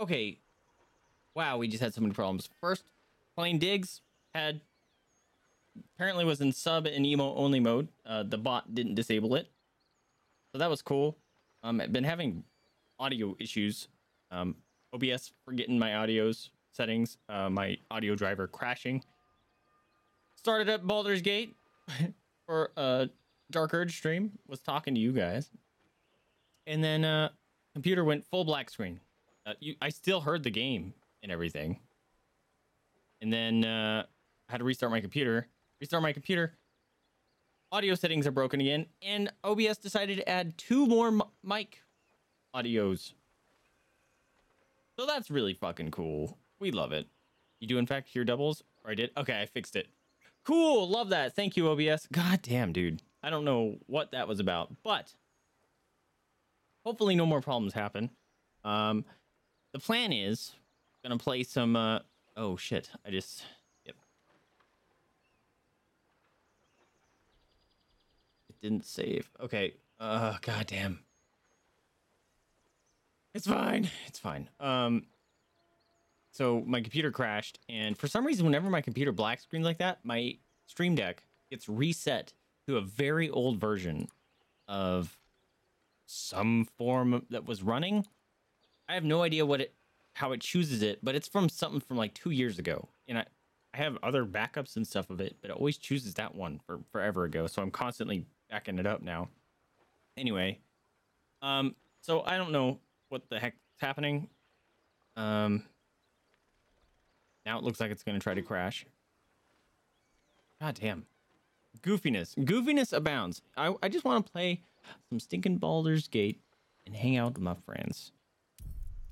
okay. Wow, we just had so many problems. First, playing digs had apparently was in sub and emo only mode. Uh, the bot didn't disable it, so that was cool. Um, I've been having audio issues. Um, OBS forgetting my audio's settings. Uh, my audio driver crashing. Started up Baldur's Gate for a Dark Urge stream. Was talking to you guys, and then uh, computer went full black screen. Uh, you, I still heard the game and everything, and then uh, I had to restart my computer. Restart my computer. Audio settings are broken again, and OBS decided to add two more m- mic audios. So that's really fucking cool. We love it. You do in fact hear doubles? Or I did? Okay, I fixed it. Cool, love that. Thank you, OBS. God damn, dude. I don't know what that was about, but hopefully no more problems happen. Um the plan is gonna play some uh oh shit. I just yep. It didn't save. Okay. Uh goddamn. It's fine. It's fine. Um so my computer crashed and for some reason whenever my computer black screens like that, my stream deck gets reset to a very old version of some form that was running. I have no idea what it how it chooses it, but it's from something from like 2 years ago. And I I have other backups and stuff of it, but it always chooses that one for forever ago. So I'm constantly backing it up now. Anyway, um so I don't know what the heck's happening. Um, now it looks like it's going to try to crash. God damn. Goofiness. Goofiness abounds. I, I just want to play some stinking Baldur's Gate and hang out with my friends.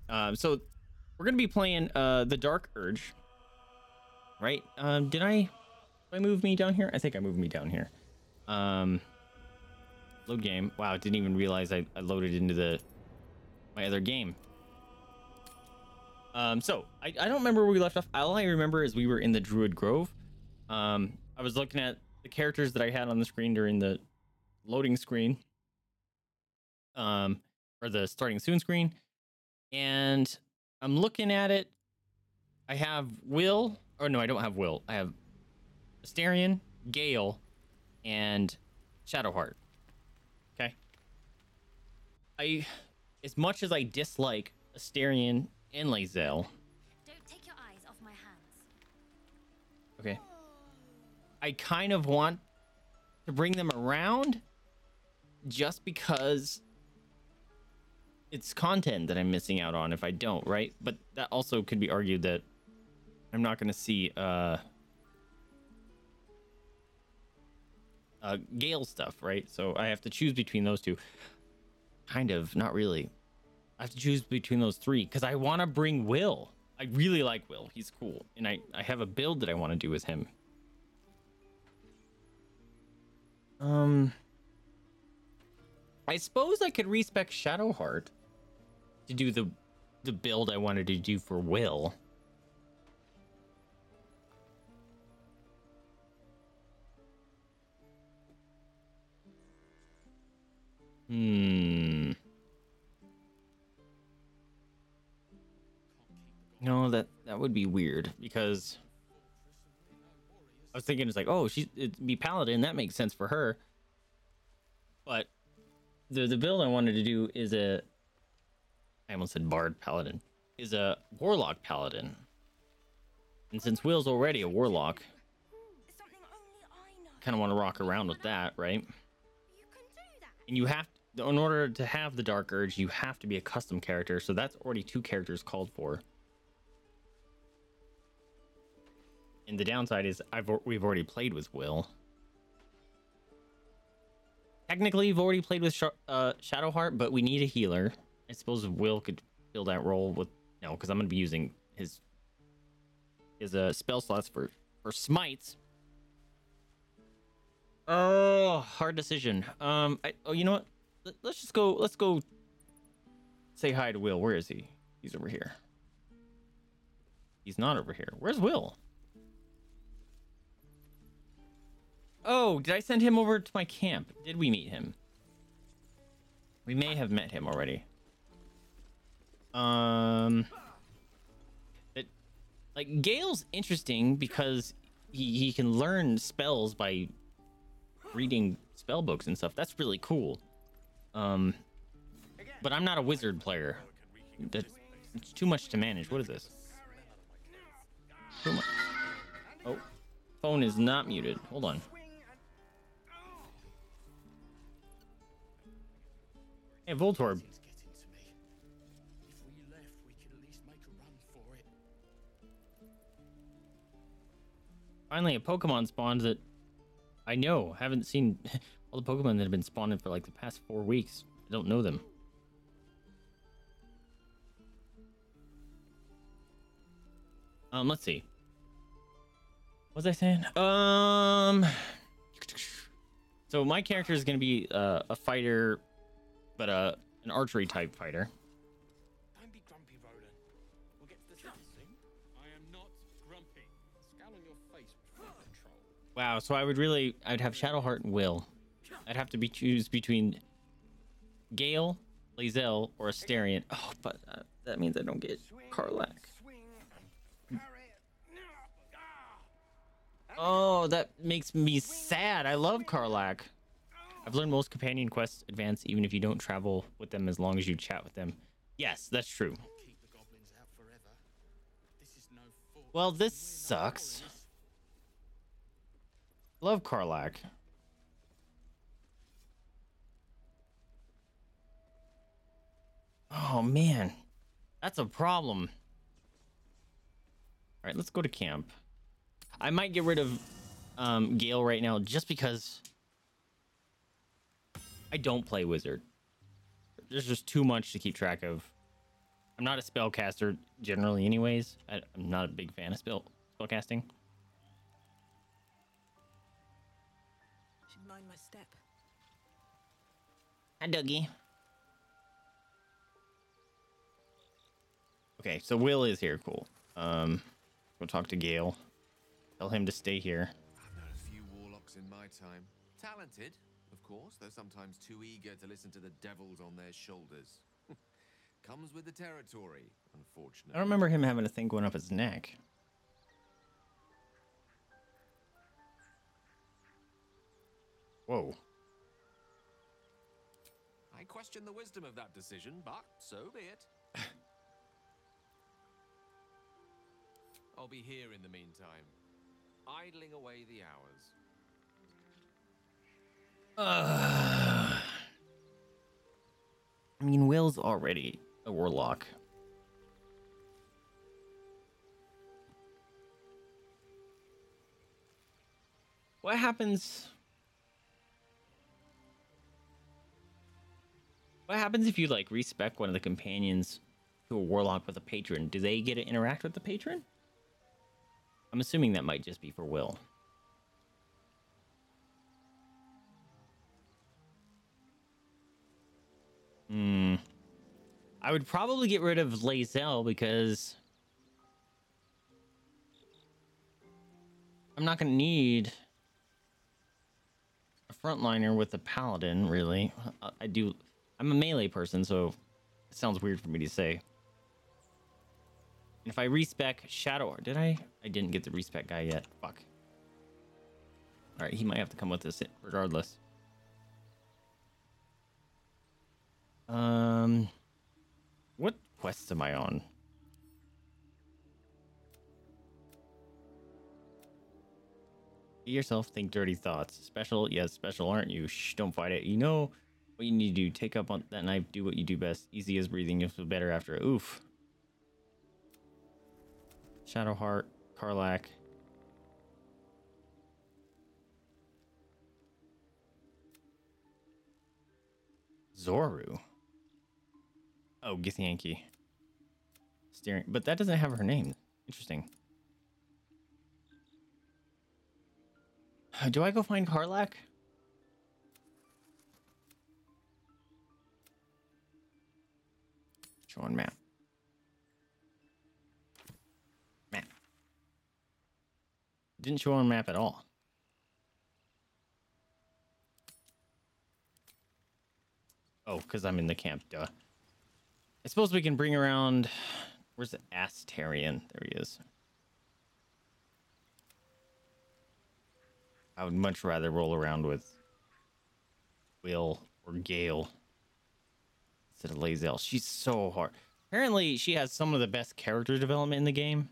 Um, so we're going to be playing uh, The Dark Urge. Right? Um, did I, did I move me down here? I think I moved me down here. Um, load game. Wow, I didn't even realize I, I loaded into the my other game. Um, so I, I don't remember where we left off. All I remember is we were in the Druid Grove. Um, I was looking at the characters that I had on the screen during the loading screen, um, or the starting soon screen, and I'm looking at it. I have Will, or no, I don't have Will. I have Astarion, Gale, and Shadowheart. Okay. I as much as I dislike Astarion and Lae'zel. Don't take your eyes off my hands. Okay. I kind of want to bring them around just because it's content that I'm missing out on if I don't, right? But that also could be argued that I'm not going to see uh uh Gale stuff, right? So I have to choose between those two. Kind of, not really. I have to choose between those three because I want to bring Will. I really like Will. He's cool. And I, I have a build that I want to do with him. Um, I suppose I could respec Shadowheart to do the the build I wanted to do for Will. Hmm. No, that that would be weird because I was thinking it's like, oh, she's it'd be paladin. That makes sense for her. But the the build I wanted to do is a I almost said bard paladin is a warlock paladin. And since Will's already a warlock, kind of want to rock around with that, right? And you have to, in order to have the dark urge, you have to be a custom character. So that's already two characters called for. And the downside is I've we've already played with Will. Technically, you've already played with Sh- uh, Shadowheart, but we need a healer. I suppose Will could fill that role with no, because I'm gonna be using his his uh, spell slots for for smites. Oh, hard decision. Um, I, oh, you know what? Let, let's just go. Let's go. Say hi to Will. Where is he? He's over here. He's not over here. Where's Will? Oh, did I send him over to my camp? Did we meet him? We may have met him already. Um, but Like Gale's interesting because he, he can learn spells by reading spell books and stuff. That's really cool. Um, but I'm not a wizard player. That's it's too much to manage. What is this? Oh, phone is not muted. Hold on. Hey, Voltorb. Finally, a Pokemon spawned that I know. Haven't seen all the Pokemon that have been spawned for like the past four weeks. I don't know them. Um, let's see. What was I saying? Um, so my character is going to be uh, a fighter, but uh, an archery type fighter. Wow, so I would really, I'd have Shadowheart and Will. I'd have to be choose between Gale, Lae'zel, or Astarion. Oh, but uh, that means I don't get Karlach. Oh, that makes me sad. I love Karlach. I've learned most companion quests advance even if you don't travel with them as long as you chat with them. Yes, that's true. Keep the goblins out forever. This is no fault. Well, this sucks. Love Karlach. Oh man, that's a problem. All right, let's go to camp. I might get rid of um, Gale right now just because I don't play wizard. There's just too much to keep track of. I'm not a spellcaster generally, anyways. I, I'm not a big fan of spell spellcasting. Hi, Dougie. Okay, so Will is here. Cool. Um, we'll talk to Gale. Tell him to stay here. I've known a few warlocks in my time. Talented, of course, though sometimes too eager to listen to the devils on their shoulders. Comes with the territory, unfortunately. I don't remember him having a thing going up his neck. Whoa. Question the wisdom of that decision, but so be it. I'll be here in the meantime, idling away the hours. Uh, I mean, Will's already a warlock. What happens? What happens if you like respec one of the companions to a warlock with a patron? Do they get to interact with the patron? I'm assuming that might just be for Will. Hmm. I would probably get rid of Lae'zel because I'm not going to need a frontliner with a paladin, really. I do. I'm a melee person, so it sounds weird for me to say. And if I respec Shadow, did I? I didn't get the respec guy yet. Fuck. All right, he might have to come with us regardless. Um, what quests am I on? Yourself, think dirty thoughts. Special, yes, special, aren't you? Shh, don't fight it. You know what you need to do. Take up on that knife. Do what you do best. Easy as breathing. You'll feel better after. Oof. Shadowheart, Karlach. Zoru. Oh, Githyanki. Steering, but that doesn't have her name. Interesting. Do I go find Karlak? On map, Map. Didn't show on map at all. Oh, because I'm in the camp, duh. I suppose we can bring around. Where's the Astarion? There he is. I would much rather roll around with Will or Gale. Lae'zel. She's so hard. Apparently, she has some of the best character development in the game,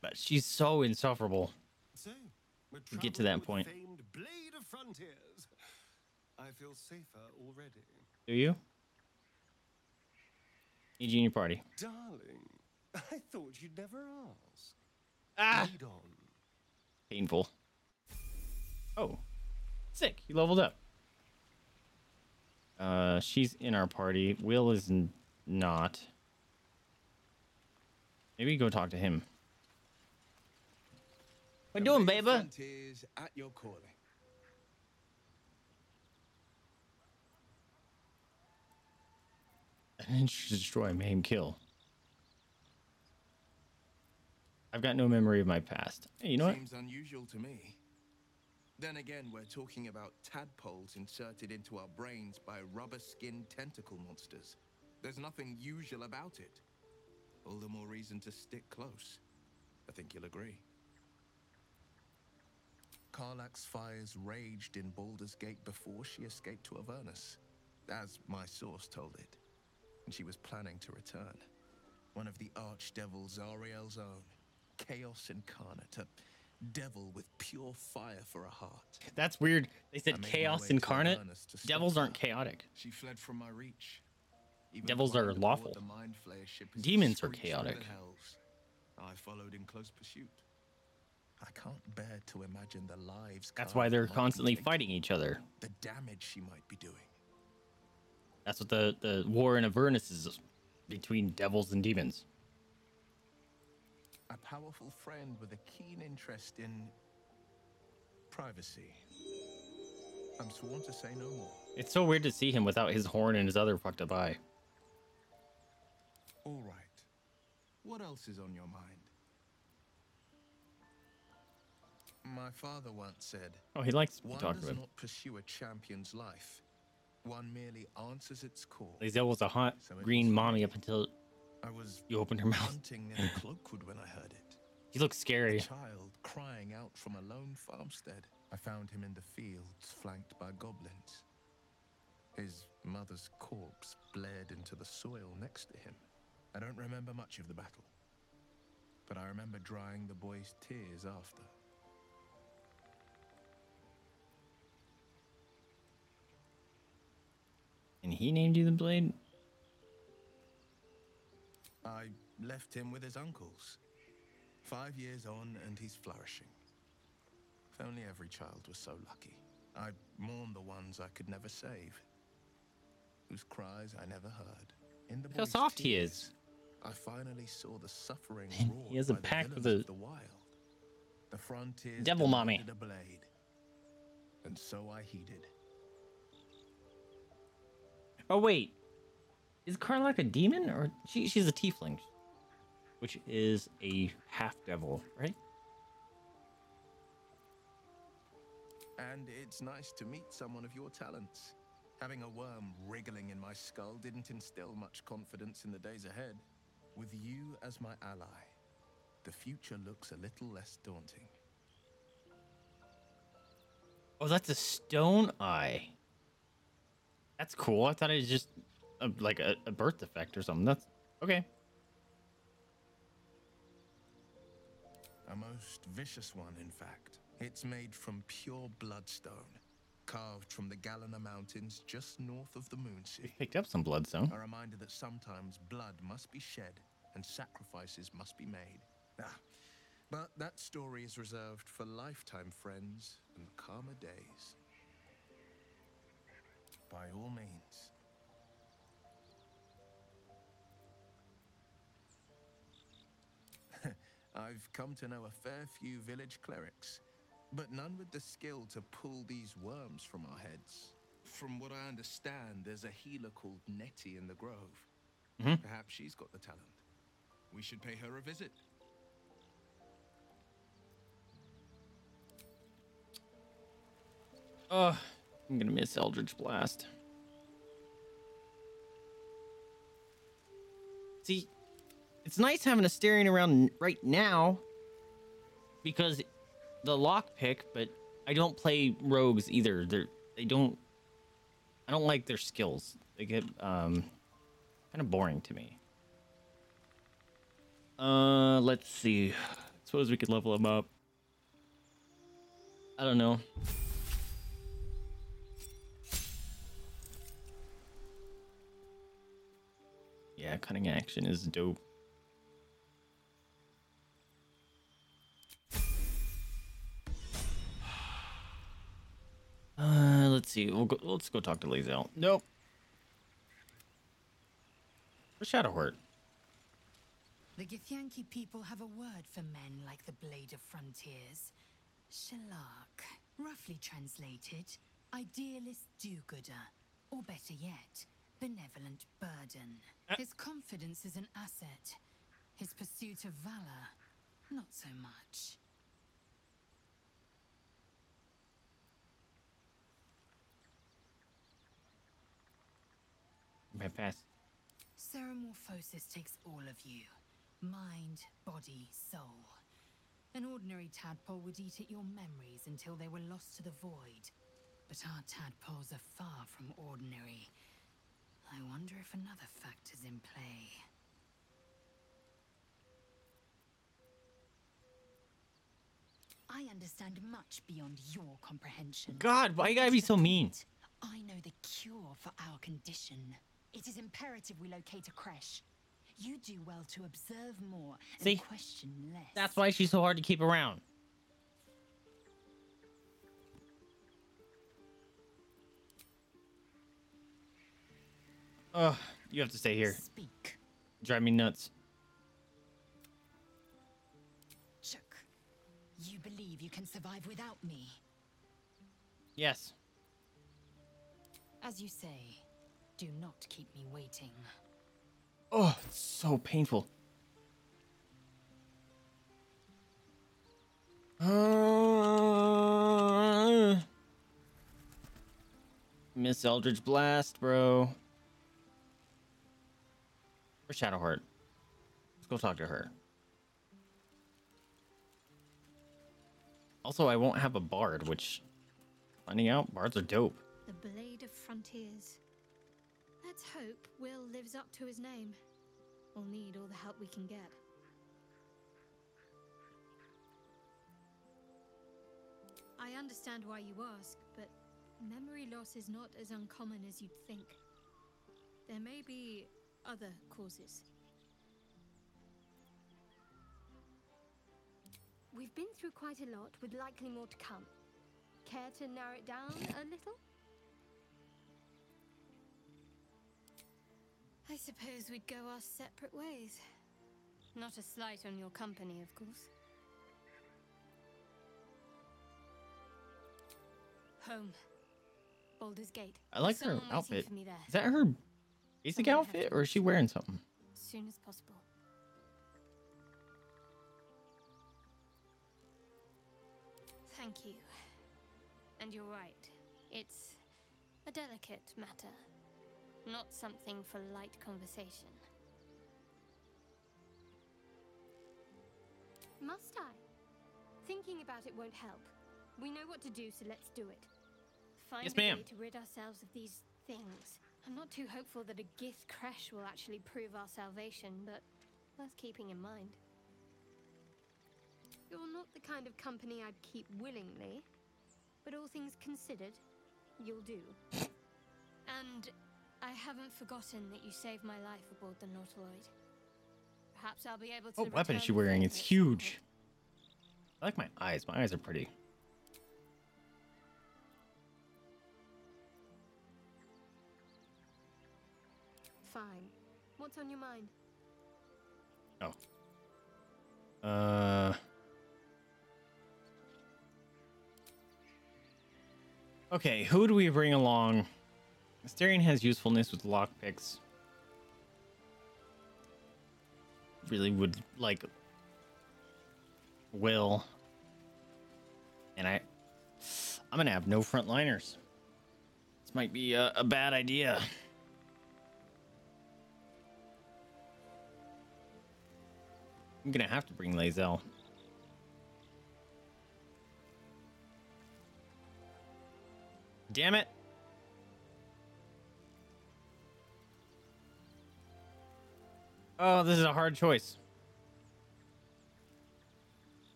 but she's so insufferable. So, we're get to that point. blade of frontiers. I feel safer already. Do you? Need you in your party. Darling, I thought you'd never ask. Ah! Painful. Oh, sick. You leveled up. Uh, she's in our party. Will is n- not. Maybe go talk to him. What are you doing, Blade baby? Frontiers at your calling. Destroy, maim, kill. I've got no memory of my past. Hey, you know what? Seems unusual to me. Then again, we're talking about tadpoles inserted into our brains by rubber-skinned tentacle monsters. There's nothing usual about it. All the more reason to stick close. I think you'll agree. Karlach's fires raged in Baldur's Gate before she escaped to Avernus, as my source told it. And she was planning to return. One of the archdevils Zariel's own, Chaos Incarnate, a devil with pure fire for a heart. That's weird. They said chaos incarnate. Avernus to stop Devils aren't chaotic. She fled from my reach. Even Devils are lawful. the Mind ship Demons are chaotic. I followed in close pursuit. I can't bear to imagine the lives. That's why they're constantly fighting each other. The damage she might be doing. That's what the, the war in Avernus is between devils and demons. A powerful friend with a keen interest in privacy. I'm sworn to say no more. It's so weird to see him without his horn and his other fucked up eye. All right. What else is on your mind? My father once said, Oh, he likes to One talk does not pursue a champion's life. One merely answers its call. Lae'zel was a hot So green mommy up until I was you opened her mouth. Cloakwood when I heard it. He looks A scary. child crying out from a lone farmstead. I found him in the fields, flanked by goblins. His mother's corpse bled into the soil next to him. I don't remember much of the battle, but I remember drying the boy's tears after. And he named you the blade? I left him with his uncles. Five years on, and he's flourishing. If only every child was so lucky. I mourn the ones I could never save, whose cries I never heard. In the Look how soft he is. I finally saw the suffering he has a the pack with a- of the wild. The frontiers Devil mommy. a blade, and so I heeded. Oh wait, is Karlach a demon or she? She's a tiefling, which is a half devil, right? And it's nice to meet someone of your talents. Having a worm wriggling in my skull didn't instill much confidence in the days ahead. With you as my ally, the future looks a little less daunting. Oh, that's a stone eye. That's cool. I thought it was just a, like a, a birth defect or something. That's okay. A most vicious one, in fact. It's made from pure bloodstone, carved from the Galena Mountains just north of the Moon Moonsea. Picked up some bloodstone. A reminder that sometimes blood must be shed and sacrifices must be made. Ah, but that story is reserved for lifetime friends and calmer days. By all means. I've come to know a fair few village clerics, but none with the skill to pull these worms from our heads. From what I understand, there's a healer called Nettie in the Grove. Mhm. Perhaps she's got the talent. We should pay her a visit. Oh, I'm gonna miss Eldritch Blast. See, it's nice having Astarion around right now because the lockpick, but I don't play rogues either. They're they don't. I don't like their skills. They get um, kind of boring to me. Uh, let's see. Suppose we could level them up. I don't know. Yeah, cutting action is dope. Uh, let's see. We'll go. Let's go talk to Lae'zel. Nope. For Shadowheart. The Githyanki people have a word for men like the Blade of Frontiers. Shalak. Roughly translated, idealist do-gooder. Or better yet, benevolent burden. Uh. His confidence is an asset. His pursuit of valor, not so much. Okay, pass. Ceremorphosis takes all of you. Mind, body, soul. An ordinary tadpole would eat at your memories until they were lost to the void. But our tadpoles are far from ordinary. I wonder if another factor's in play. I understand much beyond your comprehension. God, why you gotta be so mean? I know the cure for our condition. It is imperative we locate a creche. You do well to observe more and See? question less. That's why she's so hard to keep around. Ugh, you have to stay here. Speak. Drive me nuts. Chuck, you believe you can survive without me. Yes. As you say, do not keep me waiting. Oh, it's so painful. Uh, Miss Eldritch Blast, bro. Or Shadowheart. Let's go talk to her. Also, I won't have a bard, which finding out bards are dope. The Blade of Frontiers. Let's hope Will lives up to his name. We'll need all the help we can get. I understand why you ask, but memory loss is not as uncommon as you'd think. There may be other causes. We've been through quite a lot, with likely more to come. Care to narrow it down a little? I suppose we'd go our separate ways. Not a slight on your company, of course. Home. Baldur's Gate. I like her Someone waiting outfit. For me there. Is that her basic outfit, or is she wearing something? As soon as possible. Thank you. And you're right. It's a delicate matter. Not something for light conversation. Must I? Thinking about it won't help. We know what to do, so let's do it. Find Yes, a way to rid ourselves of these things. I'm not too hopeful that a Gith creche will actually prove our salvation, but worth keeping in mind. You're not the kind of company I'd keep willingly, but all things considered, you'll do. And I haven't forgotten that you saved my life aboard the Nautiloid. Perhaps I'll be able to. What weapon is return she wearing? It's at some point. huge. I like my eyes. My eyes are pretty. Fine. What's on your mind? Oh. Uh. Okay, who do we bring along? Mysterion has usefulness with lockpicks. Really would like Will. And I I'm gonna have no frontliners. This might be a, a bad idea. I'm gonna have to bring Lae'zel. Damn it! Oh, this is a hard choice.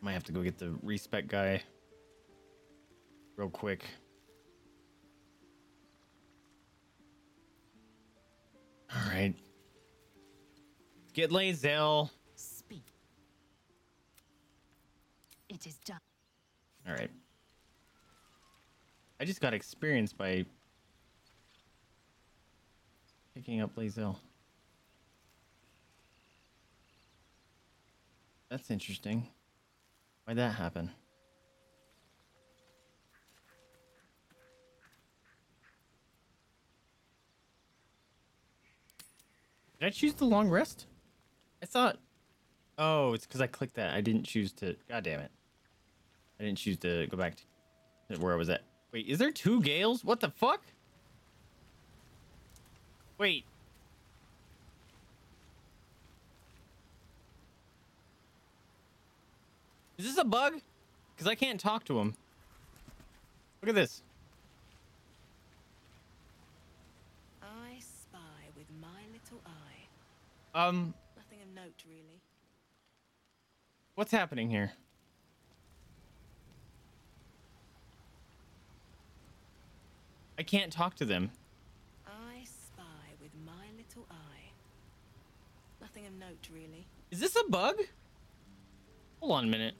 Might have to go get the respec guy real quick. All right. Get Lae'zel. Speak. It is done. All right. I just got experience by picking up Lae'zel. That's interesting. Why'd that happen? Did I choose the long rest? I thought. Oh, it's because I clicked that. I didn't choose to. God damn it. I didn't choose to go back to where I was at. Wait, is there two Gales? What the fuck? Wait. Is this a bug? Because I can't talk to him. Look at this. I spy with my little eye. Um, Nothing of note, really. what's happening here? I can't talk to them. I spy with my little eye. Nothing of note, really. Is this a bug? Hold on a minute.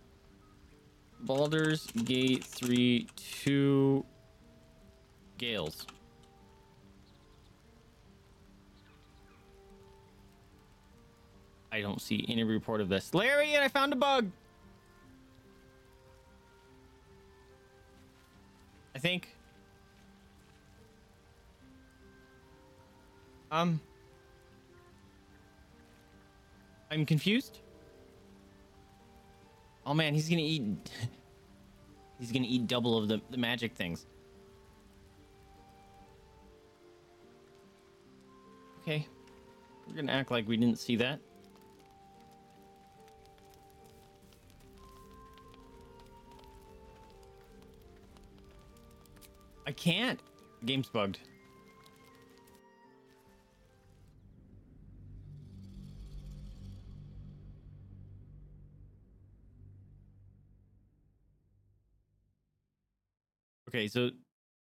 Baldur's Gate 3 2 Gales. I don't see any report of this. Larry, and I found a bug. I think. Um. I'm confused. Oh man, he's gonna eat. he's gonna eat double of the, the magic things. Okay. We're gonna act like we didn't see that. I can't. Game's bugged. Okay, so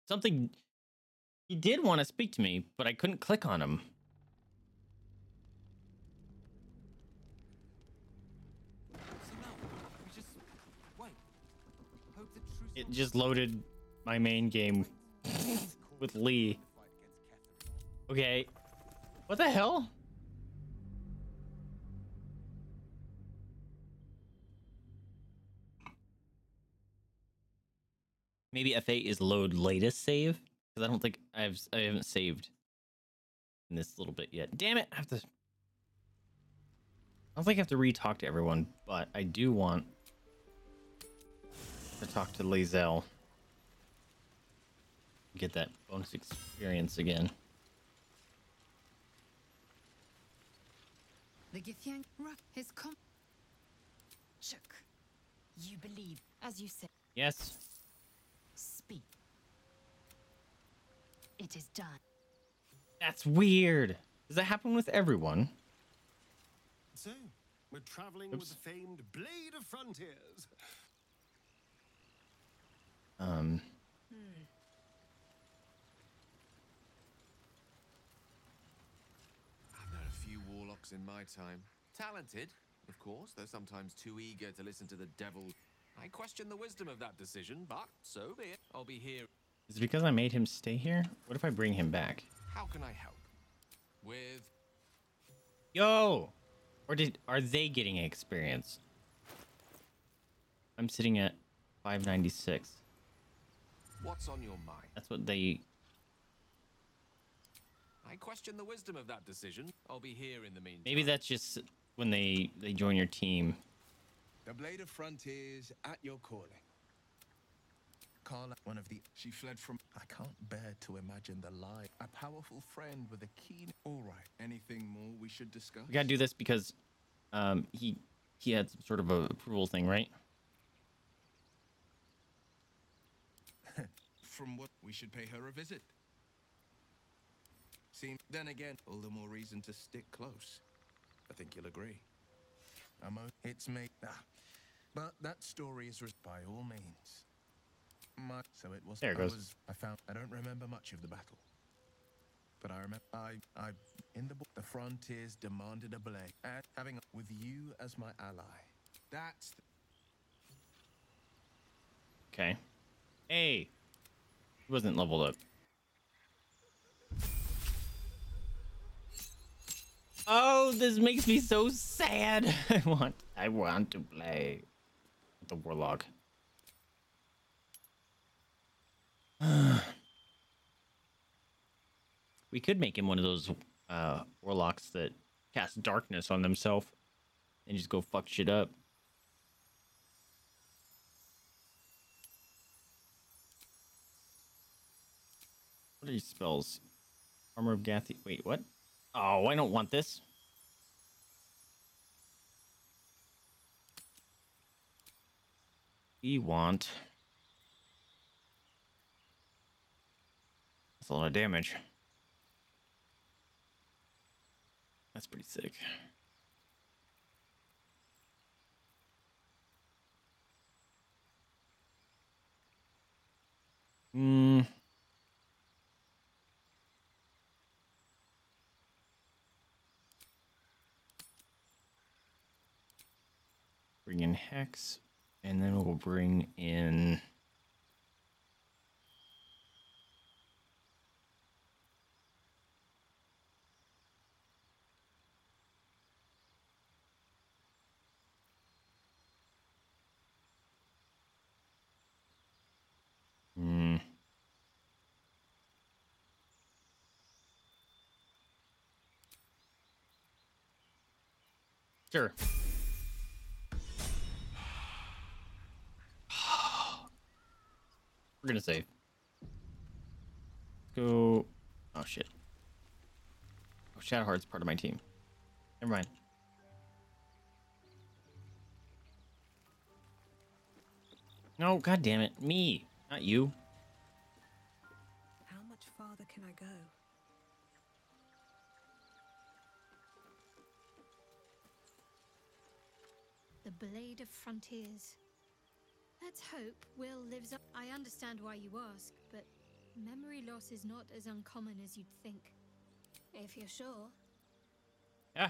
something he did want to speak to me, but I couldn't click on him. So now, we just wait. Hope the truce It just loaded my main game with Lee. fight against Catherine. Okay. What the hell? Maybe F8 is load latest save because I don't think I've I haven't saved in this little bit yet. Damn it! I have to. I don't think I have to re-talk to everyone, but I do want to talk to Lae'zel. Get that bonus experience again. The Githyank Ruck his com. Shook. You believe, as you said. Yes. Speak. It is done. That's weird. Does that happen with everyone? So, we're traveling Oops. with the famed Blade of Frontiers. Um. I've known a few warlocks in my time. Talented, of course, though sometimes too eager to listen to the devil. I question the wisdom of that decision, but so be it. I'll be here. Is it because I made him stay here? What if I bring him back? How can I help? With Yo! Or did are they getting experience? I'm sitting at 596. what's on your mind? That's what they I question the wisdom of that decision. I'll be here in the meantime. maybe that's just when they they join your team. The Blade of Frontiers at your calling. Carla, one of the. She fled from. I can't bear to imagine the lie. A powerful friend with a keen. All right. Anything more we should discuss? We gotta do this because um he he had some sort of a approval thing, right? from what we should pay her a visit. See, then again, all the more reason to stick close. I think you'll agree. I'm o- it's me. Ah, but that story is res- by all means. My, so it was. There it I goes. was. I found. I don't remember much of the battle, but I remember. I. I. In the book, the frontiers demanded a blade, and having with you as my ally. That's. The, Okay. Hey. He wasn't leveled up. Oh, this makes me so sad. I want I want to play the warlock. We could make him one of those uh warlocks that cast darkness on themselves and just go fuck shit up. What are these spells? Armor of Agathys. Wait, what? Oh, I don't want this. We want. A lot of damage. That's pretty sick. Hmm. Bring in Hex, and then we'll bring in. Hmm. Sure. We're gonna save. Go. Oh shit. Oh, Shadowheart's part of my team. Never mind. No, god damn it, me, not you. How much farther can I go? Blade of Frontiers. Let's hope Will lives up. I understand why you ask, but memory loss is not as uncommon as you'd think. If you're sure. Yeah.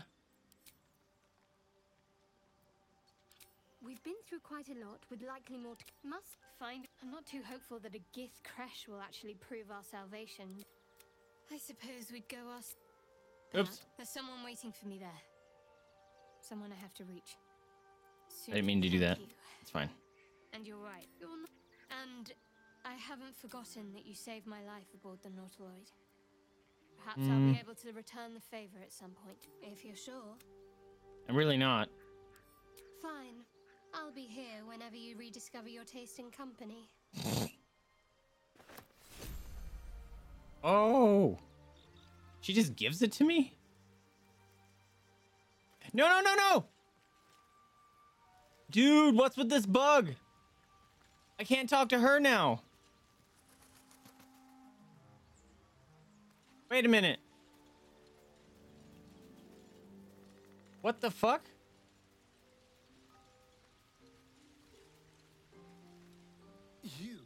We've been through quite a lot, with likely more to must find. I'm not too hopeful that a Gith creche will actually prove our salvation. I suppose we'd go ask. Oops. There's someone waiting for me there. Someone I have to reach. I didn't mean to do that. It's fine. And you're right. You're not. And I haven't forgotten that you saved my life aboard the Nautiloid. Perhaps I'll Mm. be able to return the favor at some point, if you're sure. I'm really not. Fine. I'll be here whenever you rediscover your taste in company. Oh. She just gives it to me? No, no, no, no! Dude, what's with this bug? I can't talk to her now. Wait a minute. What the fuck? You.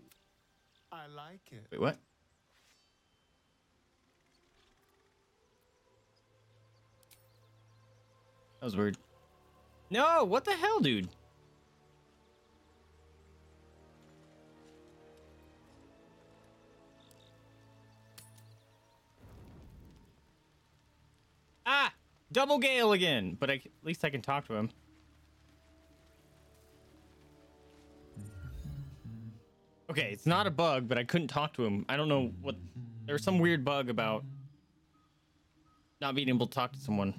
I like it. Wait, what? That was weird. No, what the hell, dude? Ah, double Gale again. But I, at least I can talk to him. Okay, it's not a bug, but I couldn't talk to him. I don't know what. There's some weird bug about not being able to talk to someone.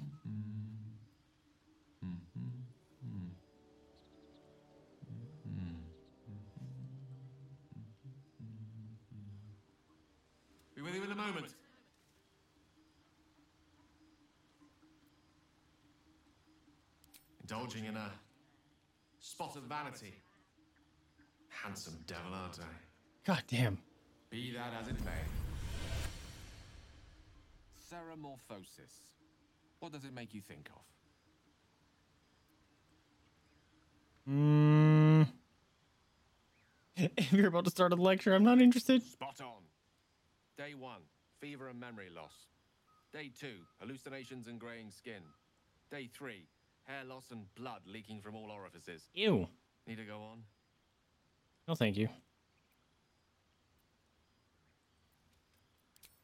Be with you in a moment. Indulging in a spot of vanity. Handsome devil, aren't I? God damn. Be that as it may. Ceremorphosis. What does it make you think of? Hmm. if you're about to start a lecture, I'm not interested. Spot on. Day one, fever and memory loss. Day two, hallucinations and graying skin. Day three, hair loss and blood leaking from all orifices. Ew. Need to go on? No, thank you.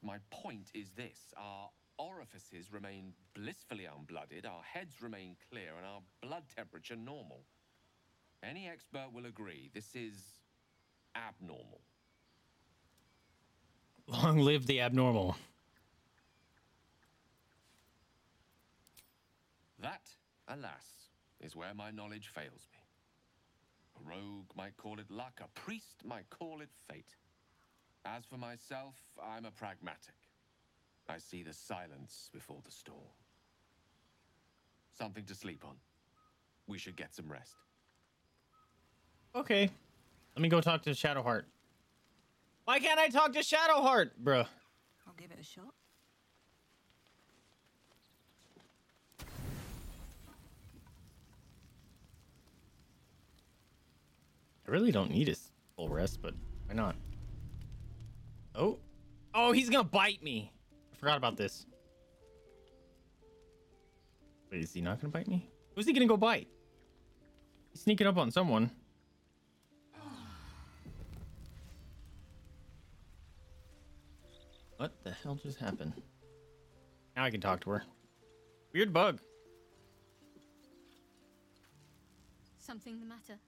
My point is this our orifices remain blissfully unblooded, our heads remain clear, and our blood temperature normal. Any expert will agree this is abnormal. Long live the abnormal. That, alas, is where my knowledge fails me. A rogue might call it luck, a priest might call it fate. As for myself, I'm a pragmatic. I see the silence before the storm. Something to sleep on. We should get some rest. Okay. Let me go talk to Shadowheart. Why can't I talk to Shadowheart, bruh? I'll give it a shot. Really don't need his full rest, but why not? Oh. Oh, he's gonna bite me. I forgot about this. Wait, is he not gonna bite me? Who's he gonna go bite? He's sneaking up on someone. What the hell just happened? Now I can talk to her. Weird bug. Something the matter?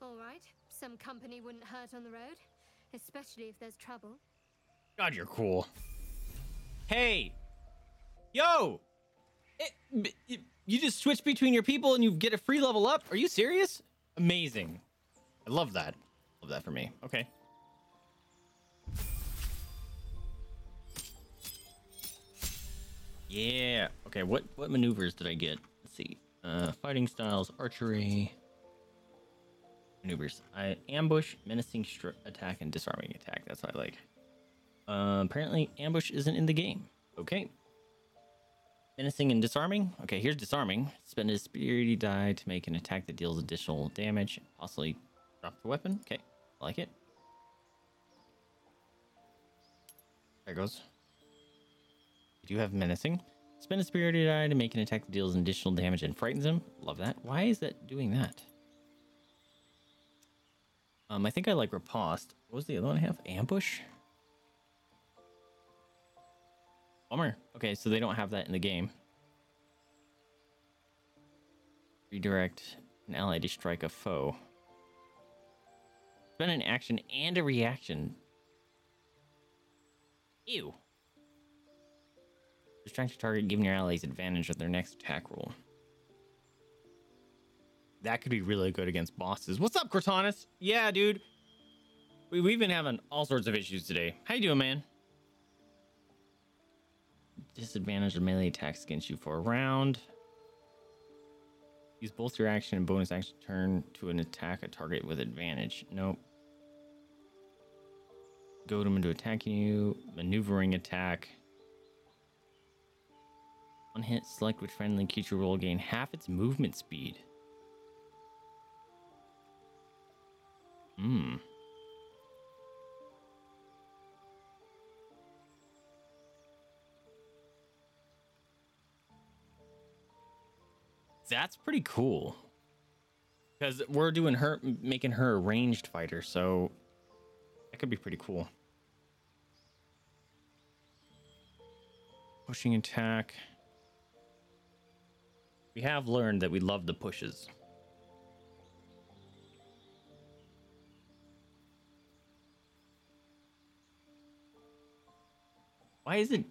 All right. Some company wouldn't hurt on the road, especially if there's trouble. God, you're cool. Hey, yo, It- b- y- you just switch between your people and you get a free level up. Are you serious? Amazing. I love that. Love that for me. Okay. Yeah. Okay. What what maneuvers did I get? Let's see. Uh, fighting styles, archery, maneuvers. I ambush, menacing stri- attack, and disarming attack. That's what I like. Uh, apparently, ambush isn't in the game. Okay. Menacing and disarming. Okay, here's disarming. Spend a superiority die to make an attack that deals additional damage. Possibly drop the weapon. Okay, I like it. There it goes. You do have menacing. Spend a superiority die to make an attack that deals additional damage and frightens him. Love that. Why is that doing that? Um, I think I like riposte. What was the other one I have? Ambush. Bummer. Okay, so they don't have that in the game. Redirect an ally to strike a foe. Spend an action and a reaction. Ew. Distract your target, giving your allies advantage of their next attack roll. That could be really good against bosses. What's up, Cortanus? Yeah, dude. We, we've been having all sorts of issues today. How you doing, man? Disadvantage of melee attacks against you for a round. Use both your action and bonus action to turn to an attack a target with advantage. Nope. Goad him into attacking you. Maneuvering attack. One hit, select which friendly creature will gain half its movement speed. Hmm. That's pretty cool. Because we're doing her, making her a ranged fighter, so that could be pretty cool. Pushing attack. We have learned that we love the pushes. Why is it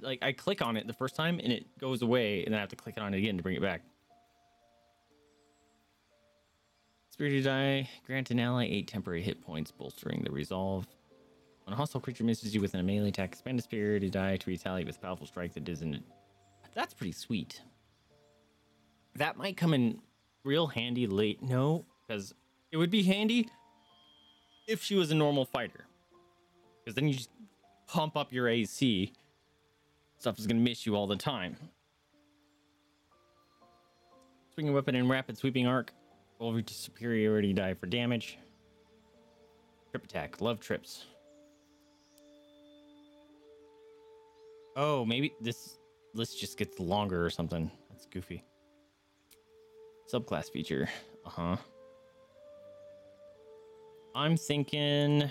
like I click on it the first time and it goes away and then I have to click on it again to bring it back? Superiority Die, grant an ally eight temporary hit points, bolstering the resolve. When a hostile creature misses you with a melee attack, spend a Superiority Die to retaliate with a powerful strike that isn't. That's pretty sweet. That might come in real handy late. No, because it would be handy if she was a normal fighter. Because then you just pump up your AC. Stuff is to miss you all the time. Swinging weapon and rapid sweeping arc. Roll to superiority die for damage. Trip attack. Love trips. Oh, maybe this list just gets longer or something. That's goofy. Subclass feature. Uh huh. I'm thinking.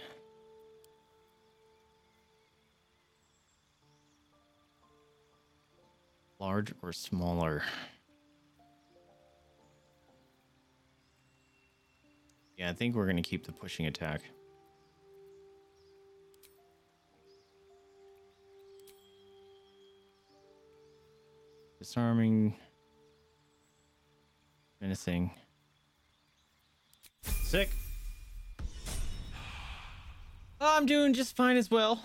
Large or smaller? Yeah, I think we're going to keep the pushing attack. Disarming. Menacing. Sick. Oh, I'm doing just fine as well.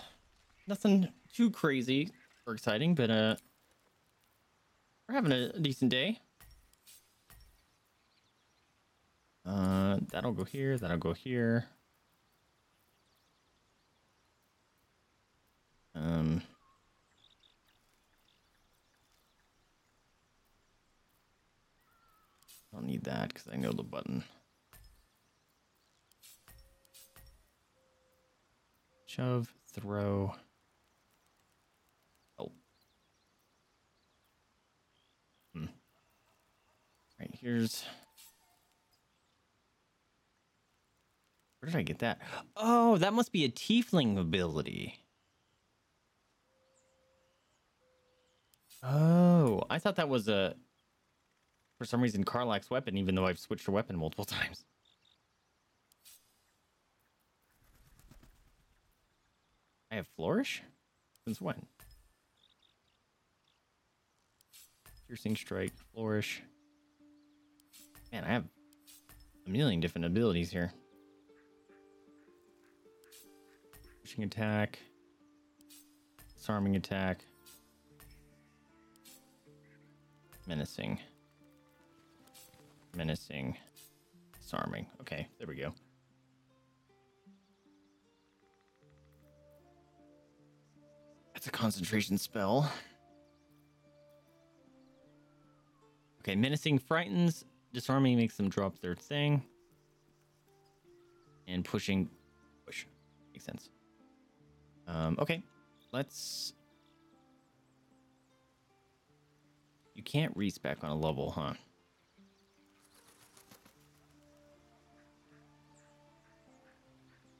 Nothing too crazy or exciting, but uh we're having a decent day. Uh that'll go here, that'll go here. Um I don't need that because I know the button. Shove, throw. Oh. Hmm. Right, here's. Where did I get that? Oh, that must be a tiefling ability. Oh, I thought that was a for some reason Karlach's weapon, even though I've switched her weapon multiple times. I have flourish? Since when? Piercing strike, flourish. Man, I have a million different abilities here. Pushing attack. Disarming attack. Menacing menacing, disarming. Okay, there we go. That's a concentration spell. Okay, menacing frightens, disarming makes them drop their thing, and pushing, push makes sense. Um, okay, let's. You can't respec on a level, huh?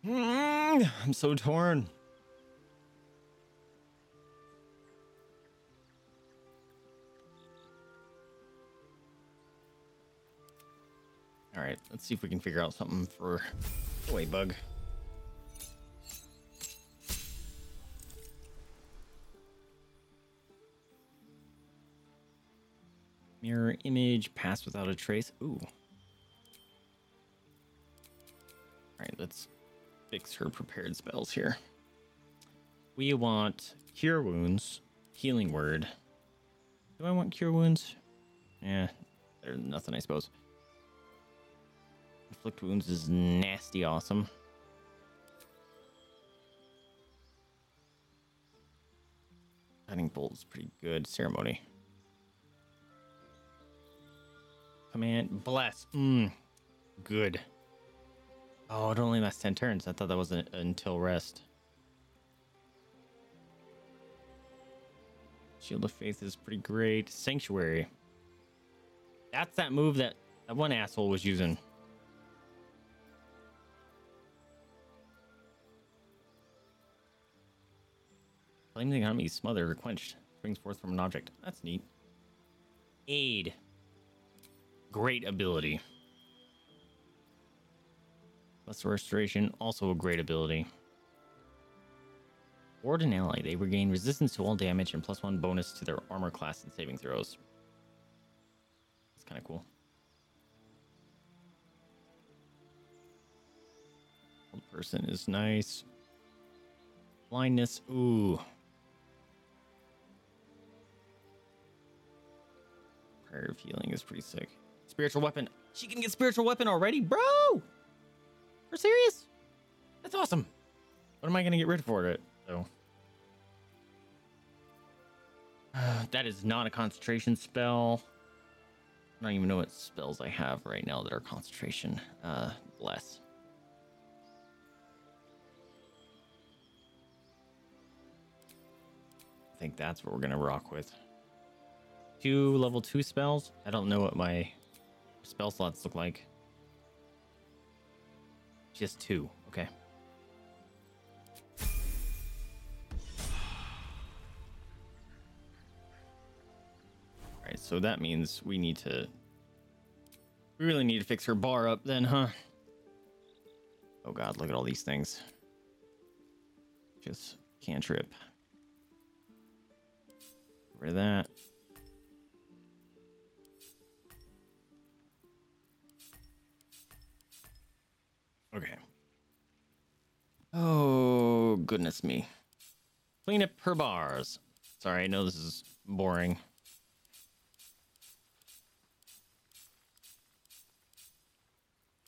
Mm, I'm so torn. All right, let's see if we can figure out something for the bug. Mirror image, pass without a trace. Ooh. All right, let's fix her prepared spells here. We want cure wounds, healing word. Do I want cure wounds? Yeah, there's nothing, I suppose. Inflict wounds is nasty awesome. Guiding bolt is pretty good. Ceremony. Command bless. Mmm. Good. Oh, it only lasts 10 turns. I thought that was an, until rest. Shield of Faith is pretty great. Sanctuary. That's that move that that one asshole was using. Flame the enemy smothered or quenched. Brings forth from an object. That's neat. Aid. Great ability. Plus restoration, also a great ability. Ward and ally, they regain resistance to all damage and plus one bonus to their armor class and saving throws. It's kind of cool. Hold person is nice. Blindness, ooh. Of healing is pretty sick. Spiritual weapon. She can get spiritual weapon already, bro. We're serious? That's awesome. What am I gonna get rid of for it though? that is not a concentration spell. I don't even know what spells I have right now that are concentration. Uh, less. I think that's what we're gonna rock with. Two level two spells. I don't know what my spell slots look like. Just two. Okay. All right, so that means we need to. We really need to fix her bar up then, huh? Oh god, look at all these things. Just cantrip. Get rid of that. Okay. Oh, goodness me. Clean up her bars. Sorry, I know this is boring.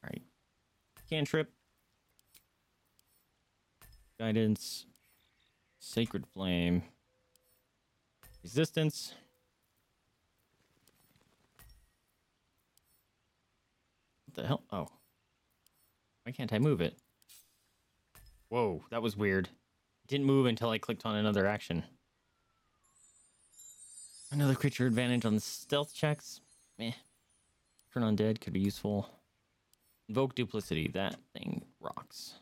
All right. Cantrip. Guidance. Sacred Flame. Resistance. What the hell? Oh. Why can't I move it? Whoa, that was weird. Didn't move until I clicked on another action. Another creature advantage on the stealth checks. Meh. Turn undead could be useful. Invoke duplicity. That thing rocks.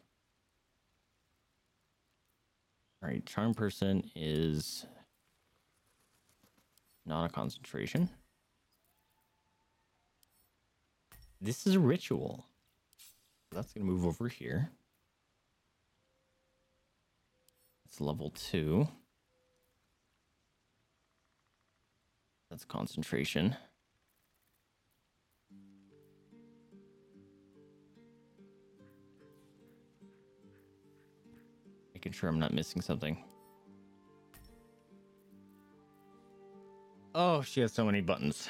Alright, charm person is not a concentration. This is a ritual. That's going to move over here. It's level two. That's concentration. Making sure I'm not missing something. Oh, she has so many buttons.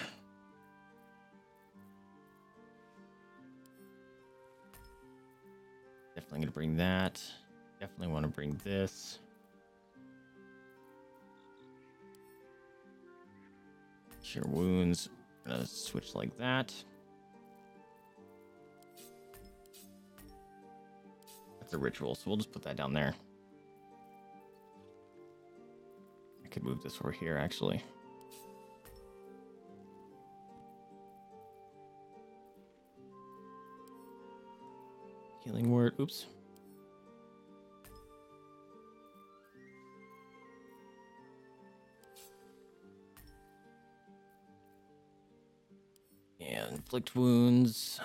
Definitely gonna bring that. Definitely want to bring this. Cure wounds. Gonna switch like that. That's a ritual, so we'll just put that down there. I could move this over here actually. Healing word. Oops. And inflict wounds.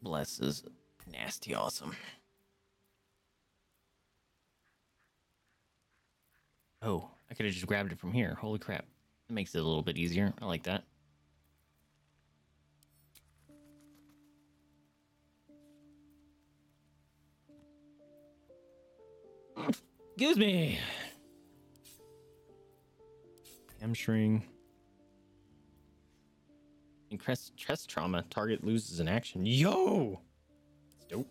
Blesses. nasty awesome. Oh, I could have just grabbed it from here. Holy crap. That makes it a little bit easier. I like that. Excuse me. Hamstring. Increased chest trauma. Target loses an action. Yo! That's dope.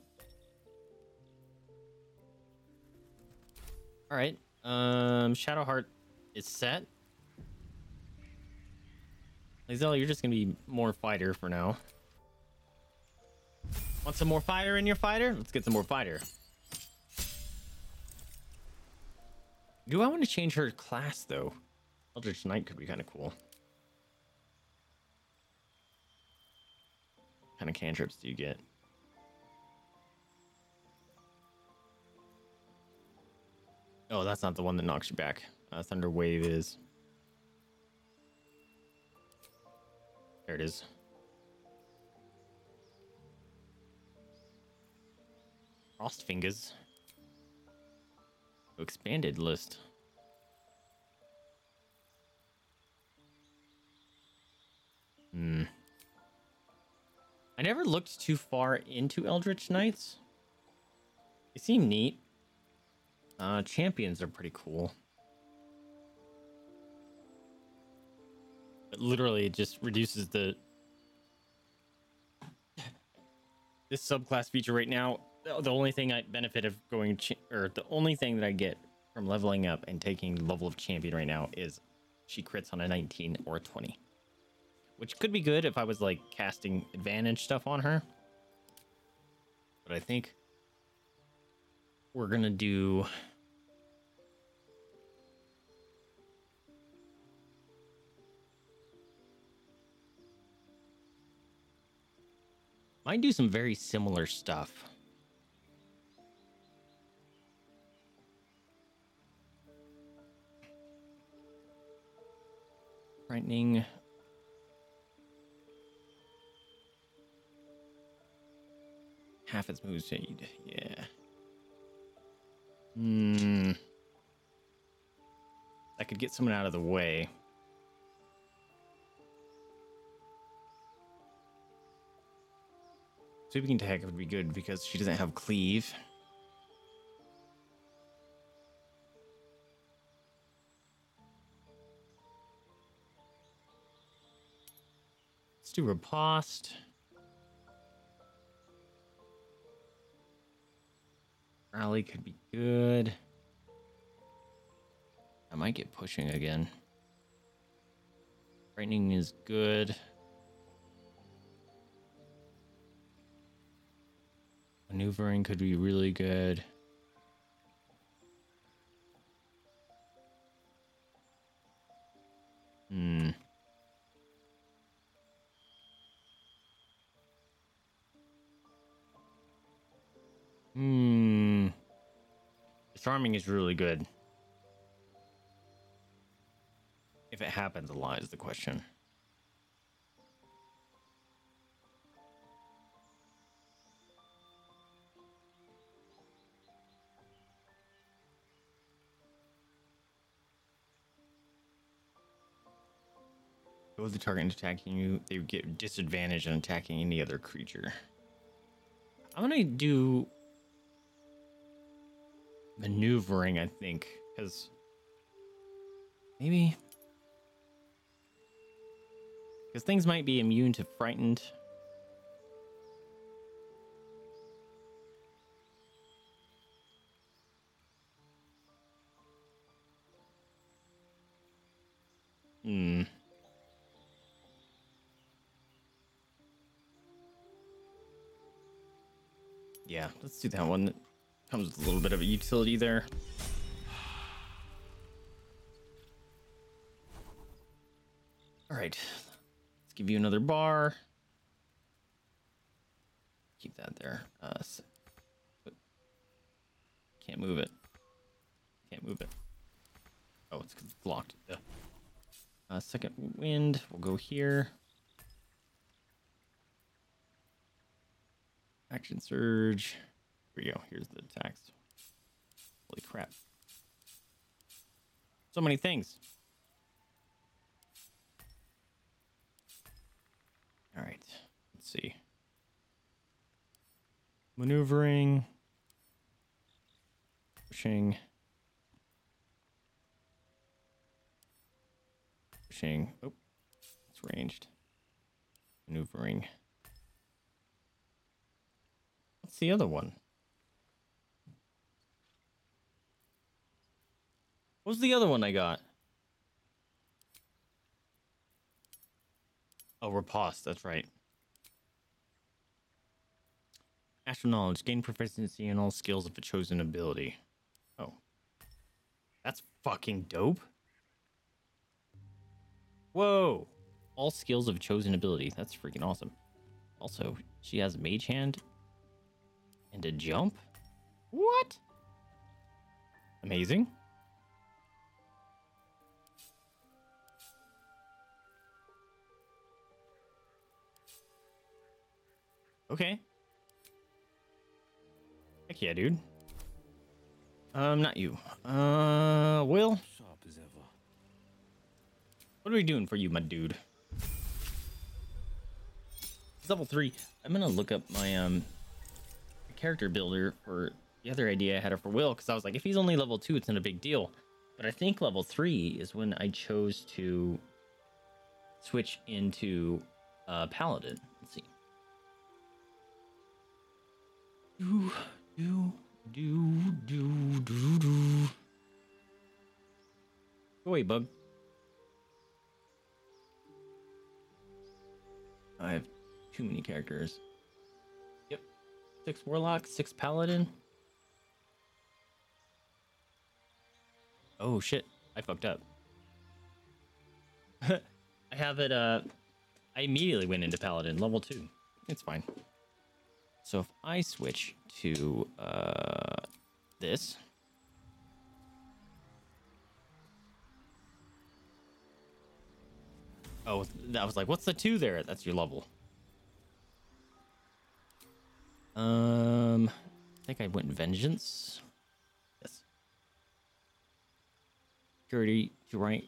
Alright. Um Shadowheart is set. Lae'zel, you're just gonna be more fighter for now. Want some more fighter in your fighter? Let's get some more fighter. Do I want to change her class though? Eldritch Knight could be kind of cool. What kind of cantrips do you get? Oh, that's not the one that knocks you back. Uh, Thunder Wave is. There it is. Frost Fingers. Expanded list. Hmm. I never looked too far into Eldritch Knights. They seem neat. Uh, champions are pretty cool. But literally, it just reduces the this subclass feature right now, the only thing I benefit of going or the only thing that I get from leveling up and taking level of champion right now is she crits on a 19 or a 20. Which could be good if I was like casting advantage stuff on her. But I think we're going to do Might do some very similar stuff. Frightening. Half its move speed. Yeah. Hmm. I could get someone out of the way. Sweeping attack would be good because she doesn't have cleave. Do riposte. Rally could be good. I might get pushing again. Frightening is good. Maneuvering could be really good. Hmm. Hmm. Disarming is really good. If it happens a lot is the question. With the target attacking you, they get disadvantage on attacking any other creature. I'm gonna do maneuvering, I think, because maybe because things might be immune to frightened. Hmm. Yeah, let's do that one. Comes with a little bit of a utility there. All right, let's give you another bar. Keep that there. Uh, s- can't move it. Can't move it. Oh, it's blocked. Uh, second wind. We'll go here. Action surge. We go. Here's the attacks. Holy crap. So many things. All right. Let's see. Maneuvering. Pushing. Pushing. Oh, it's ranged. Maneuvering. What's the other one? What was the other one I got? Oh, riposte. That's right. Astral knowledge. Gain proficiency in all skills of a chosen ability. Oh. That's fucking dope. Whoa. All skills of chosen ability. That's freaking awesome. Also, she has mage hand and a jump? What? Amazing. Okay. Heck yeah, dude. Um, not you. Uh, Will, Sharp as ever. what are we doing for you, my dude? It's level three. I'm gonna look up my um character builder for the other idea I had for Will because I was like, if he's only level two, it's not a big deal. But I think level three is when I chose to switch into uh, Paladin. Let's see. Do, do, do, do, do, do. Go away, bug. I have too many characters. Yep. Six warlock, six paladin. Oh shit. I fucked up. I have it uh I immediately went into paladin level 2. It's fine. So if I switch to uh this Oh, that was like, what's the two there? That's your level. Um, I think I went vengeance. Yes. Security to right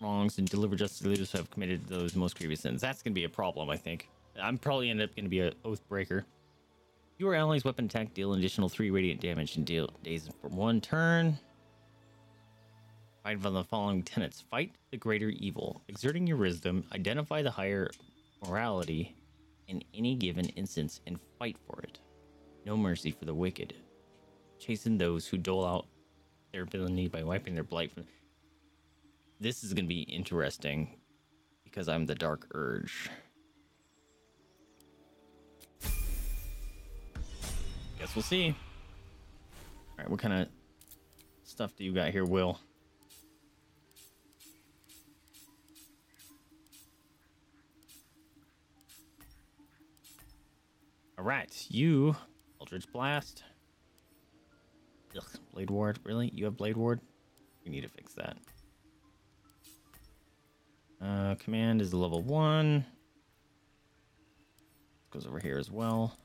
wrongs and deliver justice to those who have committed those most grievous sins. That's gonna be a problem, I think. I'm probably end up gonna be a oath breaker. Your ally's weapon attack deal an additional three radiant damage and deal daze for one turn. Fight from the following tenets. Fight the greater evil. Exerting your wisdom, identify the higher morality in any given instance and fight for it. No mercy for the wicked. chasing those who dole out their ability by wiping their blight from. This is going to be interesting because I'm the Dark Urge. Guess we'll see. All right, what kind of stuff do you got here, Will? All right, you, Eldritch Blast. Ugh, Blade Ward, really? You have Blade Ward? We need to fix that. Uh, command is level one. Goes over here as well.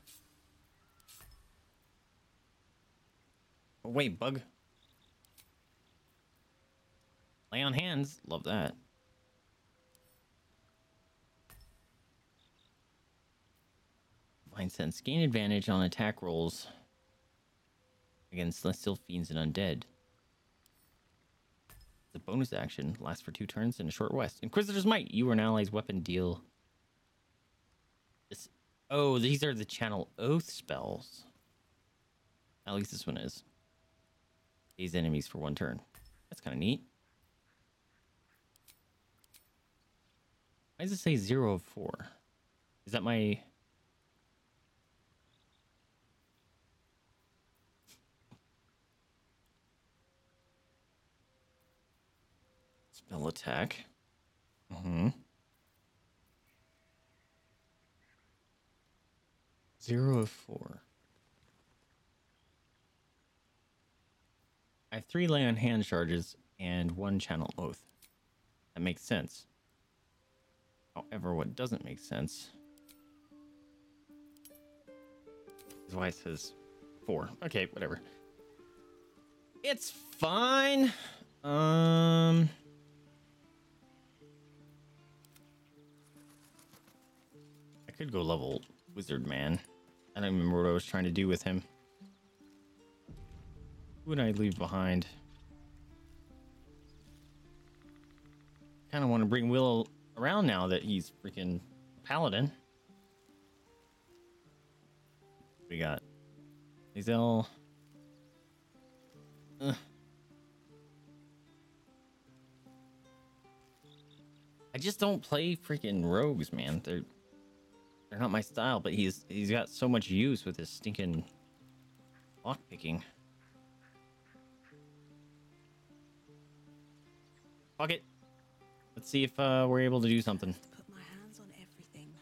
Wait, bug. Lay on hands. Love that. Divine Sense. Gain advantage on attack rolls against celestial fiends and undead. The bonus action lasts for two turns in a short rest. Inquisitor's Might. You or an ally's weapon deal. Oh, these are the channel oath spells. At least this one is. These enemies for one turn. That's kind of neat. Why does it say zero of four? Is that my Spell attack. Mm-hmm. Zero of four. I have three lay on hand charges and one channel oath. That makes sense. However, what doesn't make sense is why it says four. Okay, whatever. It's fine. Um. I could go level wizard man. I don't remember what I was trying to do with him. Who would I leave behind? Kind of want to bring Will around now that he's freaking paladin. We got Hazel. Ugh. I just don't play freaking rogues, man. They're they're not my style, but he's he's got so much use with his stinking lock picking. Fuck it. Let's see if uh, we're able to do something. Put my hands on everything.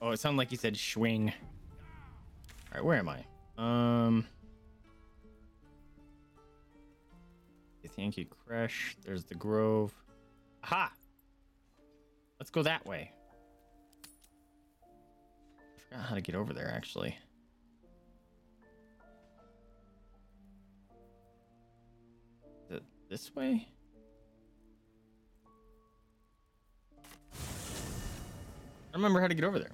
Oh, it sounded like he said swing. All right, where am I? Um, Yankee Crash. There's the Grove. Aha! Let's go that way. I forgot how to get over there, actually. This way? I remember how to get over there.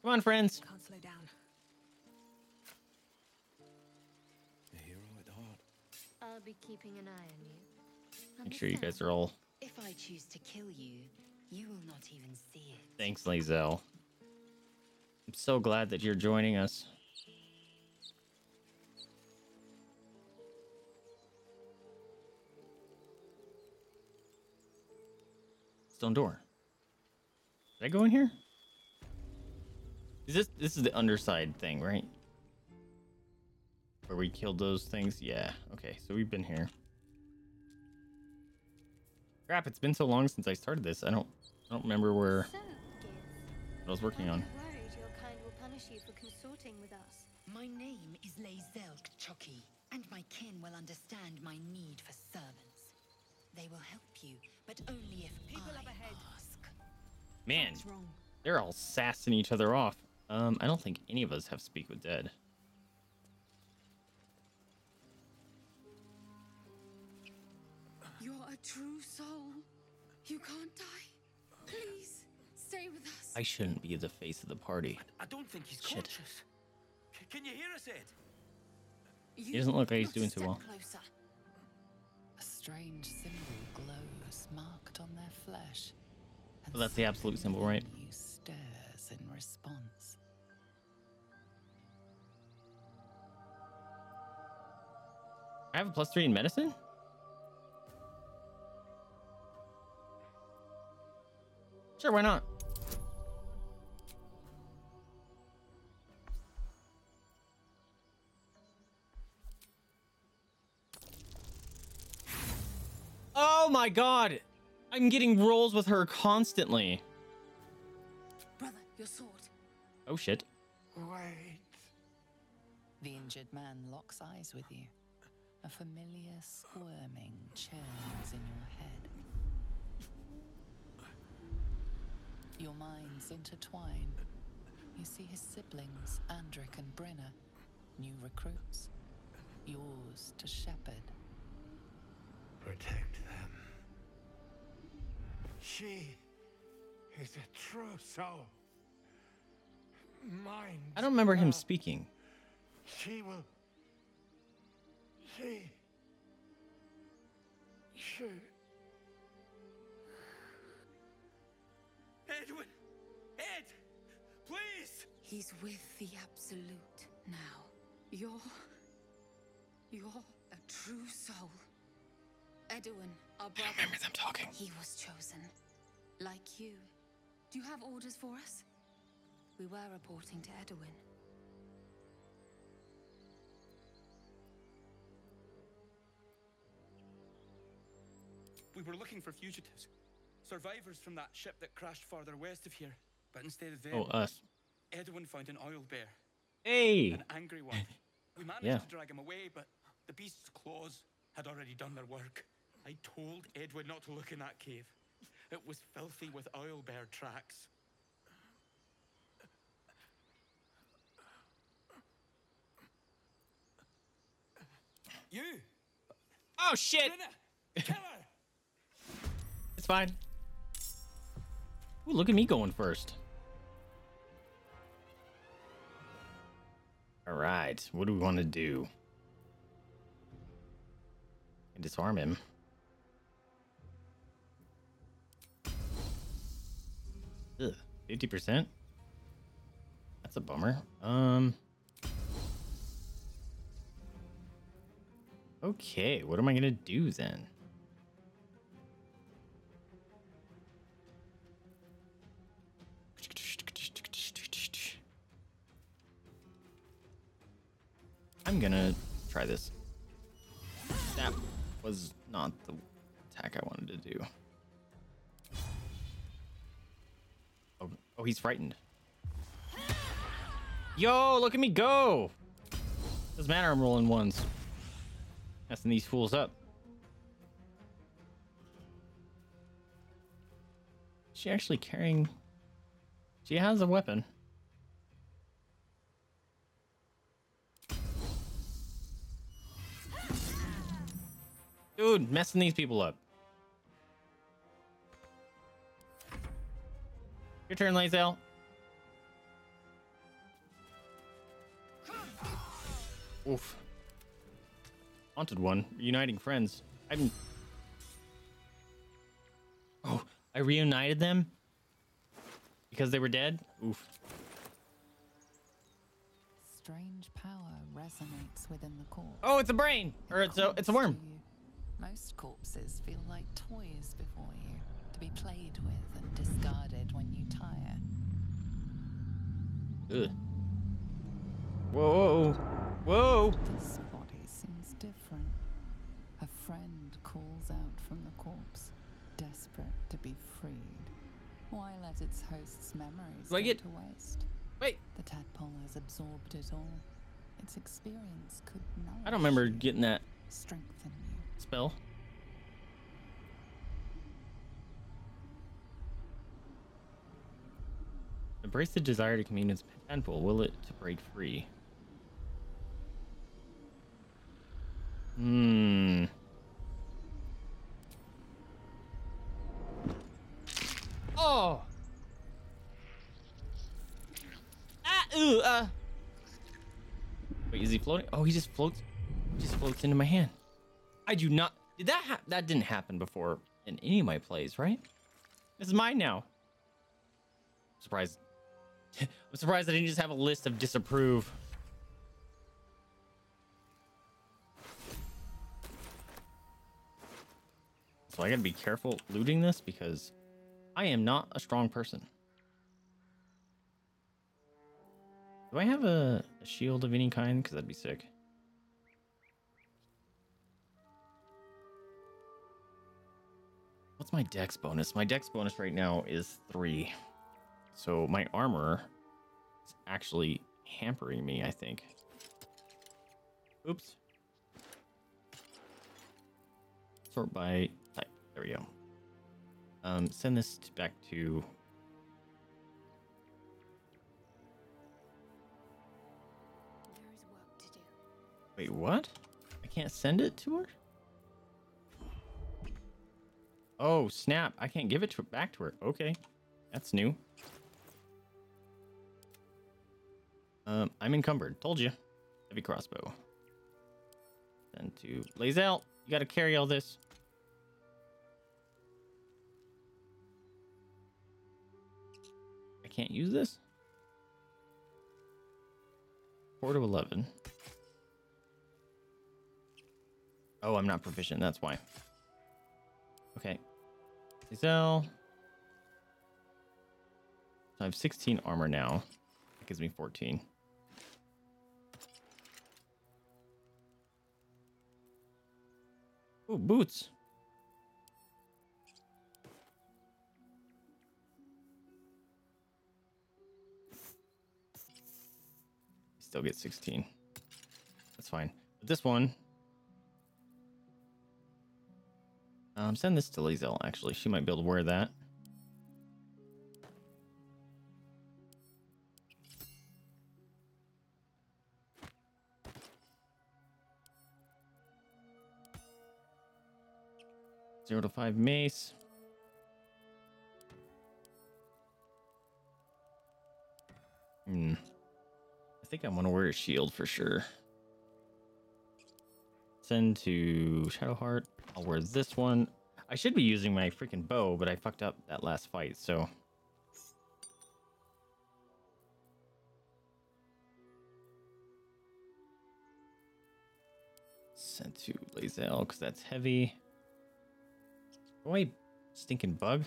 Come on, friends. Can't slow down. A hero at heart. I'll be keeping an eye on you. Make sure you guys are all. If I choose to kill you, you will not even see it. Thanks, Lae'zel. I'm so glad that you're joining us. Stone door. Did I go in here? Is this this is the underside thing, right? Where we killed those things? Yeah. Okay, so we've been here. Crap, it's been so long since I started this. I don't I don't remember where So, what I was working on. worried your kind will punish you for consorting with us. My name is Lae'zel Choki, and my kin will understand my need for servants. They will help you, but only if People I up ahead. ask. Man, wrong? they're all sassing each other off. Um, I don't think any of us have speak with dead. You're a true soul. You can't die. Please, stay with us. I shouldn't be the face of the party. I don't think he's Shit. conscious. C- can you hear us, Ed? You doesn't look like he's doing too well. Closer. A strange symbol glows marked on their flesh. Well, that's the absolute symbol, right? stirs in response. I have a plus three in medicine? Sure, why not? Oh my god! I'm getting rolls with her constantly. Brother, your sword. Oh shit. Wait. The injured man locks eyes with you. A familiar squirming churns in your head. Your minds intertwine. You see his siblings, Andric and Brenna, new recruits. Yours to shepherd. Protect them. She is a true soul. Mine. I don't remember him speaking. She will. She. She. Edwin! Ed! Please! He's with the Absolute now. You're. You're a true soul. Edwin, our brother. remember them talking. He was chosen. Like you. Do you have orders for us? We were reporting to Edwin. We were looking for fugitives. Survivors from that ship that crashed farther west of here. But instead of them, Oh, us. Edwin found an owlbear. Hey! An angry one. We managed Yeah. to drag him away, but the beast's claws had already done their work. I told Edwin not to look in that cave. It was filthy with owlbear tracks. You! Oh shit! Brenna! It's fine. Ooh, look at me going first. All right, what do we want to do? Disarm him. Ugh, 50%? That's a bummer. Um. Okay, what am I gonna do then? I'm gonna try this. That was not the attack I wanted to do. Oh, he's frightened. Yo, look at me go! Doesn't matter, I'm rolling ones. Messing these fools up. Is she actually carrying... She has a weapon. Dude, messing these people up. Your turn, Lae'zel. Oof. Haunted one. Uniting friends. I'm Oh, I reunited them because they were dead. Oof. Strange power resonates within the corpse. Oh, it's a brain, or it's a it's a worm. Most corpses feel like toys before you, to be played with and discarded when you tire. Ugh. Whoa, whoa. This body seems different. A friend calls out from the corpse, desperate to be freed. Why let its host's memories go get- to waste? Wait. The tadpole has absorbed it all. Its experience could nourish I don't remember getting that strengthen you. spell. Embrace the desire to commune its tadpole. Will it to break free? Hmm. Oh. Ah. Ooh. Uh. Wait, is he floating? Oh, he just floats. He just floats into my hand. I do not. Did that ha- that didn't happen before in any of my plays, right? This is mine now. surprised. I'm surprised I didn't just have a list of disapprove. So I gotta be careful looting this because I am not a strong person. Do I have a, a shield of any kind? Because that'd be sick. What's my dex bonus? My dex bonus right now is three. So my armor is actually hampering me, I think. Oops. Sort by type. There we go. Um, send this back to. Wait, what? I can't send it to her? Oh, snap. I can't give it to back to her. Okay. That's new. Um, I'm encumbered. Told you. Heavy crossbow. Send to Lae'zel. You gotta carry all this. I can't use this? 4 to 11. Oh, I'm not proficient. That's why. Okay. Lae'zel. I have 16 armor now. That gives me 14. Ooh, boots. Still get 16. That's fine. But this one. Um, send this to Lae'zel, actually. She might be able to wear that. Zero to five mace. Hmm. I think I want to wear a shield for sure. Send to Shadowheart. I'll wear this one. I should be using my freaking bow, but I fucked up that last fight, so. Send to Lae'zel, because that's heavy. Boy, stinking bug.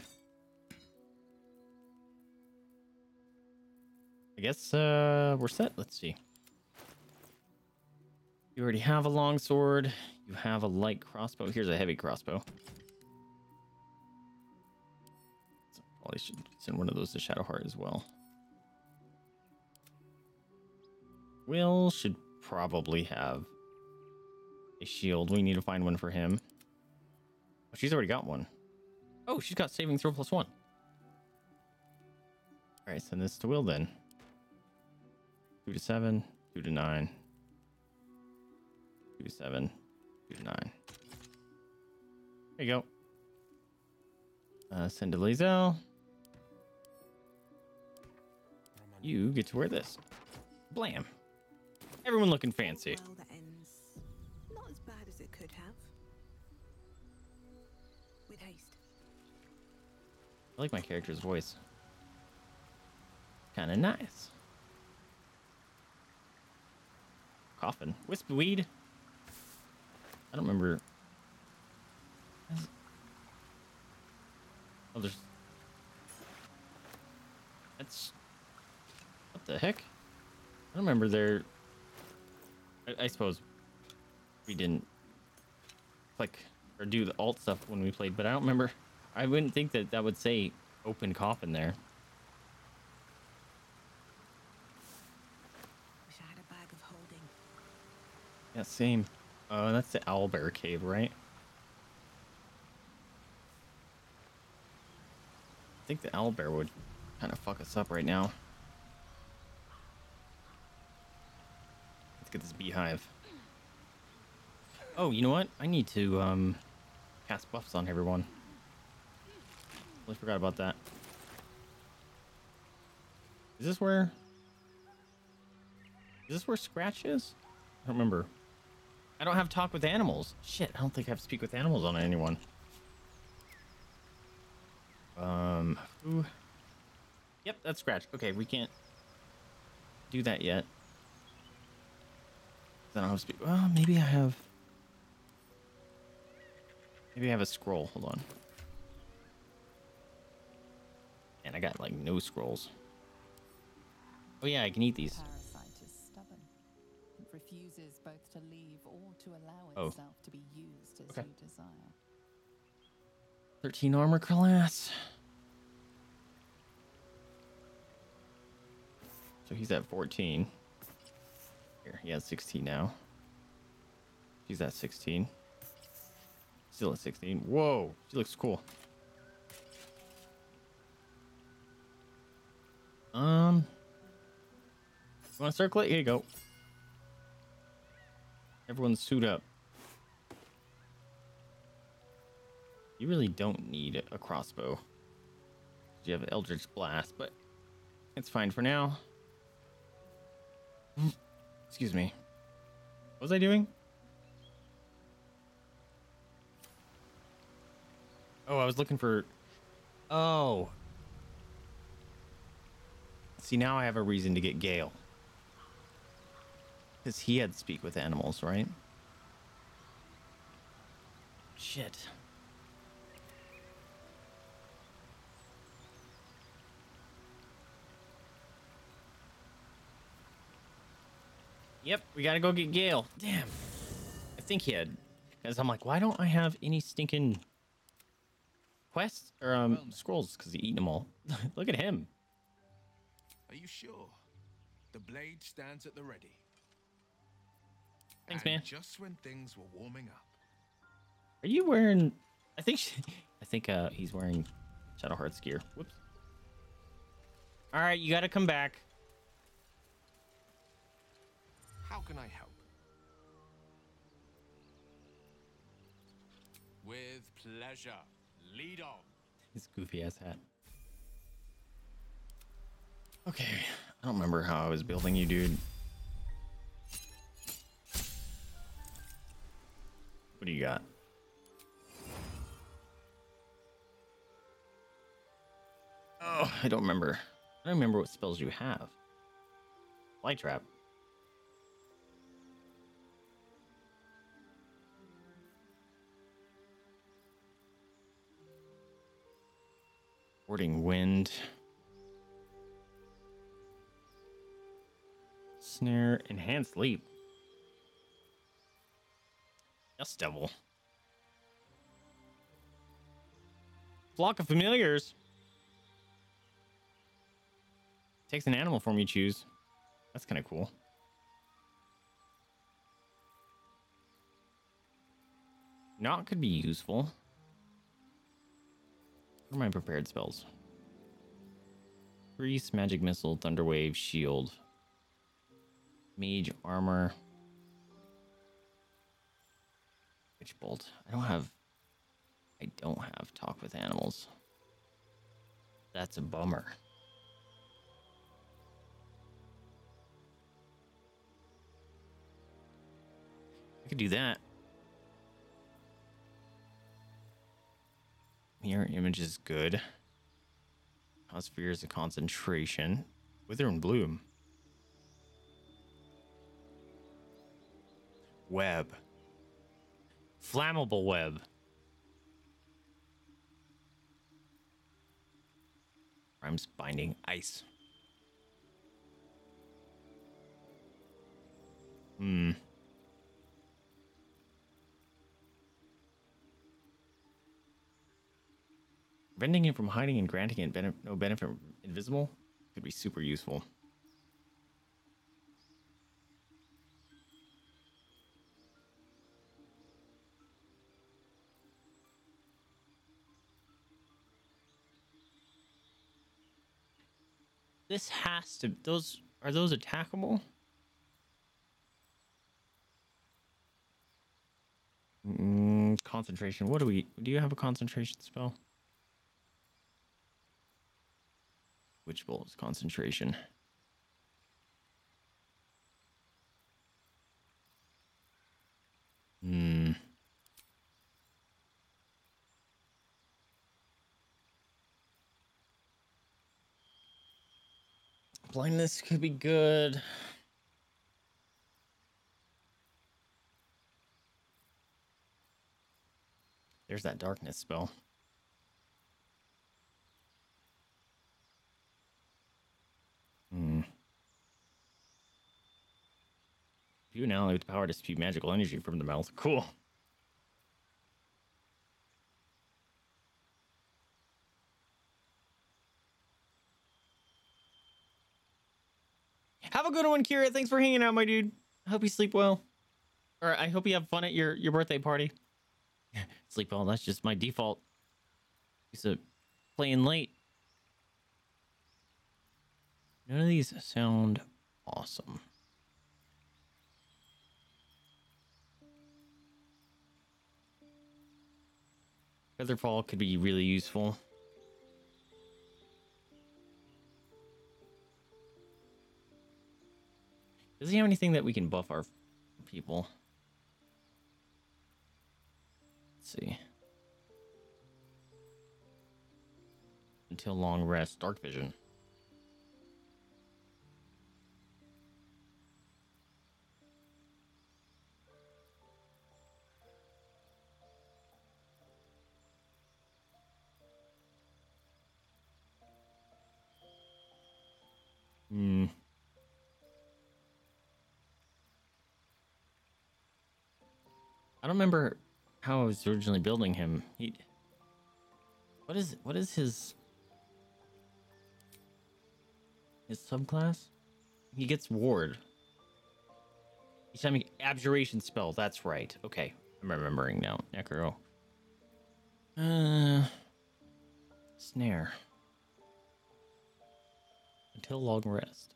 I guess uh, we're set. Let's see. You already have a long sword. You have a light crossbow. Here's a heavy crossbow. So probably should send one of those to Shadowheart as well. Wyll should probably have a shield. We need to find one for him. She's already got one. Oh, she's got saving throw plus one. All right, send this to Wyll then. Two to seven, two to nine, two to seven, two to nine. There you go. Uh, send to Lae'zel. You get to wear this. Blam. Everyone looking fancy. I like my character's voice. Kind of nice. Coffin. Wisp weed. I don't remember. Oh, there's. That's. What the heck? I don't remember there. I, I suppose we didn't click or do the alt stuff when we played, but I don't remember. I wouldn't think that that would say open coffin there. Wish I had a bag of holding. Yeah, same. Oh, that's the owlbear cave, right? I think the owlbear would kind of fuck us up right now. Let's get this beehive. Oh, you know what? I need to um cast buffs on everyone. Totally forgot about that. Is this where? Is this where Scratch is? I don't remember. I don't have talk with animals. Shit, I don't think I have speak with animals on anyone. Um? Yep, that's Scratch. Okay, we can't do that yet. Then I don't have speak. Well, maybe I have. Maybe I have a scroll. Hold on. And I got like no scrolls. Oh yeah, I can eat these. Parasite is stubborn. It refuses both to leave or to allow Oh. itself to be used as Okay. you desire. 13 armor class. So he's at 14. Here, he has 16 now. He's at 16. Still at 16. Whoa, she looks cool. Um, want to circle it? Here you go. Everyone's suit up. You really don't need a crossbow. You have Eldritch Blast, but it's fine for now. Excuse me. What was I doing? Oh, I was looking for. Oh. See, now I have a reason to get Gale. Because he had to speak with animals, right? Shit. Yep, we gotta go get Gale. Damn. I think he had. Because I'm like, why don't I have any stinking quests or um scrolls? Because he eaten them all. Look at him. Are you sure? The blade stands at the ready. Thanks, And man. Just when things were warming up. Are you wearing? I think. She, I think uh he's wearing Shadowheart's gear. Whoops. All right, you gotta come back. How can I help? With pleasure. Lead on. His goofy ass hat. Okay, I don't remember how I was building you, dude. What do you got? Oh, I don't remember. I don't remember what spells you have. Light trap. Warding wind. Snare, enhanced leap. Yes, devil. Flock of familiars. Takes an animal form you choose. That's kind of cool. Not could be useful. What are my prepared spells? Priest, Magic Missile, Thunder Wave, Shield, Mage Armor, Witch Bolt. I don't have. I don't have Talk with Animals. That's a bummer. I could do that. Mirror image is good. Cause fears of concentration. Wither and bloom. Web. Flammable web. Rime's binding ice. Hmm. Preventing it from hiding and granting it benef- no benefit invisible could be super useful. This has to those are those attackable? Mm, concentration. What do we do you have a concentration spell? Witch bolt is concentration? Blindness could be good. There's that darkness spell. Hmm. You now with the power to spew magical energy from the mouth. Cool. Have a good one, Kira. Thanks for hanging out, my dude. I hope you sleep well. Or I hope you have fun at your, your birthday party. sleep well, that's just my default. He's to playing late. None of these sound awesome. Featherfall could be really useful. Does he have anything that we can buff our people? Let's see. Until long rest, dark vision. Hmm. I don't remember how I was originally building him. He What is what is his his subclass? He gets ward. Each time he abjuration spell, that's right. Okay. I'm remembering now. Necro. Uh snare. Until long rest.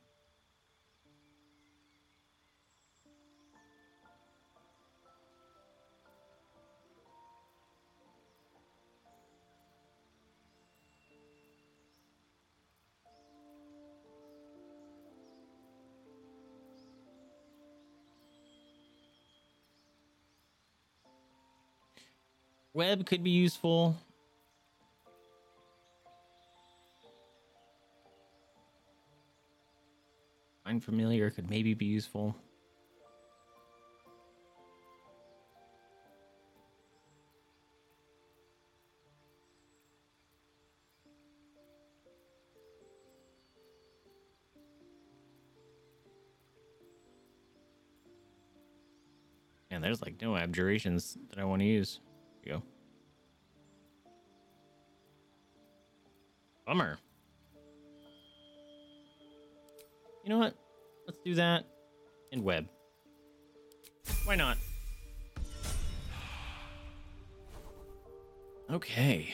Web could be useful. Find familiar could maybe be useful. And there's like no abjurations that I want to use. We go. Bummer. You know what? Let's do that in web. Why not? Okay.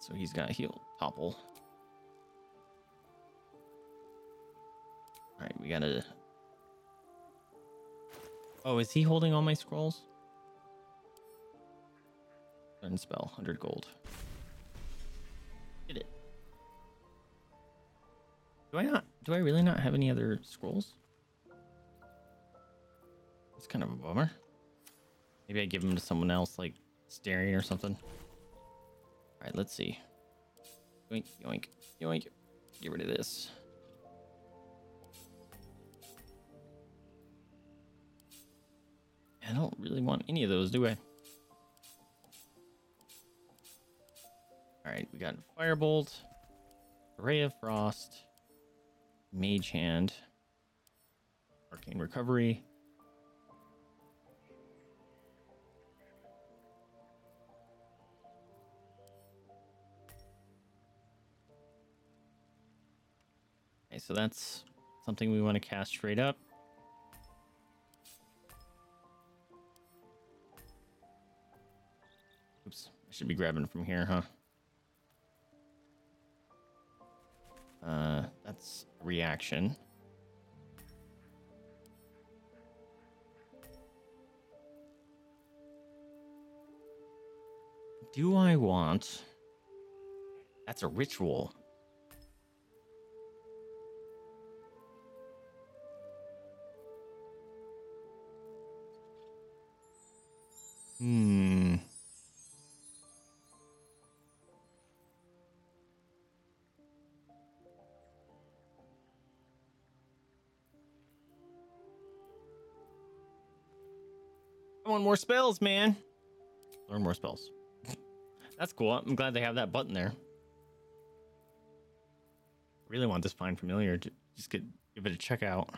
So he's got heal topple. All right, we gotta. Oh, is he holding all my scrolls? And spell, 100 gold. Get it. Do I not? Do I really not have any other scrolls? It's kind of a bummer. Maybe I give them to someone else, like Astarion or something. All right, let's see. Yoink, yoink, yoink. Get rid of this. I don't really want any of those, do I? All right, we got Firebolt, Ray of Frost, Mage Hand, Arcane Recovery. Okay, so that's something we want to cast straight up. Should be grabbing from here, huh? Uh, that's reaction. Do I want? That's a ritual. Hmm. Want more spells, man. Learn more spells. That's cool. I'm glad they have that button there. Really want this find familiar. Just get give it a check out.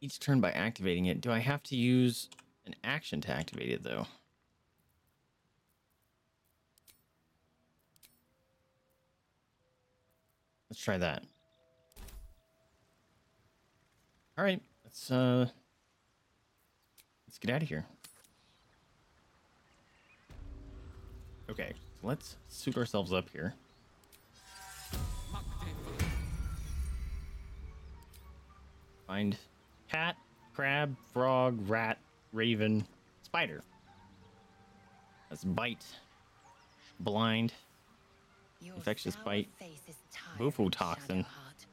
Each turn by activating it. Do I have to use an action to activate it though? Let's try that. All right, let's uh let's get out of here. Okay, let's suit ourselves up here. Find cat, crab, frog, rat, raven, spider. That's bite, blind, Your infectious bite, face is tired, Bufotoxin. Shadowheart.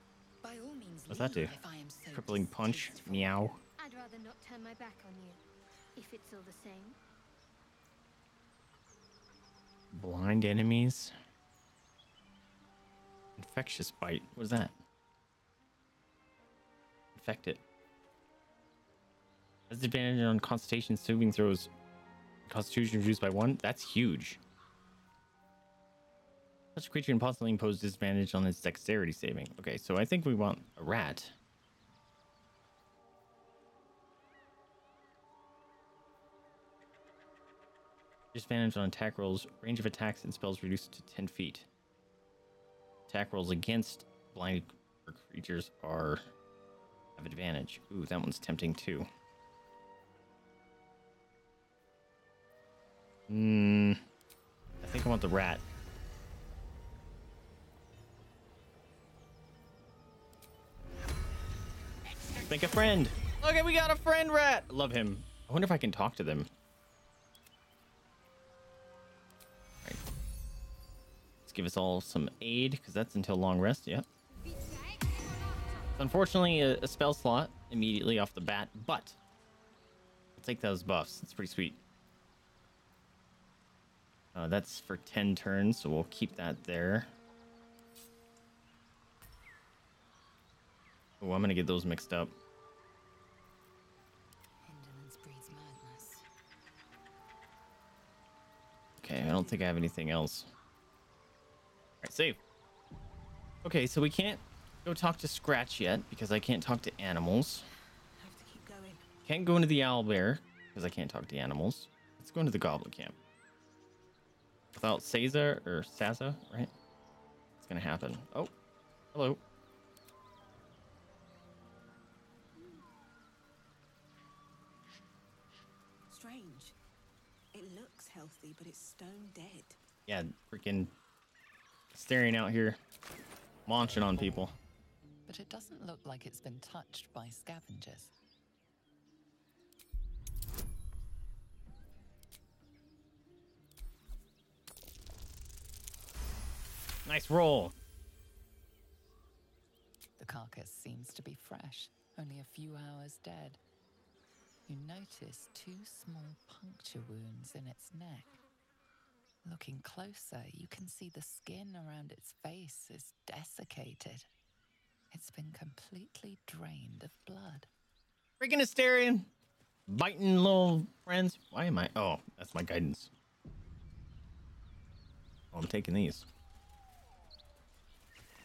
By all means, What's that do? so Crippling punch, meow. I'd rather not turn my back on you, if it's all the same. Blind enemies. Infectious bite. What is that? Infect it. Has advantage on Constitution saving throws. Constitution reduced by one. That's huge. Such a creature can possibly impose disadvantage on its dexterity saving. Okay, so I think we want a rat. Disadvantage on attack rolls. Range of attacks and spells reduced to 10 feet. Attack rolls against blind creatures are have advantage. Ooh, that one's tempting too. Hmm. I think I want the rat. Make a friend. Okay, we got a friend rat. I love him. I wonder if I can talk to them. Right. Let's give us all some aid because that's until long rest. Yep. Unfortunately, a, a spell slot immediately off the bat, but I'll take those buffs. It's pretty sweet. Uh, that's for 10 turns, so we'll keep that there. Oh, I'm gonna get those mixed up. Okay, I don't think I have anything else. Alright, save. Okay, so we can't go talk to Scratch yet because I can't talk to animals. Have to keep going. Can't go into the owl bear because I can't talk to animals. Let's go into the goblin camp. Without Caesar or Saza, right? It's gonna happen. Oh, hello. Strange. It looks healthy, but it's stone dead. Yeah, freaking Astarion out here, launching on people. But it doesn't look like it's been touched by scavengers. Nice roll. The carcass seems to be fresh, only a few hours dead. you notice two small puncture wounds in its neck. Looking closer, you can see the skin around its face is desiccated. It's been completely drained of blood. Freaking Astarion! Biting little friends. Why am I? Oh, that's my guidance. Oh, I'm taking these.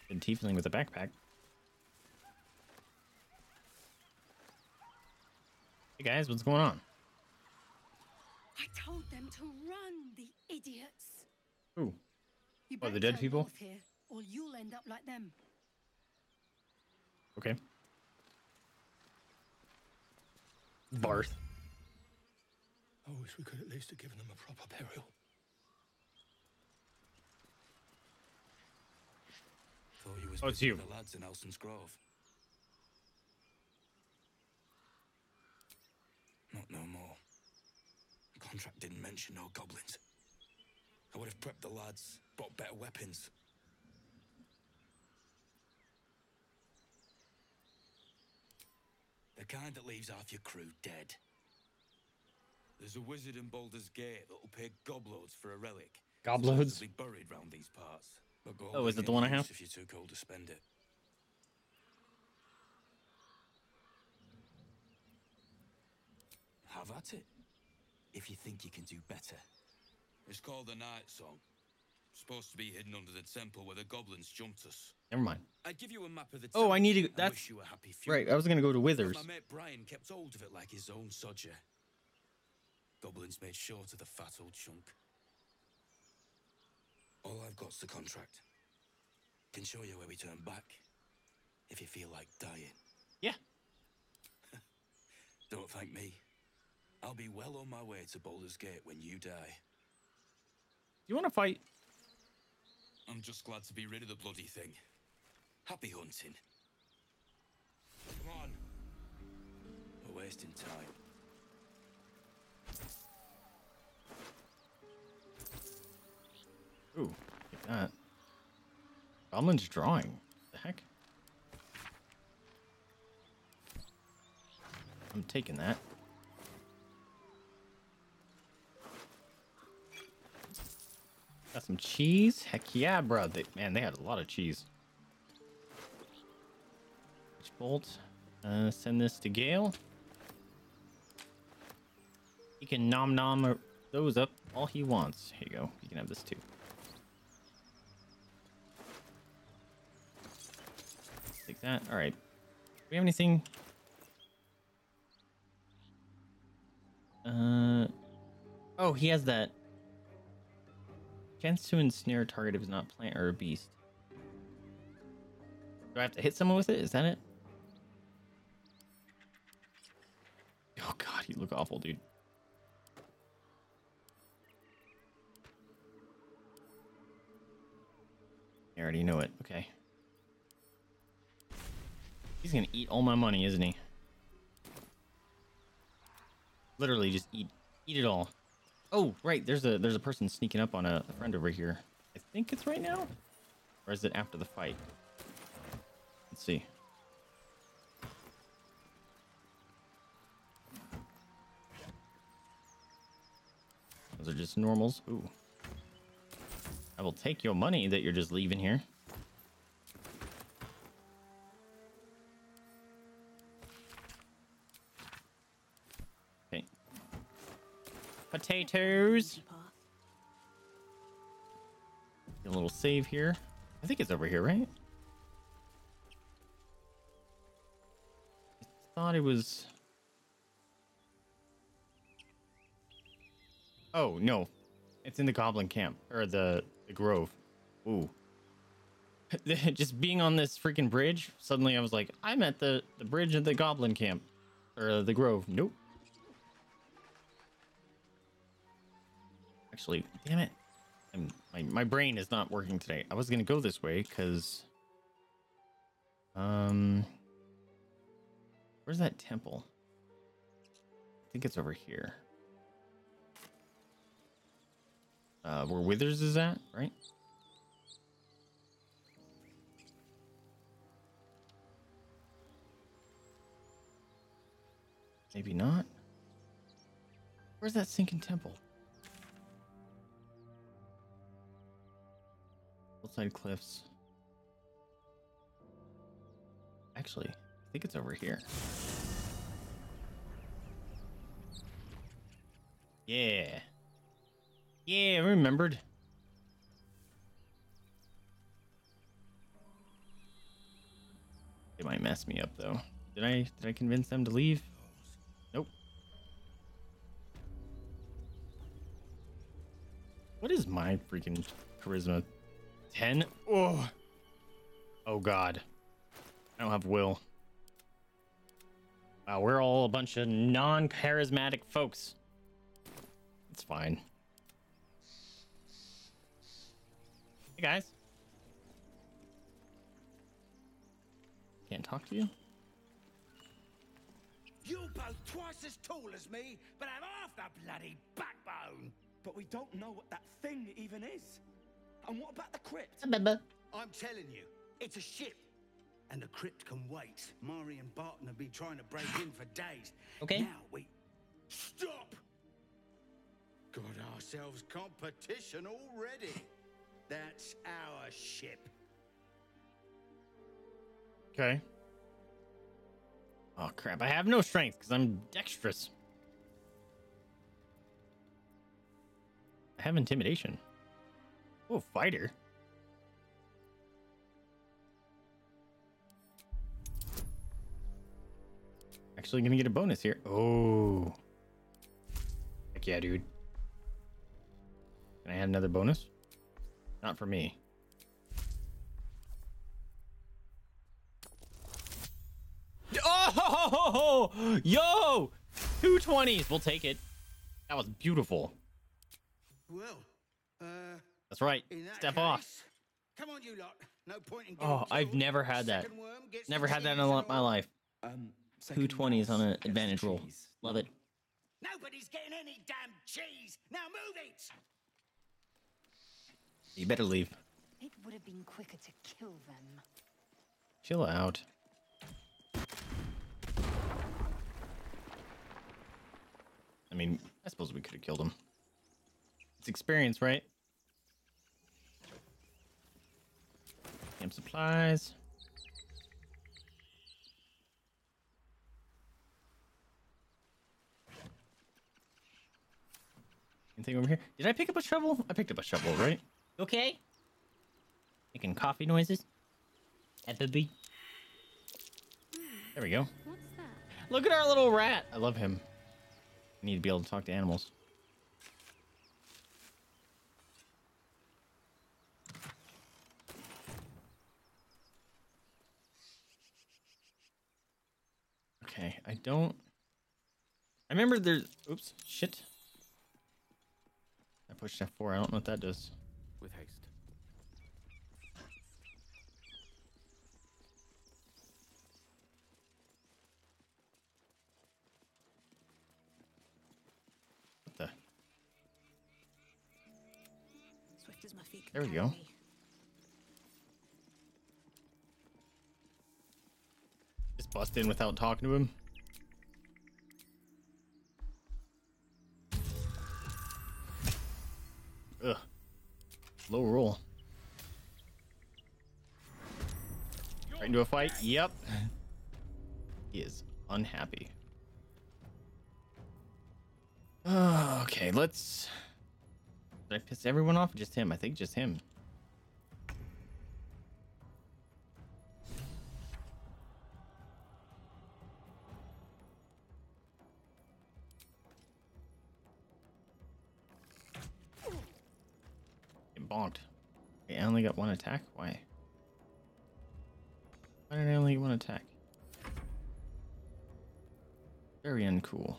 Good tiefling with a backpack. Hey guys, what's going on? I told them to run, the idiots. Ooh. You Oh, the dead people? Here, or you'll end up like them. Okay. Barth. I wish we could at least have given them a proper burial. Thought you was Oh, it's you. the lads in Elson's Grove. Not no more. The contract didn't mention no goblins. I would have prepped the lads, bought better weapons. The kind that leaves half your crew dead. There's a wizard in Baldur's Gate that'll pay gobloads for a relic. Gobloads? Supposedly buried round these parts. But gold Oh, is it the one I have? If you're too cold to spend it. Have at it. If you think you can do better. It's called the Nightsong. Supposed to be hidden under the temple where the goblins jumped us. Never mind. I'd give you a map of the Oh, I need to. That's wish you a happy right. I was gonna go to Withers. My mate Brian kept hold of it like his own sodger. Goblins made short of the fat old chunk. All I've got's the contract. Can show you where we turn back. If you feel like dying. Yeah. Don't thank me. I'll be well on my way to Baldur's Gate when you die. You want to fight? I'm just glad to be rid of the bloody thing. Happy hunting. Come on. We're wasting time. Ooh, look at that. Goblin's drawing. The heck? I'm taking that. Got some cheese? Heck yeah, bro. They, man, they had a lot of cheese. Witch bolt? Uh, send this to Gale. He can nom nom those up all he wants. Here you go. You can have this too. Take that. All right. Do we have anything? Uh. Oh, he has that. Chance to ensnare a target if it's not plant or a beast. Do I have to hit someone with it? Is that it? Oh god, you look awful, dude. I already know it. Okay. He's gonna eat all my money, isn't he? Literally, just eat, eat it all. Oh, right. There's a there's a person sneaking up on a, friend over here. I think it's right now, or is it after the fight? Let's see. Those are just normals. Ooh. I will take your money that you're just leaving here. Potatoes. A little save here. I think it's over here, right? I thought it was. Oh no, it's in the Goblin camp or the the Grove. Ooh. Just being on this freaking bridge, suddenly I was like, I'm at the the bridge of the Goblin camp or the Grove. Nope. Actually, damn it. I'm, my, my brain is not working today. I was gonna go this way because um where's that temple? I think it's over here. Uh where Withers is at, right? Maybe not. Where's that sinking temple? Hillside cliffs. Actually, I think it's over here. Yeah. Yeah, I remembered. They might mess me up though. Did I did I convince them to leave? Nope. What is my freaking charisma? 10? Oh. Oh god. I don't have Wyll. Wow, we're all a bunch of non-charismatic folks. It's fine. Hey guys. Can't talk to you? You're both twice as tall as me, but I have half the bloody backbone. But we don't know what that thing even is. And what about the crypt? I'm telling you, it's a ship. And the crypt can wait. Mari and Barton have been trying to break in for days. Okay. Now we stop. Got ourselves competition already. That's our ship. Okay. Oh crap, I have no strength because I'm dexterous. I have intimidation. Oh, fighter. Actually gonna get a bonus here. Oh. Heck yeah, dude. Can I add another bonus? Not for me. Oh, yo, two twenties. We'll take it. That was beautiful. Well, uh, That's right. that Step case, off. Come on, you lot. No point in Oh, I've killed. never had that. Second worm gets Never had that in cheese a my life. Um, Two twenties on an advantage roll. Love it. Nobody's getting any damn cheese. Now move it. You better leave. It would have been quicker to kill them. Chill out. I mean, I suppose we could have killed him. It's experience, right? Camp supplies. Anything over here? Did I pick up a shovel? I picked up a shovel, right? Okay. Making coffee noises. Happy. There we go. What's that? Look at our little rat. I love him. I need to be able to talk to animals. Okay, I don't. I remember there's. Oops, shit. I pushed F4. I don't know what that does. With haste. What the? Swift as my feet can There we go. me. Just bust in without talking to him. Ugh. Low roll. Into a fight? Yep. he is unhappy. Okay, let's. Did I piss everyone off? Just him. I think just him. Bonked. Okay, I only got one attack? Why? Why did I only get one attack? Very uncool.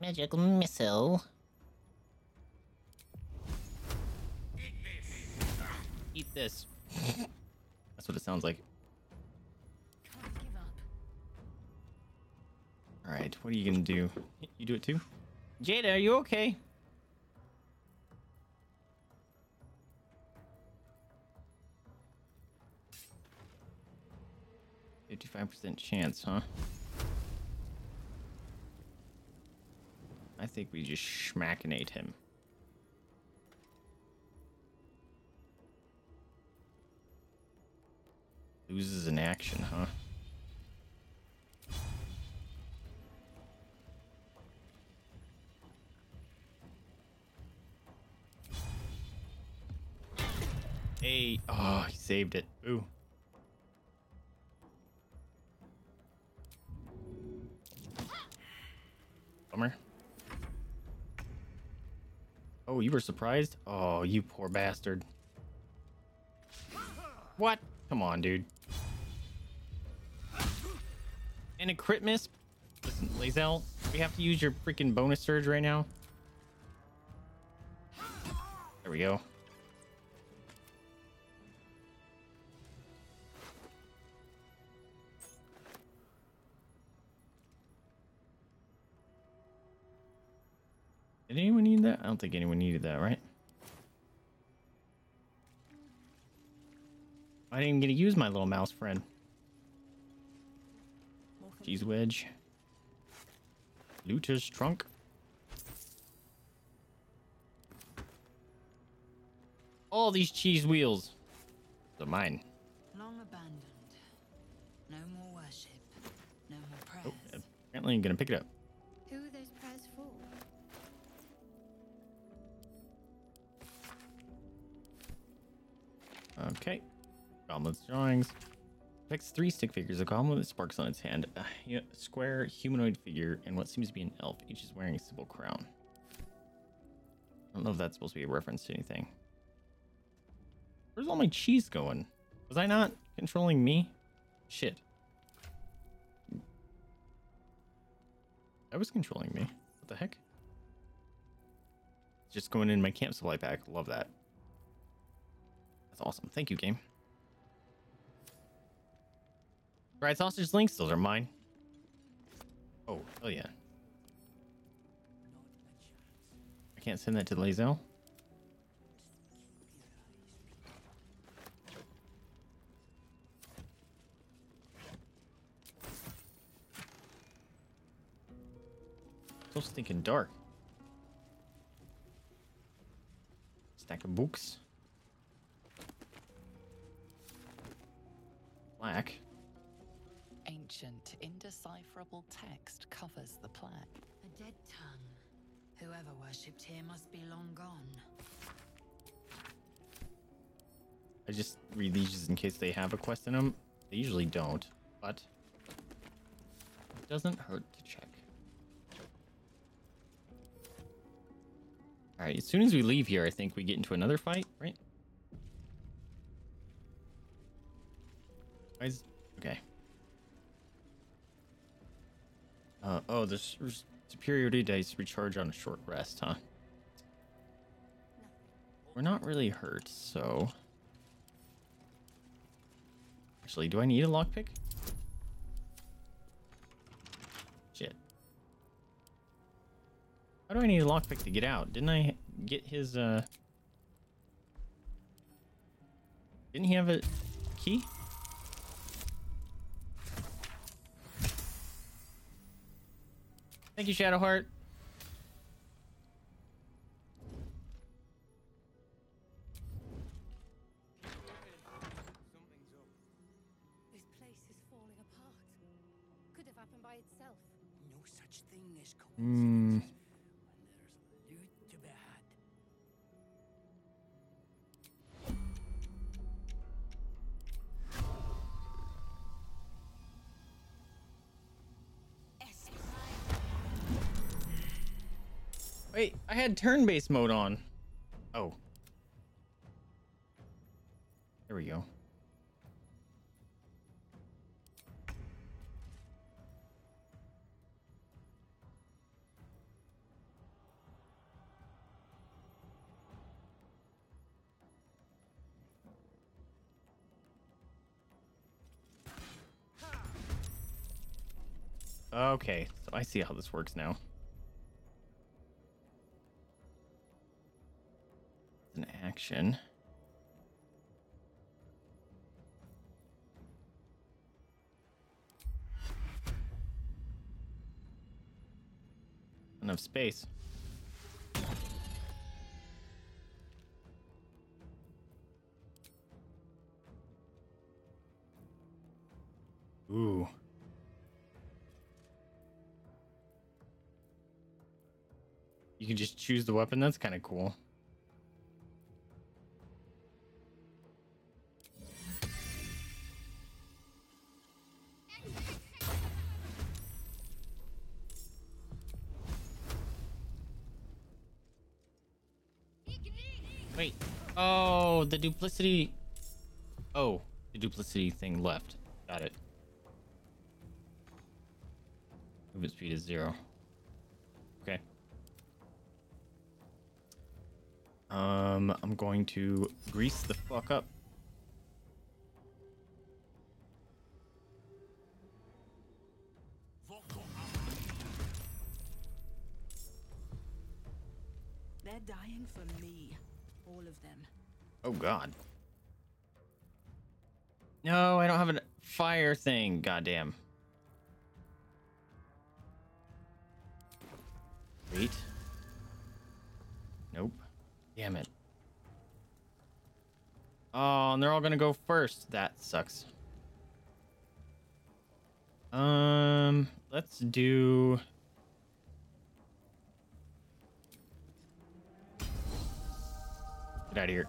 Magical missile. Eat this. That's what it sounds like. Can't give up. All right, what are you gonna do? You do it too? Jada, are you okay? 55% chance, huh? I think we just schmackinate him. Loses an action, huh? Hey, oh, he saved it. Ooh. Bummer. Oh, you were surprised? Oh, you poor bastard. What? Come on, dude. And a crit miss? Listen, Lae'zel, we have to use your freaking bonus surge right now. There we go. Did anyone need that? I don't think anyone needed that, right? I didn't even get to use my little mouse friend. Cheese wedge. Looter's trunk. All these cheese wheels. They're mine. Long abandoned. No more worship. No more oh, prayers. Oh, apparently I'm gonna pick it up. Okay. Goblin's drawings. Depicts three stick figures, a goblin with sparks on its hand, a square humanoid figure, and what seems to be an elf. Each is wearing a simple crown. I don't know if that's supposed to be a reference to anything. Where's all my cheese going? Was I not controlling me? Shit. I was controlling me. What the heck? Just going in my camp supply pack. Love that. That's awesome. Thank you, game. Fried sausage links, those are mine. Oh, oh yeah. I can't send that to Lae'zel. So stinking dark. Stack of books. Black. Ancient, indecipherable text covers the plaque. A dead tongue. Whoever worshipped here must be long gone. I just read these just in case they have a quest in them. They usually don't, but it doesn't hurt to check. All right, as soon as we leave here, I think we get into another fight, right? Is- okay. Uh, oh, this res- superiority dice recharge on a short rest, huh? We're not really hurt, so. Actually, do I need a lockpick? Shit. How do I need a lockpick to get out? Didn't I get his, uh... Didn't he have a key? Thank you, Shadowheart. Had turn-based mode on. Oh. There we go. Okay, so I see how this works now. action. Enough space. Ooh. You can just choose the weapon. That's kind of cool. The duplicity. Oh, the duplicity thing left. Got it. Movement speed is zero. Okay. Um, I'm going to grease the fuck up. They're dying for me. All of them. Oh god. No, I don't have a fire thing. Goddamn. Wait. Nope. Damn it. Oh, and they're all gonna go first. That sucks. Um, let's do. Get out of here.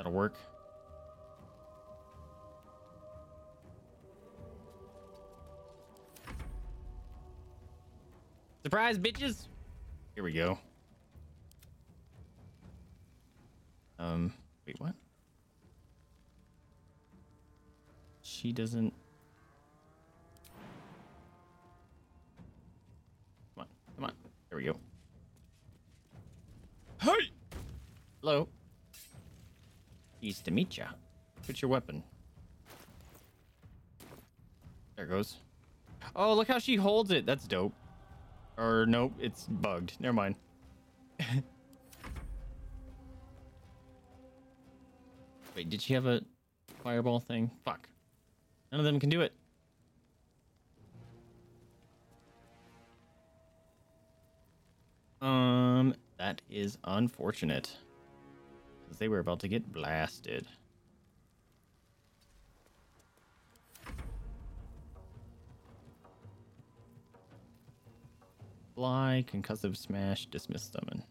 That'll work. Surprise, bitches! Here we go. Um, wait, what? She doesn't. Come on, come on. There we go. Hey! Hello. Pleased to meet ya. What's your weapon? There it goes. Oh, look how she holds it. That's dope. Or nope, it's bugged. Never mind. Wait, did she have a fireball thing? Fuck. None of them can do it. Um, that is unfortunate. Because they were about to get blasted. Fly, concussive smash, dismiss summon.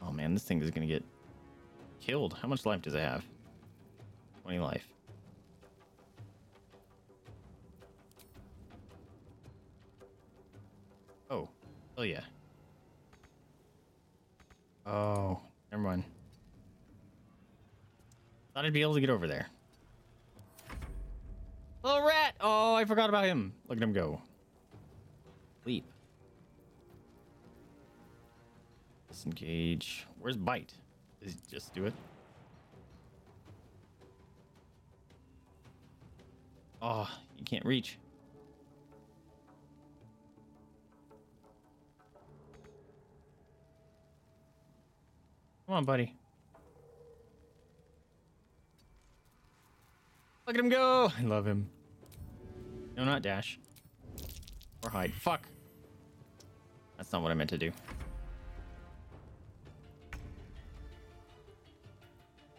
Oh man, this thing is gonna get killed. How much life does it have? 20 life. Oh yeah. Oh, never mind. Thought I'd be able to get over there. Little rat! Oh, I forgot about him. Look at him go. Leap. Disengage. Where's bite? Does he just do it? Oh, you can't reach. Come on, buddy. Look at him go! I love him. No, not dash. Or hide. Fuck. That's not what I meant to do.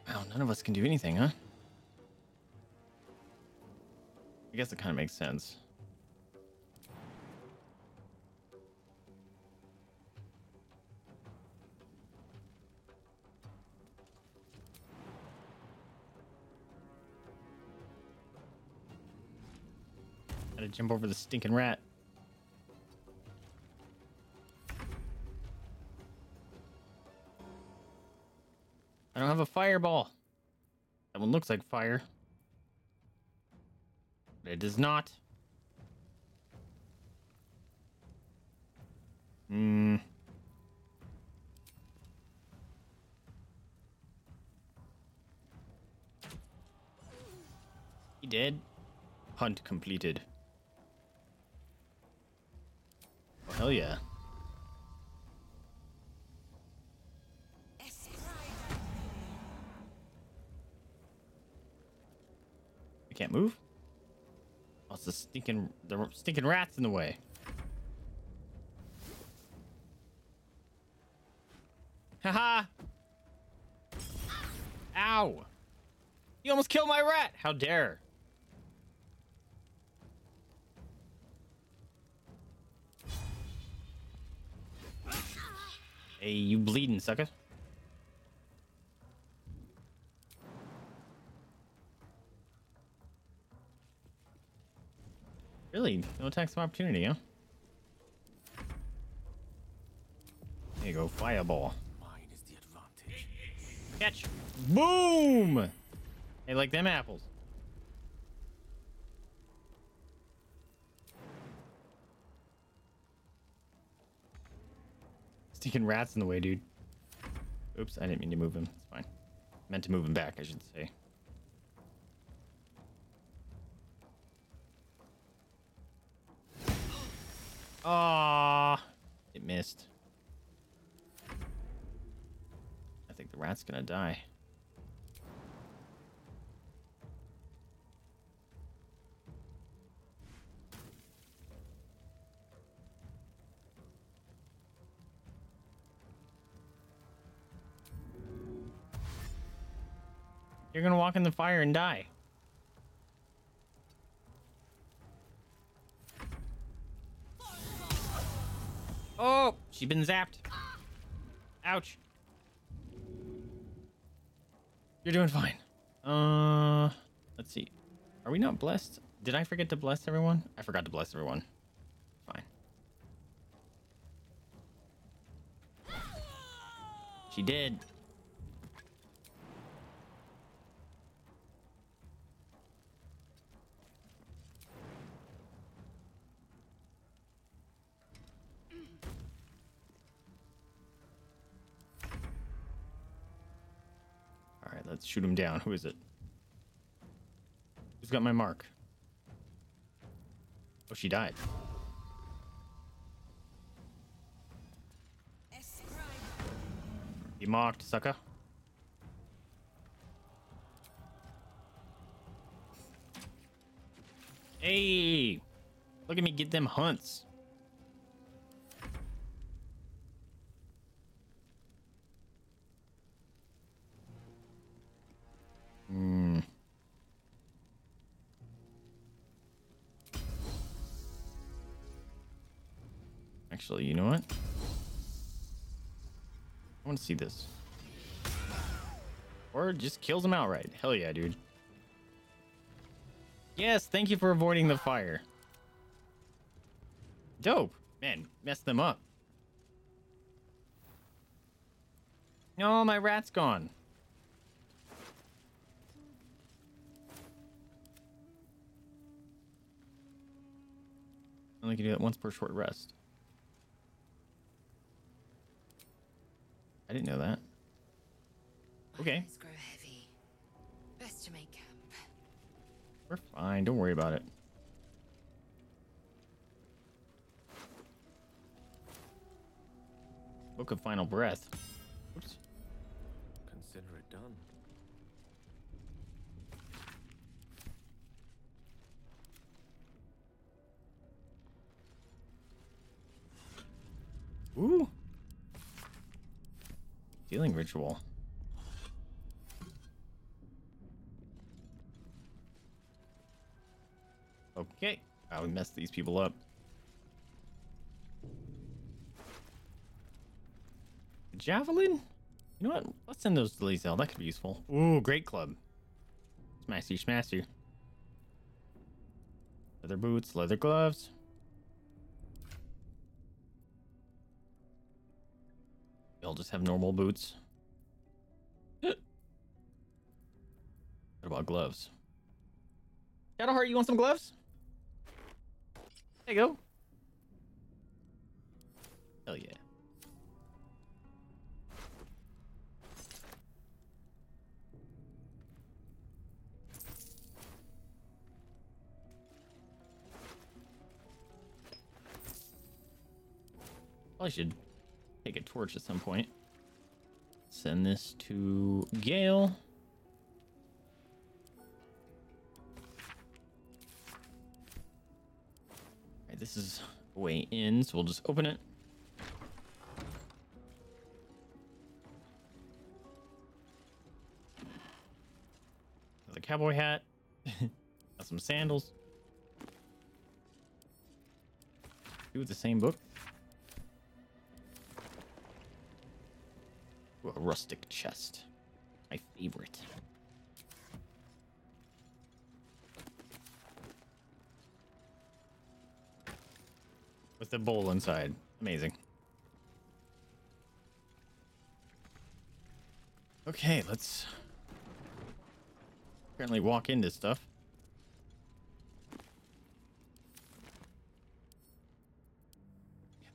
Wow, none of us can do anything, huh? I guess it kind of makes sense. Jump over the stinking rat. I don't have a fireball. That one looks like fire. But it does not. Hmm. He did. Hunt completed. Hell yeah. I can't move. Oh, it's the stinking the stinking rats in the way. Haha! Ow! You almost killed my rat! How dare! Hey, you bleeding, sucker. Really? No attacks of opportunity, huh? There you go, fireball. Mine is the advantage. Catch. Boom! Hey, like them apples. Stinking rats in the way, dude. Oops, I didn't mean to move him. It's fine. Meant to move him back, I should say. Ah, it missed. I think the rat's gonna die. You're gonna walk in the fire and die. Oh, she's been zapped. Ouch. You're doing fine. Uh, let's see. Are we not blessed? Did I forget to bless everyone? I forgot to bless everyone. Fine. She did. Shoot him down. Who is it? Who's got my mark? Oh, she died. Be marked, sucker. Hey! Look at me get them hunts. Hmm. Actually, you know what? I want to see this. Or just kills him outright. Hell yeah, dude. Yes, thank you for avoiding the fire. Dope. Man, messed them up. No, my rat's gone. Only can do that once per short rest. I didn't know that. Okay, grow heavy. Best to make camp. we're fine. Don't worry about it. Book of Final Breath. Oops. Consider it done. Ooh. Healing ritual. Okay. I would mess these people up. Javelin? You know what? Let's send those to Lae'zel. That could be useful. Ooh, great club. Smashy, smashy. Leather boots, leather gloves. You'll just have normal boots. what about gloves? Shadowheart, you want some gloves? There you go. Hell yeah. I should Take a torch at some point. Send this to Gale. This is way in, so we'll just open it. The cowboy hat. Got some sandals. Do the same book. A rustic chest. My favorite. With the bowl inside. Amazing. Okay, let's apparently walk into stuff.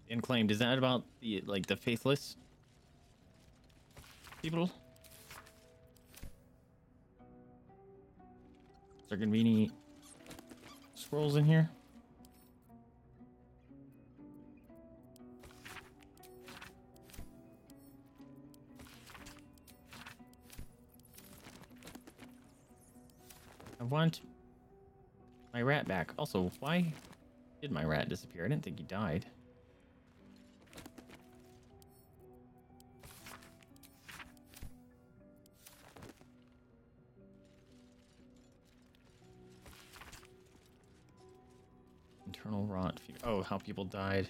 Unclaimed. Is that about the like the faithless people? Is there gonna be any scrolls in here? I want my rat back. Also, why did my rat disappear? I didn't think he died. Rot. Oh, how people died.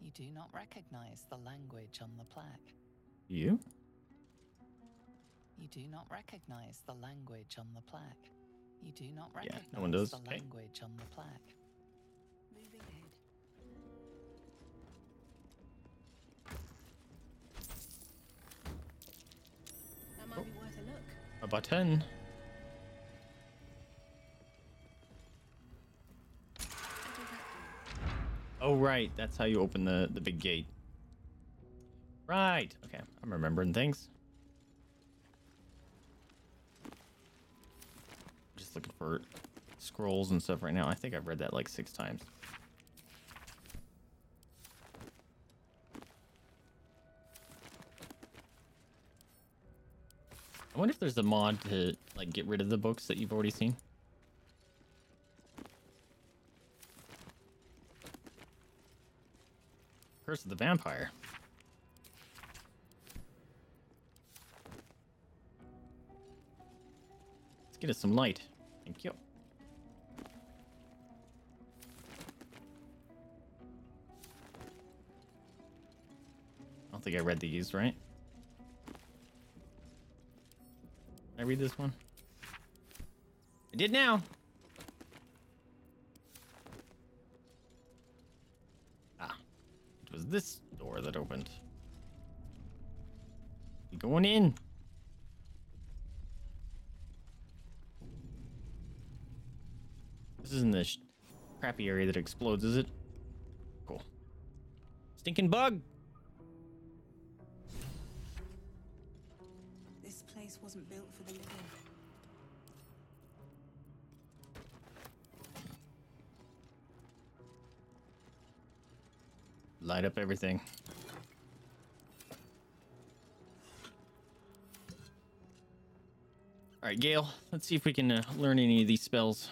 You do not recognize the language on the plaque. You? You do not recognize the language on the plaque. You do not recognize Yeah, recognize no one does. the Okay. language on the plaque. Moving ahead. That might be oh. worth a look. A button. Oh right, that's how you open the the big gate. Right. Okay, I'm remembering things. Just looking for scrolls and stuff right now. I think I've read that like six times. I wonder if there's a mod to like get rid of the books that you've already seen. Of the Vampire. Let's get us some light. Thank you. I don't think I read these, right? I read this one? I did now. Ah, it this door that opened. You going in? This isn't the crappy area that explodes, is it? Cool. Stinking bug. This place wasn't built for the living. Light up everything. All right, Gale. Let's see if we can uh, learn any of these spells.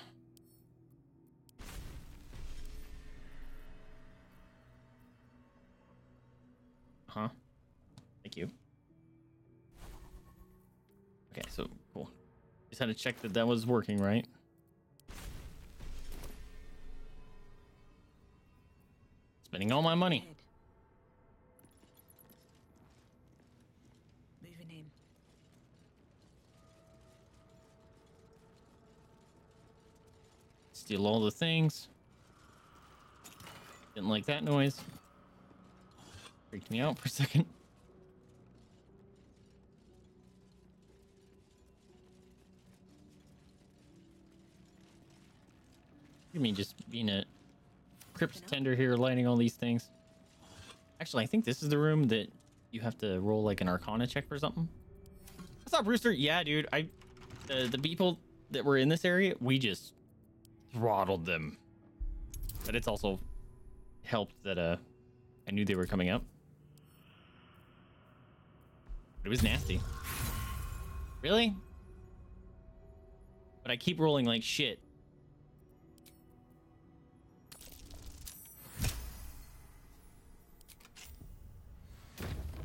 Huh? Thank you. Okay, so cool. Just had to check that that was working, right? Spending all my money. Moving in. Steal all the things. Didn't like that noise. Freaked me out for a second. Look mean just being a crypt tender here, lighting all these things. Actually, I think this is the room that you have to roll like an Arcana check for something. What's up, Rooster? Yeah, dude. I, the the people that were in this area, we just throttled them. But it's also helped that uh, I knew they were coming up. But it was nasty. Really? but I keep rolling like shit.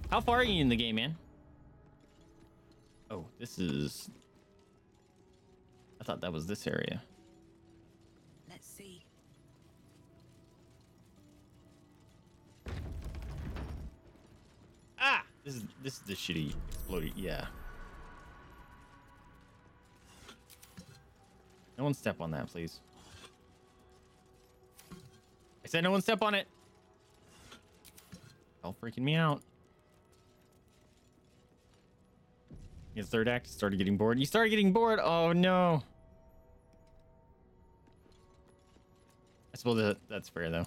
How far are you in the game, man? Oh, this is. I thought that was this area. Let's see. Ah! This is this is the shitty exploding. Yeah. No one step on that, please. I said no one step on it. All freaking me out. His third act started getting bored. You started getting bored. Oh no. I suppose that's fair though.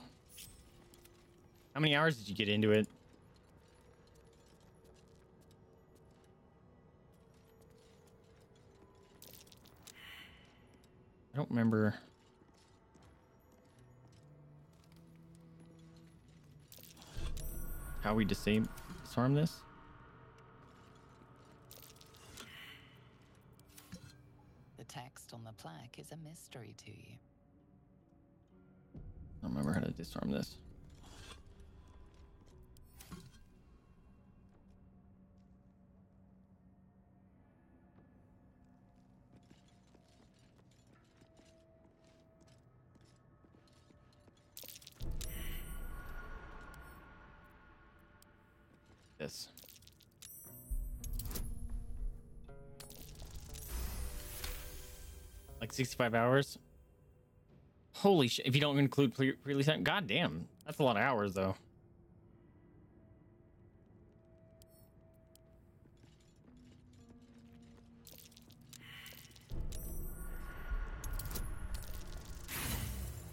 How many hours did you get into it? I don't remember. How we disarm this? On the plaque is a mystery to you. I don't remember how to disarm this. This. Like 65 hours? Holy shit. If you don't include pre release god damn. That's a lot of hours though.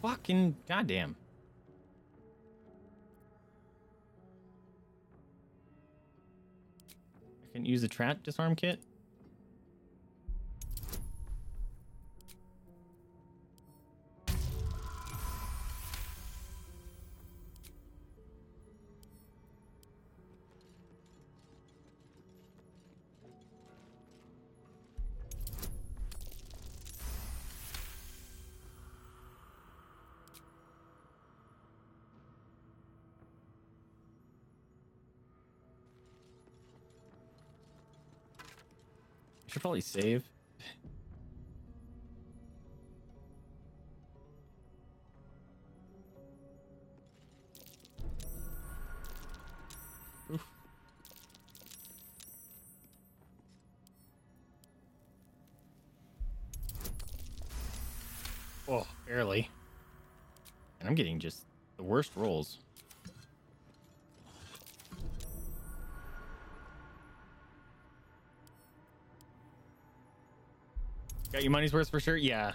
Fucking goddamn. I can use the trap disarm kit. Probably save. Oof. Oh, barely. And I'm getting just the worst rolls. Got your money's worth for sure? Yeah.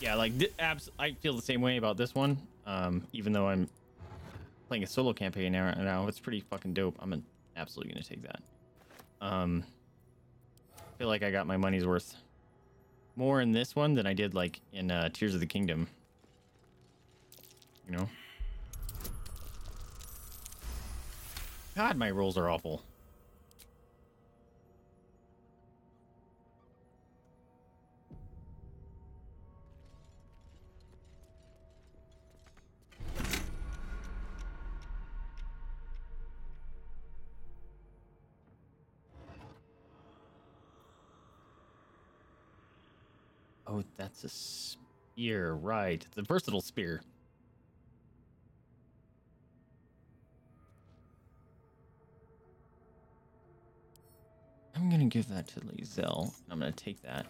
Yeah, like abs I feel the same way about this one. Um, even though I'm playing a solo campaign now, now it's pretty fucking dope. I'm absolutely gonna take that. Um, I feel like I got my money's worth more in this one than I did like in uh, Tears of the Kingdom. You know. God, my rolls are awful. That's a spear, right? It's a versatile spear. I'm gonna give that to Lae'zel. I'm gonna take that.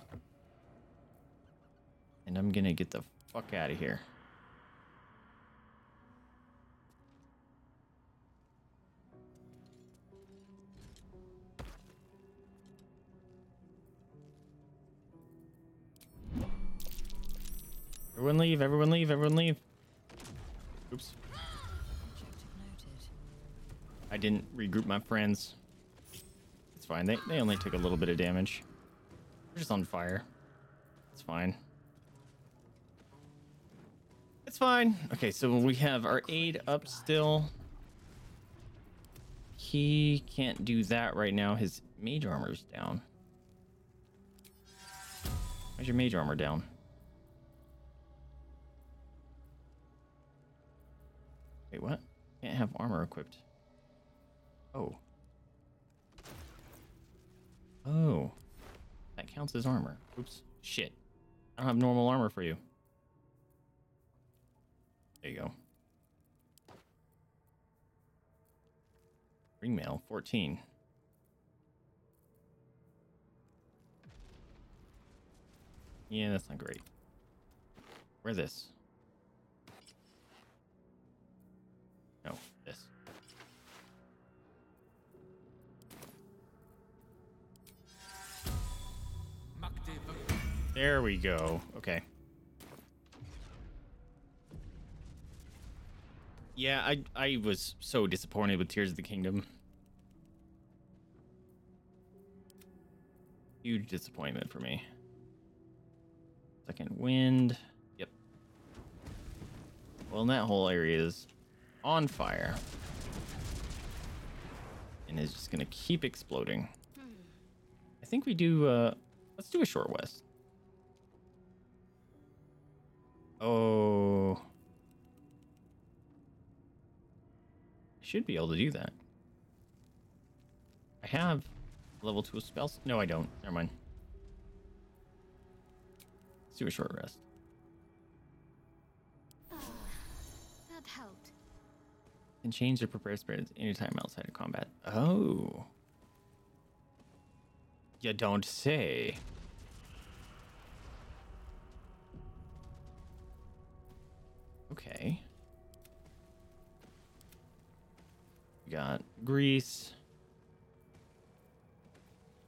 And I'm gonna get the fuck out of here. Everyone leave, everyone leave, everyone leave. Oops. I didn't regroup my friends. It's fine. They, they only took a little bit of damage. They're just on fire. It's fine. It's fine. Okay, so we have our aid up still. He can't do that right now. His mage armor's down. Why's your mage armor down? Wait, what? Can't have armor equipped. Oh. Oh. That counts as armor. Oops. Shit. I don't have normal armor for you. There you go. Ring mail, 14. Yeah, that's not great. Wear this. There we go. Okay. Yeah, I I was so disappointed with Tears of the Kingdom. Huge disappointment for me. Second wind. Yep. Well, that whole area is on fire. And is just gonna keep exploding. I think we do uh let's do a short west. Oh. I should be able to do that. I have level 2 spells. No, I don't. Never mind. Let's do a short rest. Ah, that helped. And change the prepared spirits anytime outside of combat. Oh. You don't say. Okay. We got grease.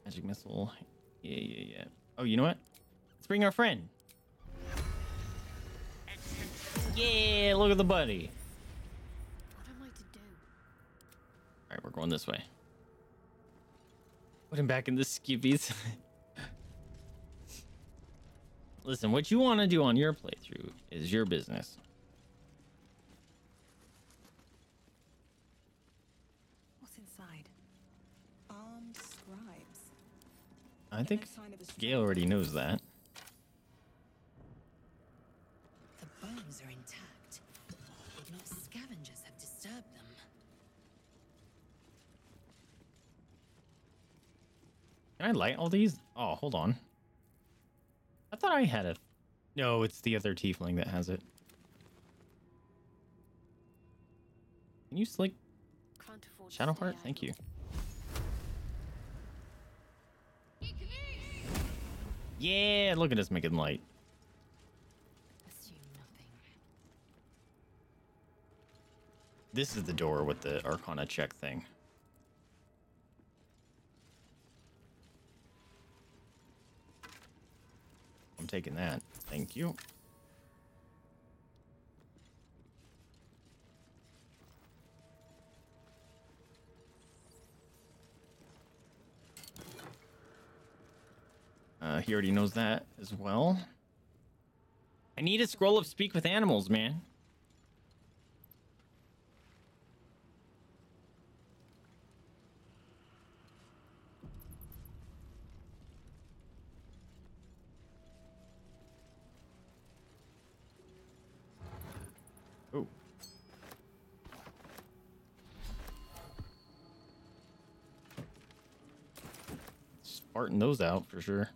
Magic missile. Yeah, yeah, yeah. Oh, you know what? Let's bring our friend. Yeah, look at the buddy. What am I to do? All right, we're going this way. Put him back in the skippies. Listen, what you want to do on your playthrough is your business. What's inside? Armed scribes. I think Gale already knows that. The bones are intact, but no scavengers have disturbed them. Can I light all these? Oh, hold on. I thought I had a. No, it's the other tiefling that has it. Can you slick Can't Shadowheart? Thank you. Yeah, look at us making light. Assume nothing. This is the door with the Arcana check thing. I'm taking that. Thank you. Uh, he already knows that as well. I need a scroll of speak with animals, man. Oh. Spartan those out for sure.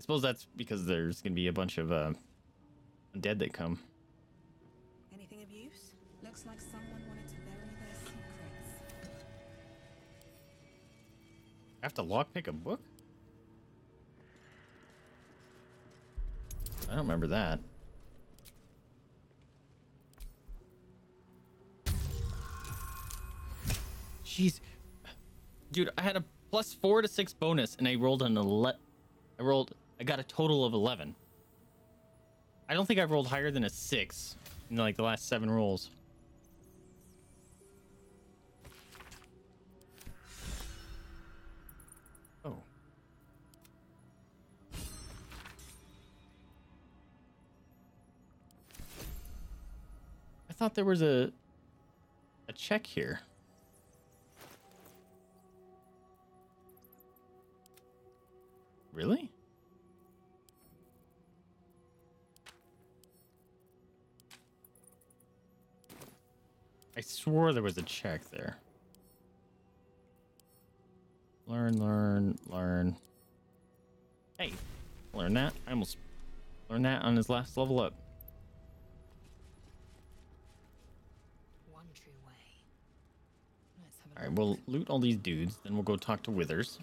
I suppose that's because there's gonna be a bunch of uh, undead that come. Anything of use? Looks like someone wanted to bury their secrets. I have to lockpick a book? I don't remember that. Jeez. Dude, I had a plus four to six bonus and I rolled an 11. I rolled, I got a total of 11. I don't think I've rolled higher than a six in like the last seven rolls. Oh. I thought there was a a check here. Really? Swore there was a check there. Learn, learn, learn. Hey, learn that. I almost learned that on his last level up. One true way. Let's have a All right, we'll loot all these dudes, then we'll go talk to Withers.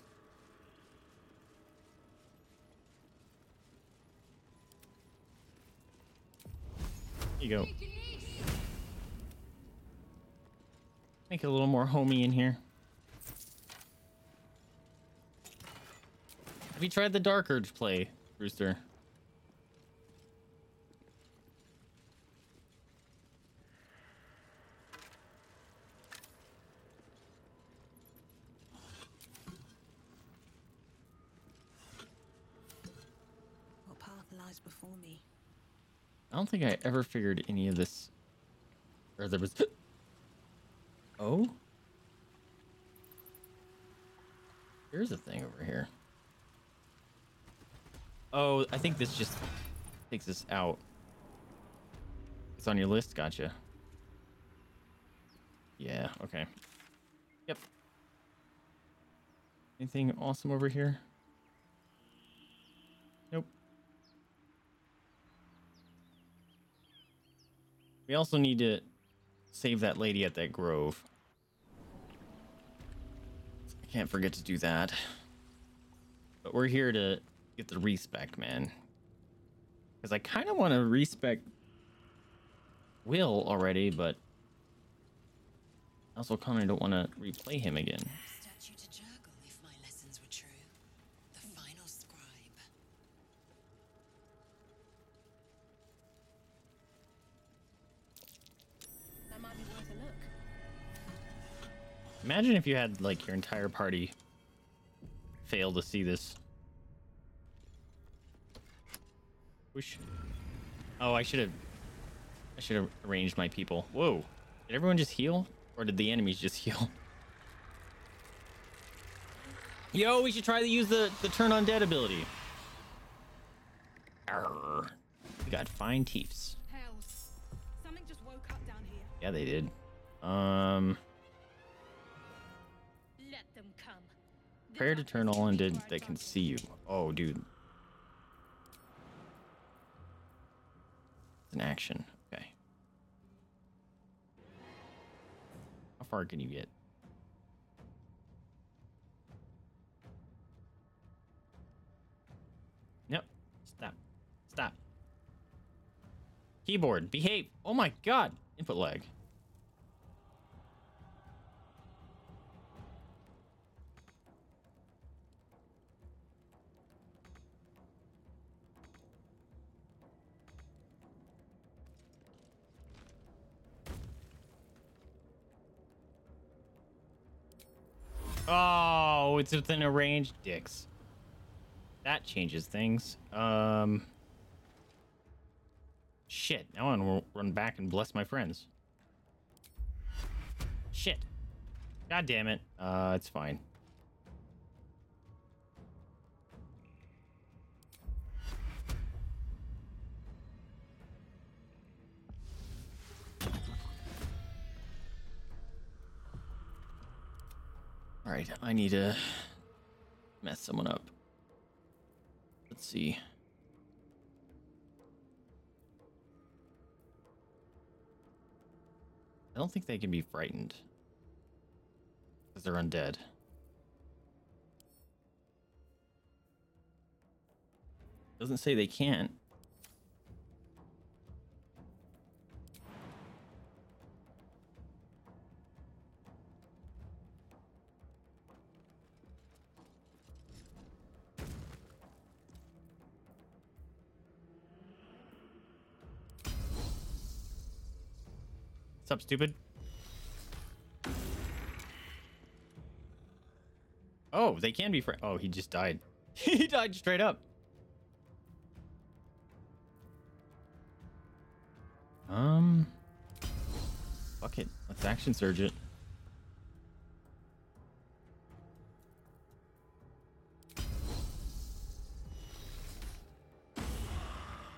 Here you go. Make it a little more homey in here. Have you tried the Dark Urge play, Rooster? What path lies before me? I don't think I ever figured any of this. Or there was. Oh? Here's a thing over here. Oh, I think this just takes us out. It's on your list? Gotcha. Yeah, okay. Yep. Anything awesome over here? Nope. We also need to save that lady at that grove. I can't forget to do that. But we're here to get the respec, man. Because I kind of want to respec Wyll already, but I also kind of don't want to replay him again. Statue to Imagine if you had like your entire party fail to see this. Whoosh. Oh, I should have. I should have arranged my people. Whoa! Did everyone just heal, or did the enemies just heal? Yo, we should try to use the the turn undead ability. Arrgh. We got fine teeths. Hells. Something just woke up down here. Yeah, they did. Um, prayer to turn all undead that can see you. Oh, dude. It's an action. Okay. How far can you get? Nope. Stop. Stop. Keyboard, behave. Oh my god. Input lag. Oh, it's within a range. Dicks. That changes things. Um. Shit. Now I'm gonna run back and bless my friends. Shit. God damn it. Uh, it's fine. Right, I need to mess someone up. Let's see. I don't think they can be frightened because they're undead. Doesn't say they can't. What's up, stupid? Oh, they can be friends. Oh, he just died. he died straight up. Um. Fuck it. Let's action surge it.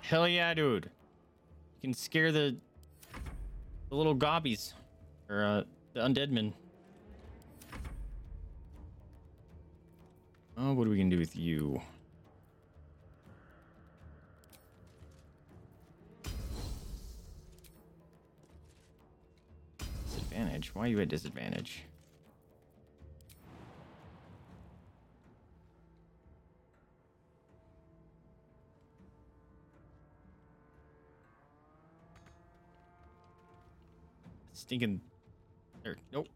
Hell yeah, dude. You can scare the the little gobbies Or uh, the undead men. Oh, what are we gonna do with you? Disadvantage? Why are you at disadvantage? Stinking. There. Nope.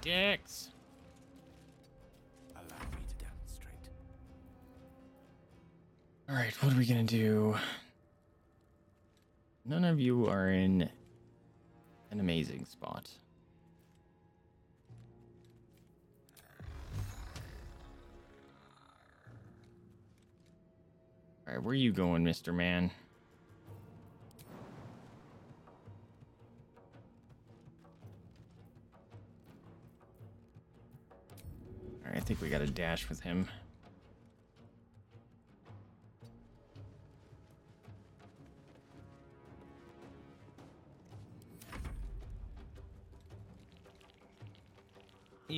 Dicks. Allow me to demonstrate. All right, what are we gonna do? None of you are in an amazing spot. All right, where are you going, Mr. Man? All right, I think we got a dash with him.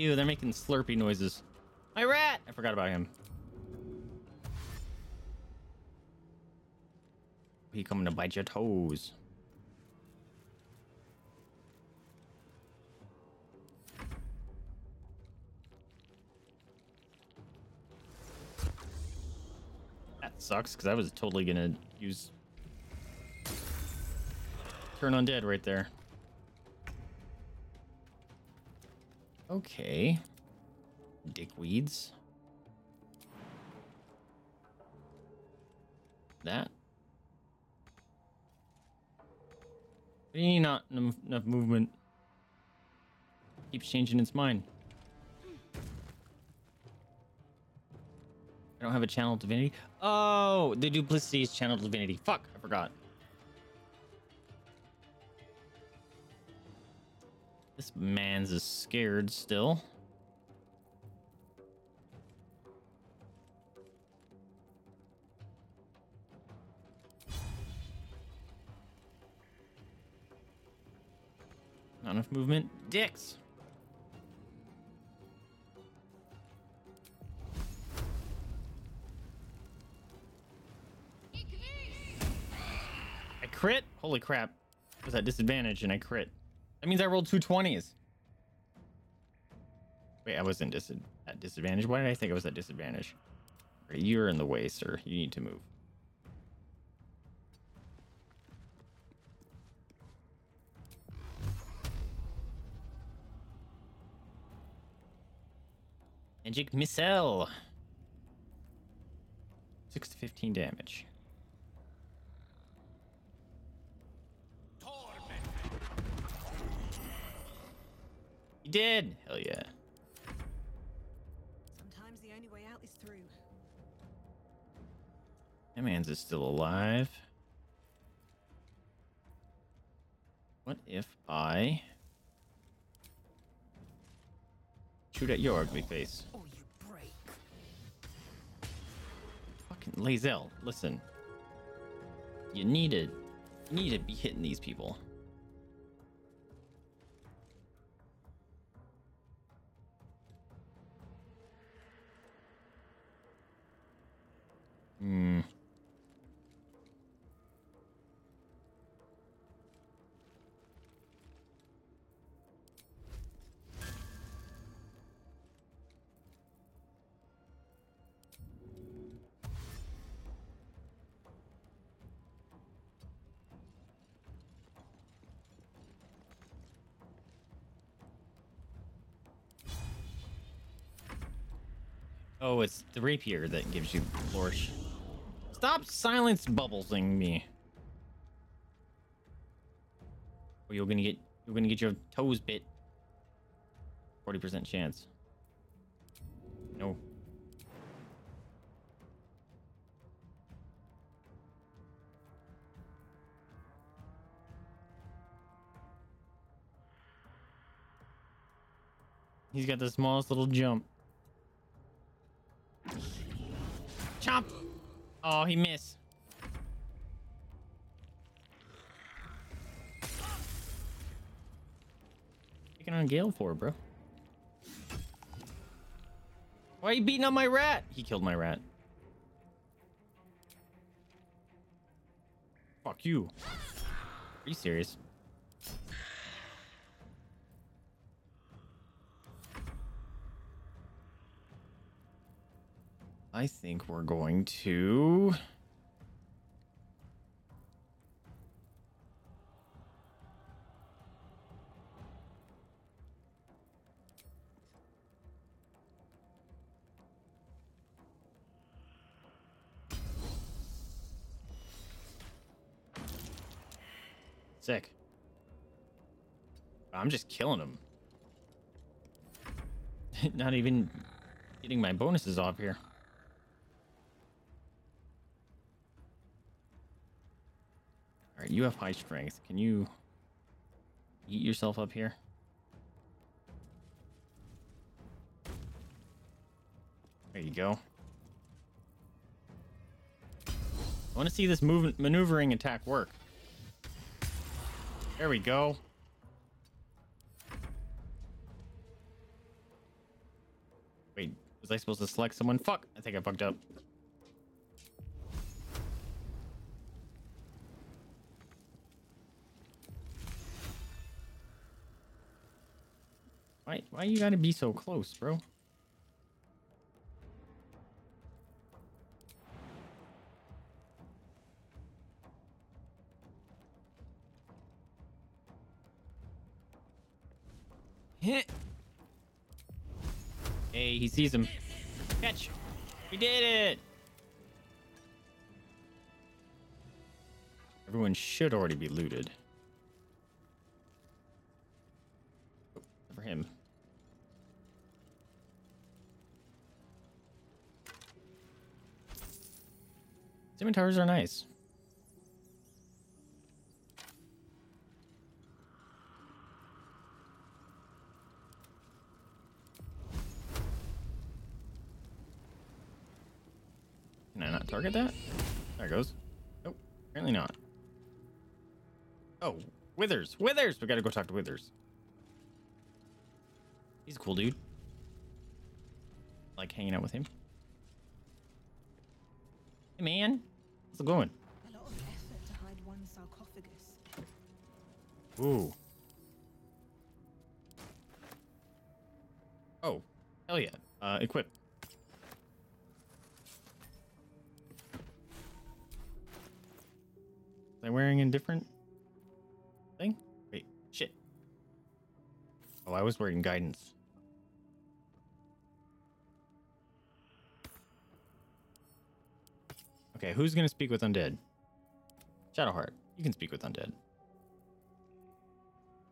They're making slurpy noises. My rat! I forgot about him. He coming to bite your toes. That sucks, because I was totally gonna use turn undead right there. Okay. Dickweeds. That. Eh, Not enough movement. Keeps changing its mind. I don't have a channel divinity. Oh, the duplicity is channel divinity. Fuck, I forgot. Man's is scared still. Not enough movement. Dicks. I crit? Holy crap. Was at disadvantage and I crit. That means I rolled two 20s. Wait, I wasn't dis- at disadvantage. Why did I think I was at disadvantage? You're in the way, sir. You need to move. Magic missile. 6 to 15 damage. You did! Hell yeah. Sometimes the only way out is through. That man's is still alive. What if I shoot at your ugly face? Oh, break. Fucking Lae'zel, listen. You need to, you need to be hitting these people. Hmm. Oh, it's the rapier that gives you flourish. Stop silence bubblesing me. Or you're gonna get you're gonna get your toes bit. Forty percent chance. No. He's got the smallest little jump. Chomp! Oh, he missed. Taking on Gale for, bro. Why are you beating up my rat? He killed my rat. Fuck you. Are you serious? I think we're going to. Sick. I'm just killing him. Not even getting my bonuses off here. You have high strength. Can you eat yourself up here? There you go. I want to see this move maneuvering attack work. There we go. Wait, was I supposed to select someone? Fuck, I think I fucked up. Why, why you gotta be so close, bro? Hey, he sees him. Catch. We did it. Everyone should already be looted. For him. Scimitars are nice. Can I not target that? There goes. Nope, apparently not. Oh, Withers! Withers! We gotta go talk to Withers. He's a cool dude. Like hanging out with him. Hey man, how's it going? A lot of effort to hide one sarcophagus. Ooh. Oh, hell yeah. Uh, equip. Am I wearing a different thing? Wait, shit. Oh, I was wearing guidance. Okay, who's gonna speak with undead? Shadowheart, you can speak with undead.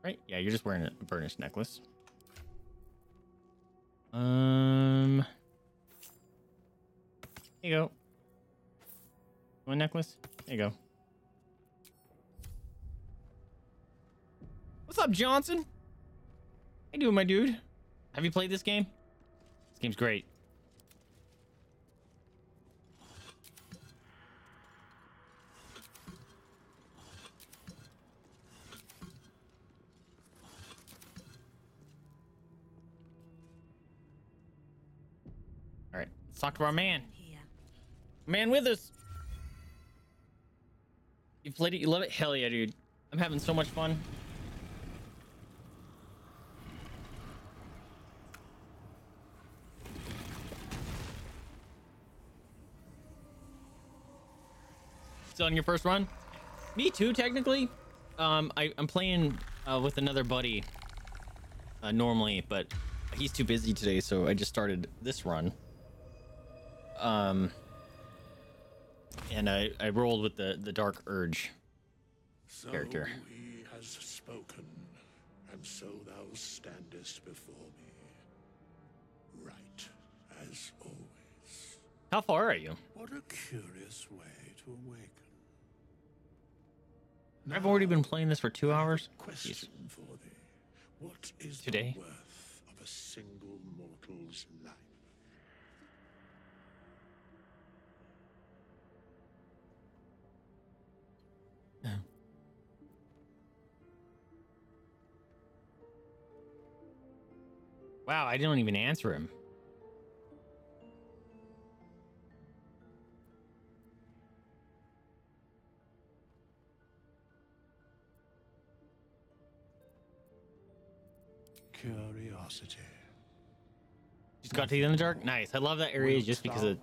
Right? Yeah, you're just wearing a burnished necklace. Um. Here you go. One necklace? There you go. What's up, Johnson? How you doing, my dude? Have you played this game? This game's great. Let's talk to our man. Man with us. You played it, you love it? Hell yeah, dude. I'm having so much fun. Still on your first run? Me too, technically. Um, I, I'm playing uh, with another buddy uh, normally, but he's too busy today, so I just started this run. Um, and I, I rolled with the, the Dark Urge So character. he has spoken, and so thou standest before me. Right, as always. How far are you? What a curious way to awaken. I've already been playing this for two hours. Question for thee. What is Today? the worth of a single mortal's life. Wow, I didn't even answer him. Curiosity. Just got teeth in the dark. Nice. I love that area just because of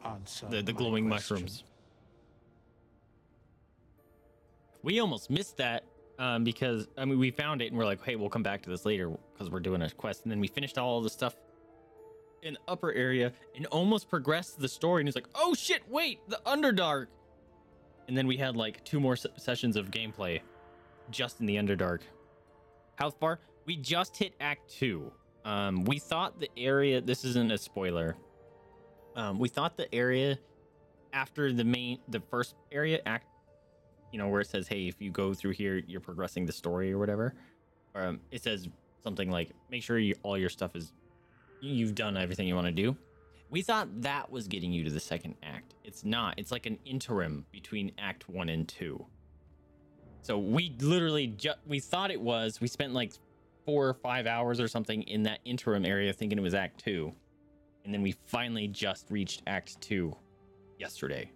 the, the glowing mushrooms. We almost missed that um, because I mean we found it and we're like, hey, we'll come back to this later because we're doing a quest, and then we finished all the stuff in the upper area and almost progressed the story, and it's like, oh shit, wait, the Underdark, and then we had like two more se- sessions of gameplay just in the Underdark. How far? We just hit Act Two. Um, we thought the area. This isn't a spoiler. Um, we thought the area after the main, the first area, act, you know, where it says, "Hey, if you go through here, you're progressing the story or whatever." Um, it says something like, "Make sure you, all your stuff is, you've done everything you want to do." We thought that was getting you to the second act. It's not. It's like an interim between Act One and Two. So we literally just we thought it was. We spent like four or five hours or something in that interim area thinking it was Act Two, and then we finally just reached Act Two yesterday.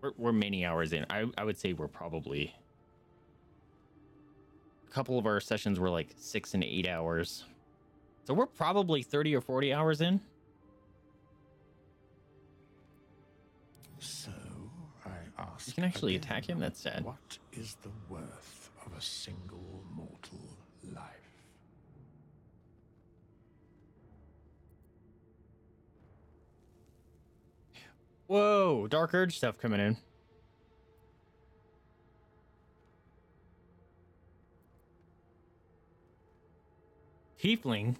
We're we're, many hours in. I I would say we're probably a couple of our sessions were like six and eight hours, so we're probably thirty or forty hours in. So I ask. You can actually again, attack him. That's sad. What is the worth of a single mortal Whoa, Dark Urge stuff coming in. Tiefling.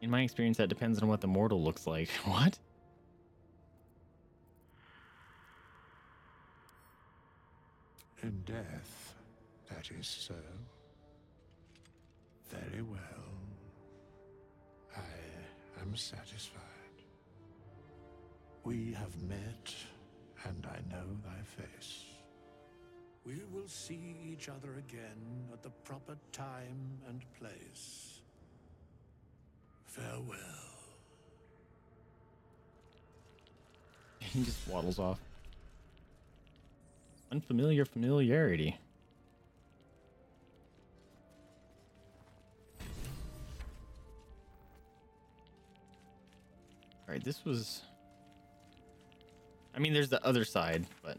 In my experience, that depends on what the mortal looks like. What? In death, that is so. Very well. I am satisfied. We have met, and I know thy face. We will see each other again at the proper time and place. Farewell. He just waddles off. Unfamiliar familiarity. All right, this was. I mean, there's the other side, but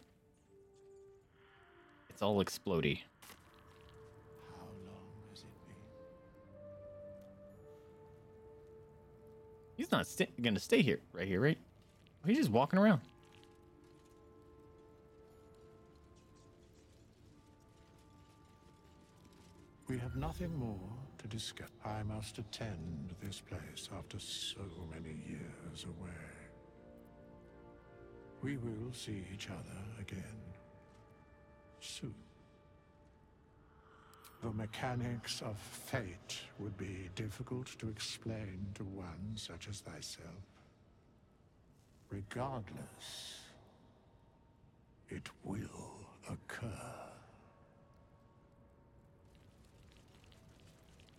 it's all explody. How long has it been? He's not sta gonna stay here, right here, right? He's just walking around. We have nothing more to discuss. I must attend this place after so many years away. We will see each other again soon. The mechanics of fate would be difficult to explain to one such as thyself. Regardless, it will occur.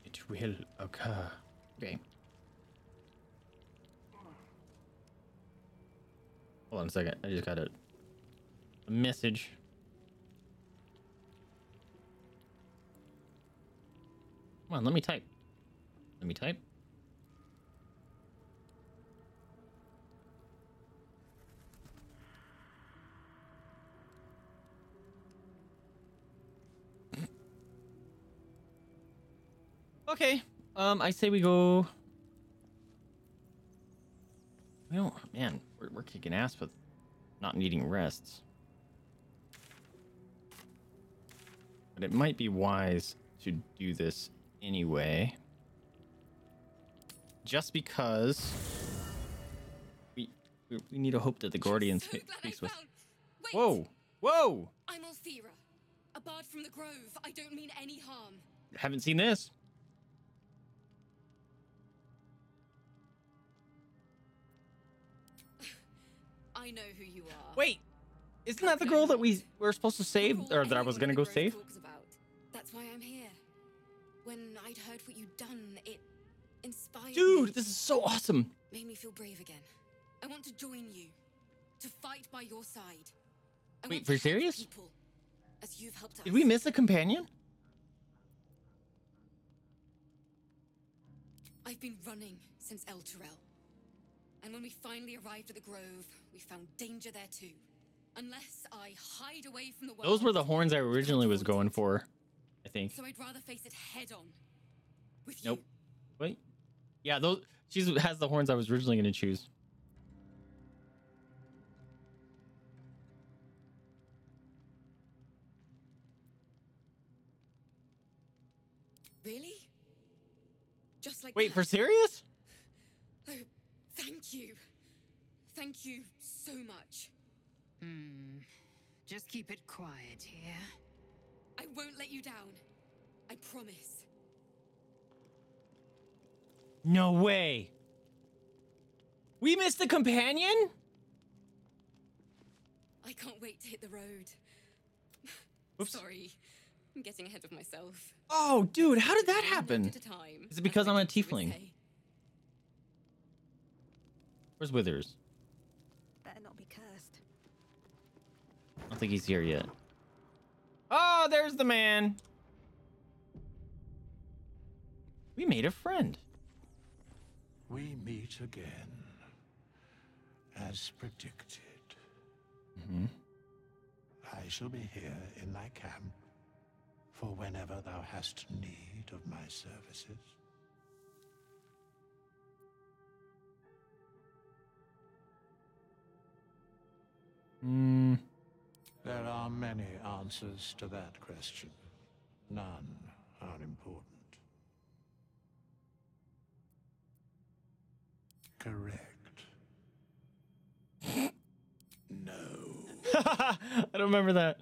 It will occur. Okay. Hold on a second. I just got a, a message. Come on, let me type. Let me type. Okay. Um, I say we go. We don't. Man, we're, we're kicking ass with not needing rests. But it might be wise to do this anyway. Just because we we, we need to hope that the Guardian so spe- speaks with. found- Wait, Whoa! Whoa! I'm Alfira, a bard from the Grove. I don't mean any harm. Haven't seen this. I know who you are. Wait, isn't that the girl that we were supposed to save, or that I was gonna go save? That's why I'm here. When I'd heard what you'd done, it inspired Dude, this is so awesome. Made me feel brave again. I want to join you, to fight by your side. I Wait, for serious? People, as you've helped us. Did we miss a companion? I've been running since Elturel. And when we finally arrived at the Grove, we found danger there too. Unless I hide away from the world. Those were the horns I originally was going for. I think. So I'd rather face it head on. With you. Nope. Wait. Yeah, those. She has the horns I was originally going to choose. Really? Just like Wait, that? for serious? Thank you. Thank you so much. Hmm. Just keep it quiet here. I won't let you down. I promise. No way. We missed the companion? I can't wait to hit the road. Oops. Sorry. I'm getting ahead of myself. Oh, dude, how did that happen? at a time, Is it because I'm a as you tiefling? Say. Where's Withers? Better not be cursed. I don't think he's here yet. Oh, there's the man. We made a friend. We meet again, as predicted. hmm I shall be here in thy camp for whenever thou hast need of my services. Hmm. There are many answers to that question. None are important. Correct. no. I don't remember that.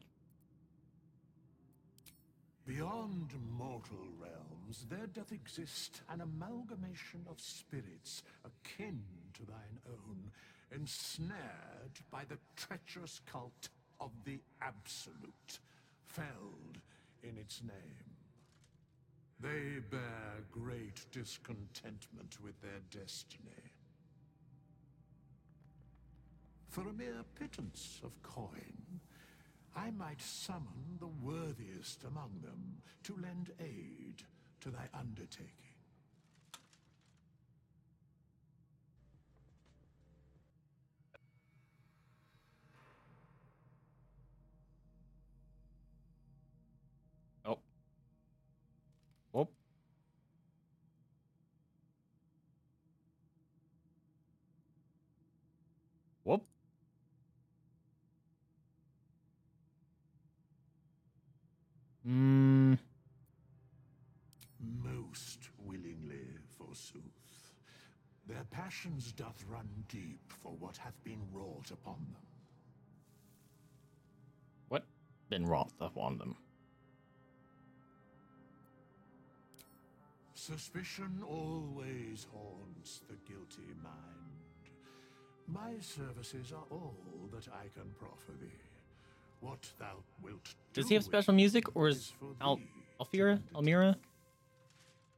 Beyond mortal realms, there doth exist an amalgamation of spirits akin to thine own, ensnared by the treacherous cult of the Absolute, felled in its name. They bear great discontentment with their destiny. For a mere pittance of coin, I might summon the worthiest among them to lend aid to thy undertaking. Whoop. Hmm. Most willingly, forsooth. Their passions doth run deep for what hath been wrought upon them. What been wrought upon them? Suspicion always haunts the guilty mind. My services are all that I can proffer thee. What thou wilt Does he have special music, or is Al- Alfira, Almira?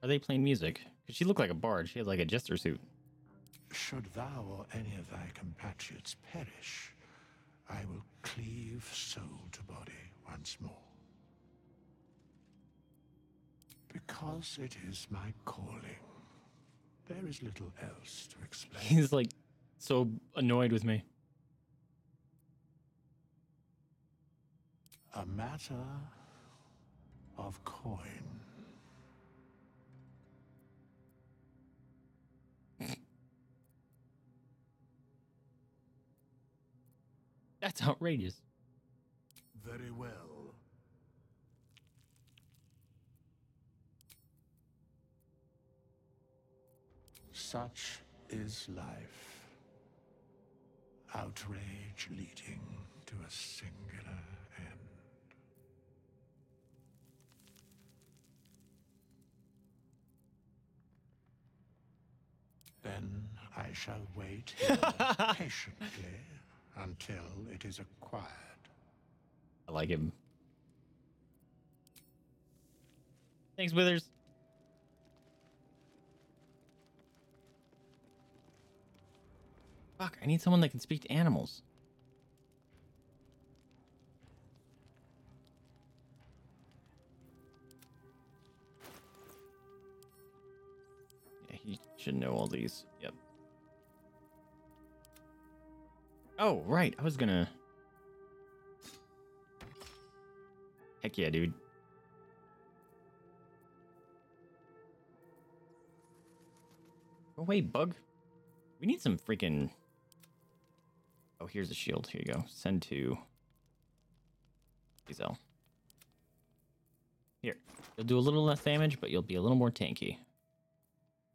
Are they playing music? Because she looked like a bard. She had like a jester suit. Should thou or any of thy compatriots perish, I will cleave soul to body once more. Because it is my calling. There is little else to explain. He's like so annoyed with me. A matter of coin. That's outrageous. Very well. Such is life. Outrage leading to a singular end. Then I shall wait patiently until it is acquired. I like him. Thanks, Withers. Fuck, I need someone that can speak to animals. Yeah, he should know all these. Yep. Oh, right. I was gonna. Heck yeah, dude. Oh, Go away, bug. We need some freaking. Oh, here's a shield. Here you go. Send to. Lae'zel. Here. You'll do a little less damage, but you'll be a little more tanky.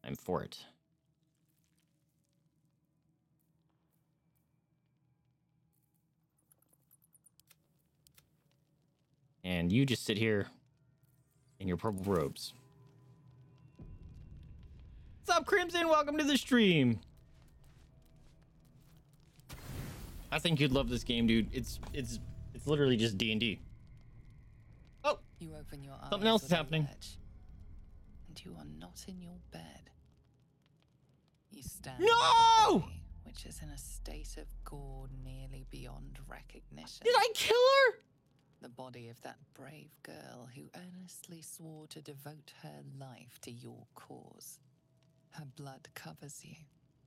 I'm for it. And you just sit here in your purple robes. What's up, Crimson? Welcome to the stream. I think you'd love this game, dude. It's it's it's literally just D and D. Oh, you open your eyes. Something else is happening. lurch, and you are not in your bed. You stand. No! body, which is in a state of gore nearly beyond recognition. Did I kill her? The body of that brave girl who earnestly swore to devote her life to your cause. Her blood covers you,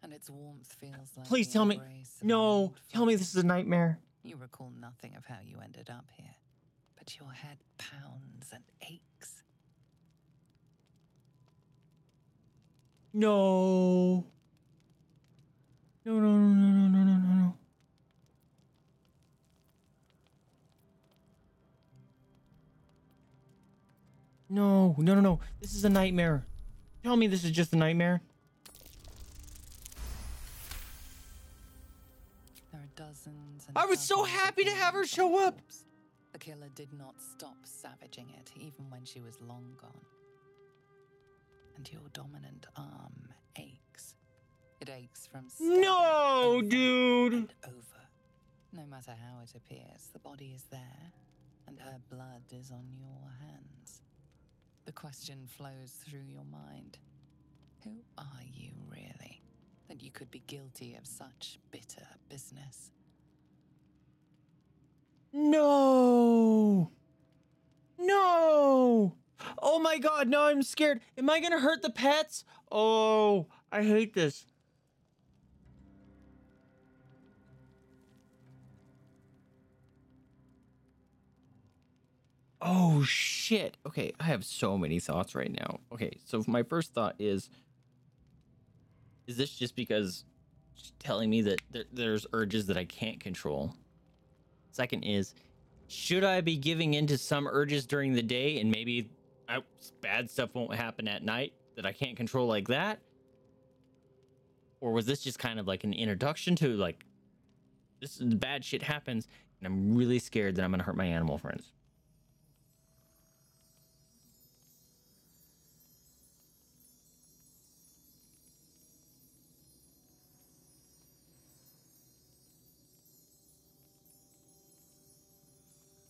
and its warmth feels like. Please tell me. No, tell me this is a nightmare. You recall nothing of how you ended up here, but your head pounds and aches. No. No, no, no, no, no, no, no, no. No, no, no, no. This is a nightmare. Tell me this is just a nightmare. There are dozens. And I was so happy to have her show up. The killer did not stop savaging it, even when she was long gone. And your dominant arm aches. It aches from No, dude. and over. No matter how it appears, the body is there, and her blood is on your hands. The question flows through your mind Who are you really? That you could be guilty of such bitter business? No. No. Oh my god, now I'm scared. Am I gonna hurt the pets? Oh, I hate this. Oh shit. Okay, I have so many thoughts right now. Okay, so my first thought is is this just because telling me that there, there's urges that I can't control? Second is should I be giving in to some urges during the day and maybe I, bad stuff won't happen at night that I can't control like that? Or was this just kind of like an introduction to like this is bad shit happens and I'm really scared that I'm to hurt my animal friends?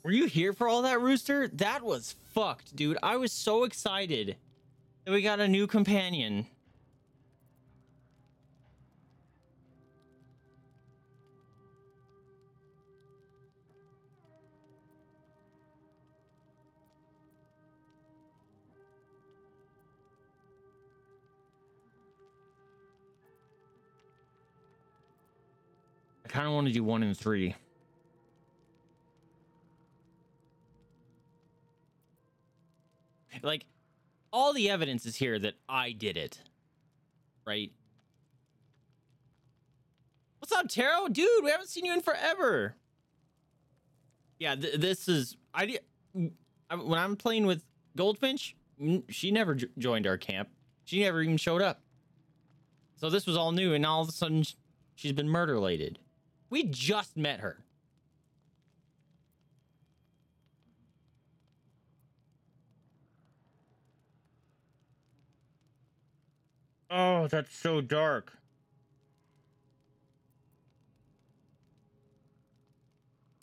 Were you here for all that, Rooster? That was fucked, dude. I was so excited that we got a new companion. I kind of want to do one and three. Like, all the evidence is here that I did it. Right? What's up, Taro? Dude, we haven't seen you in forever. Yeah, th- this is I, I when I'm playing with Goldfinch, she never joined our camp. She never even showed up. So this was all new, and all of a sudden she's been murder related. We just met her. Oh, that's so dark.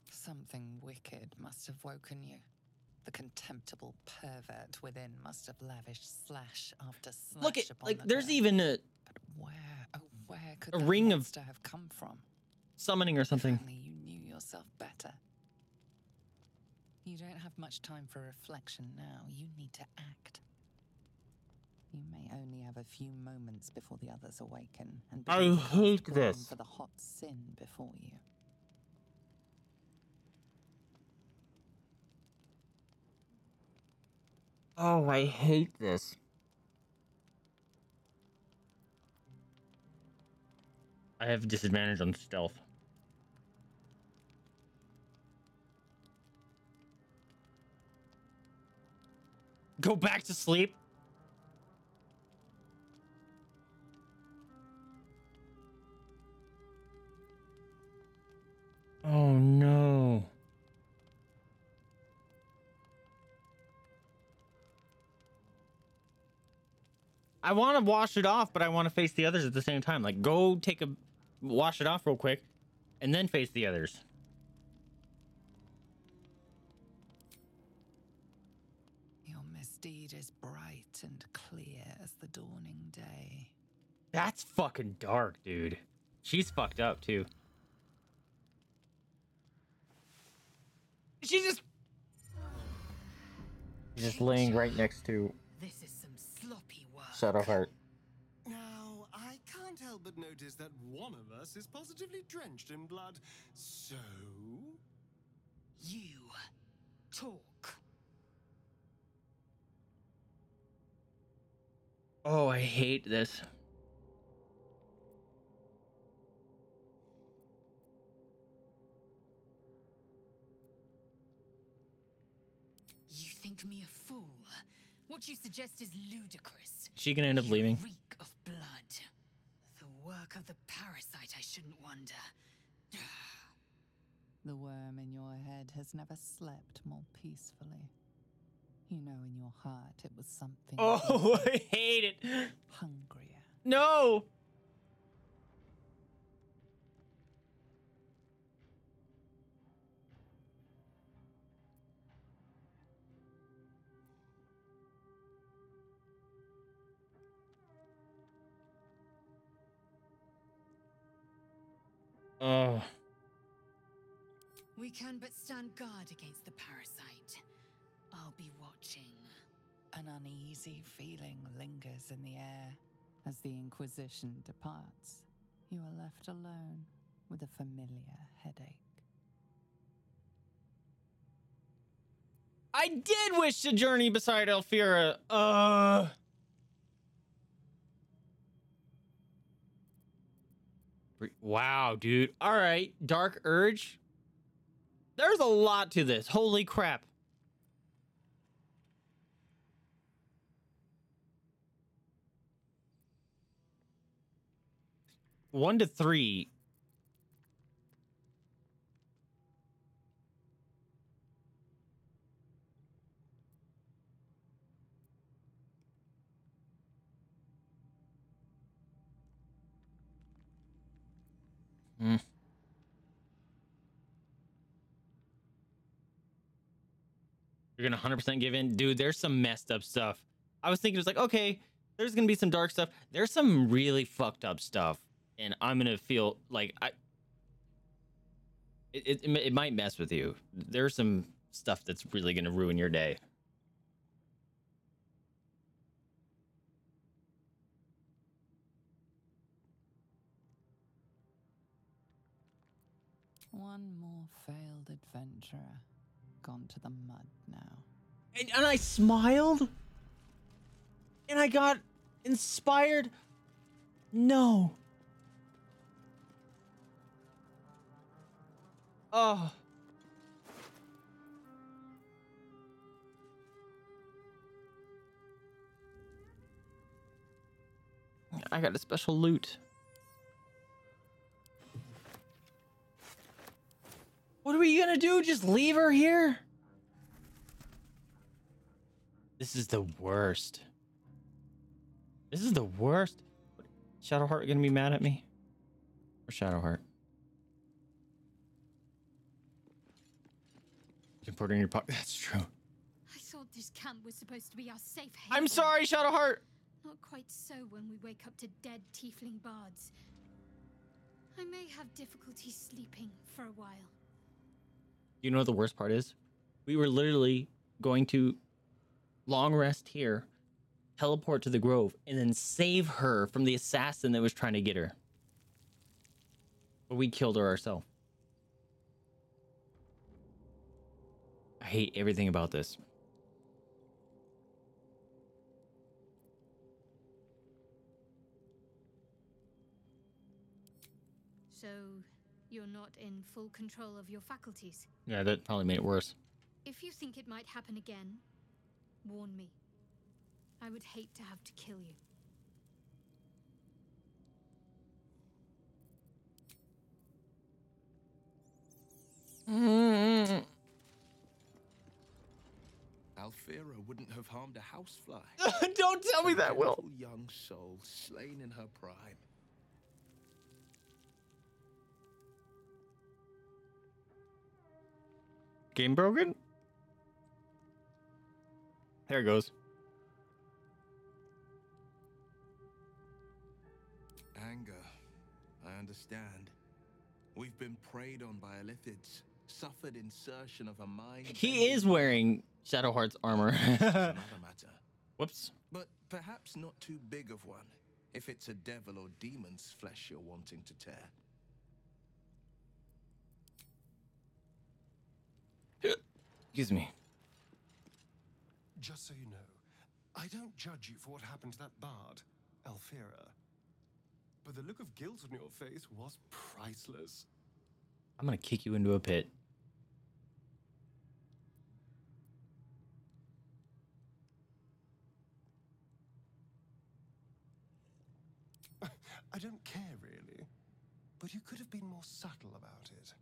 Something wicked must have woken you. The contemptible pervert within must have lavished slash after slash Look at upon like the there's girl. even a Where, oh, where could A that ring of- have come from? summoning or something. Only you knew yourself better. You don't have much time for reflection now. You need to act. You may only have a few moments before the others awaken and I begin to cast hate this. for the hot sin before you. Oh, I hate this. I have disadvantage on stealth. Go back to sleep. Oh no. I want to wash it off, but I want to face the others at the same time. Like, go take a wash it off real quick, and then face the others. Your misdeed is bright and clear as the dawning day. That's fucking dark, dude. She's fucked up too. She just. She's just laying right next to This is some sloppy work. Shadowheart. Now, I can't help but notice that one of us is positively drenched in blood. So. You talk. Oh, I hate this. What you suggest is ludicrous. She gonna end up leaving. Reek of blood. The work of the parasite, I shouldn't wonder. The worm in your head has never slept more peacefully. You know in your heart it was something. Oh, I hate it. Hungrier. No. Oh. We can but stand guard against the parasite. I'll be watching. An uneasy feeling lingers in the air as the Inquisition departs. You are left alone with a familiar headache. I did wish to journey beside Alfira. Uh. Wow, dude. All right, Dark Urge. There's a lot to this. Holy crap. One to three. Hmm. You're gonna 100% give in, dude. There's some messed up stuff. I was thinking it was like, okay, there's gonna be some dark stuff. There's some really fucked up stuff, and I'm gonna feel like I. It, it, it might mess with you. There's some stuff that's really gonna ruin your day. One more failed adventurer gone to the mud now. And, and I smiled, and I got inspired. No. Oh. I got a special loot. What are we gonna do? Just leave her here? This is the worst. This is the worst. Shadowheart gonna be mad at me? Or Shadowheart? Important in your pocket. That's true. I thought this camp was supposed to be our safe haven. I'm sorry, Shadowheart. Not quite so when we wake up to dead tiefling bards. I may have difficulty sleeping for a while. You know what the worst part is? We were literally going to long rest here, teleport to the grove, and then save her from the assassin that was trying to get her. But we killed her ourselves. I hate everything about this. You're not in full control of your faculties. Yeah, that probably made it worse. If you think it might happen again, warn me. I would hate to have to kill you. Alfira wouldn't have harmed a housefly. Don't tell me that, Wyll. Young soul slain in her prime. Game broken? There it goes. Anger. I understand. We've been preyed on by illithids, suffered insertion of a mind. He is wearing Shadowheart's armor. Whoops. But perhaps not too big of one, if it's a devil or demon's flesh you're wanting to tear. Excuse me. Just so you know, I don't judge you for what happened to that bard, Alfira. But the look of guilt on your face was priceless. I'm gonna kick you into a pit. I don't care really, but you could have been more subtle about it.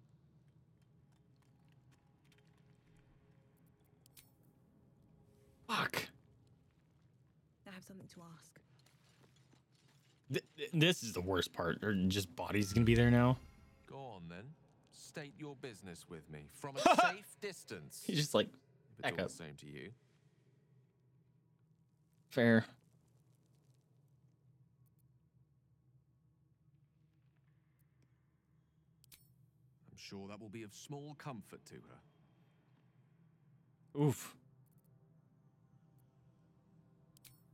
Fuck. I have something to ask. Th- th- this is the worst part. Or just bodies gonna be there now. Go on then. State your business with me from a safe distance. He's just like, back up. same to you. Fair. I'm sure that will be of small comfort to her. Oof.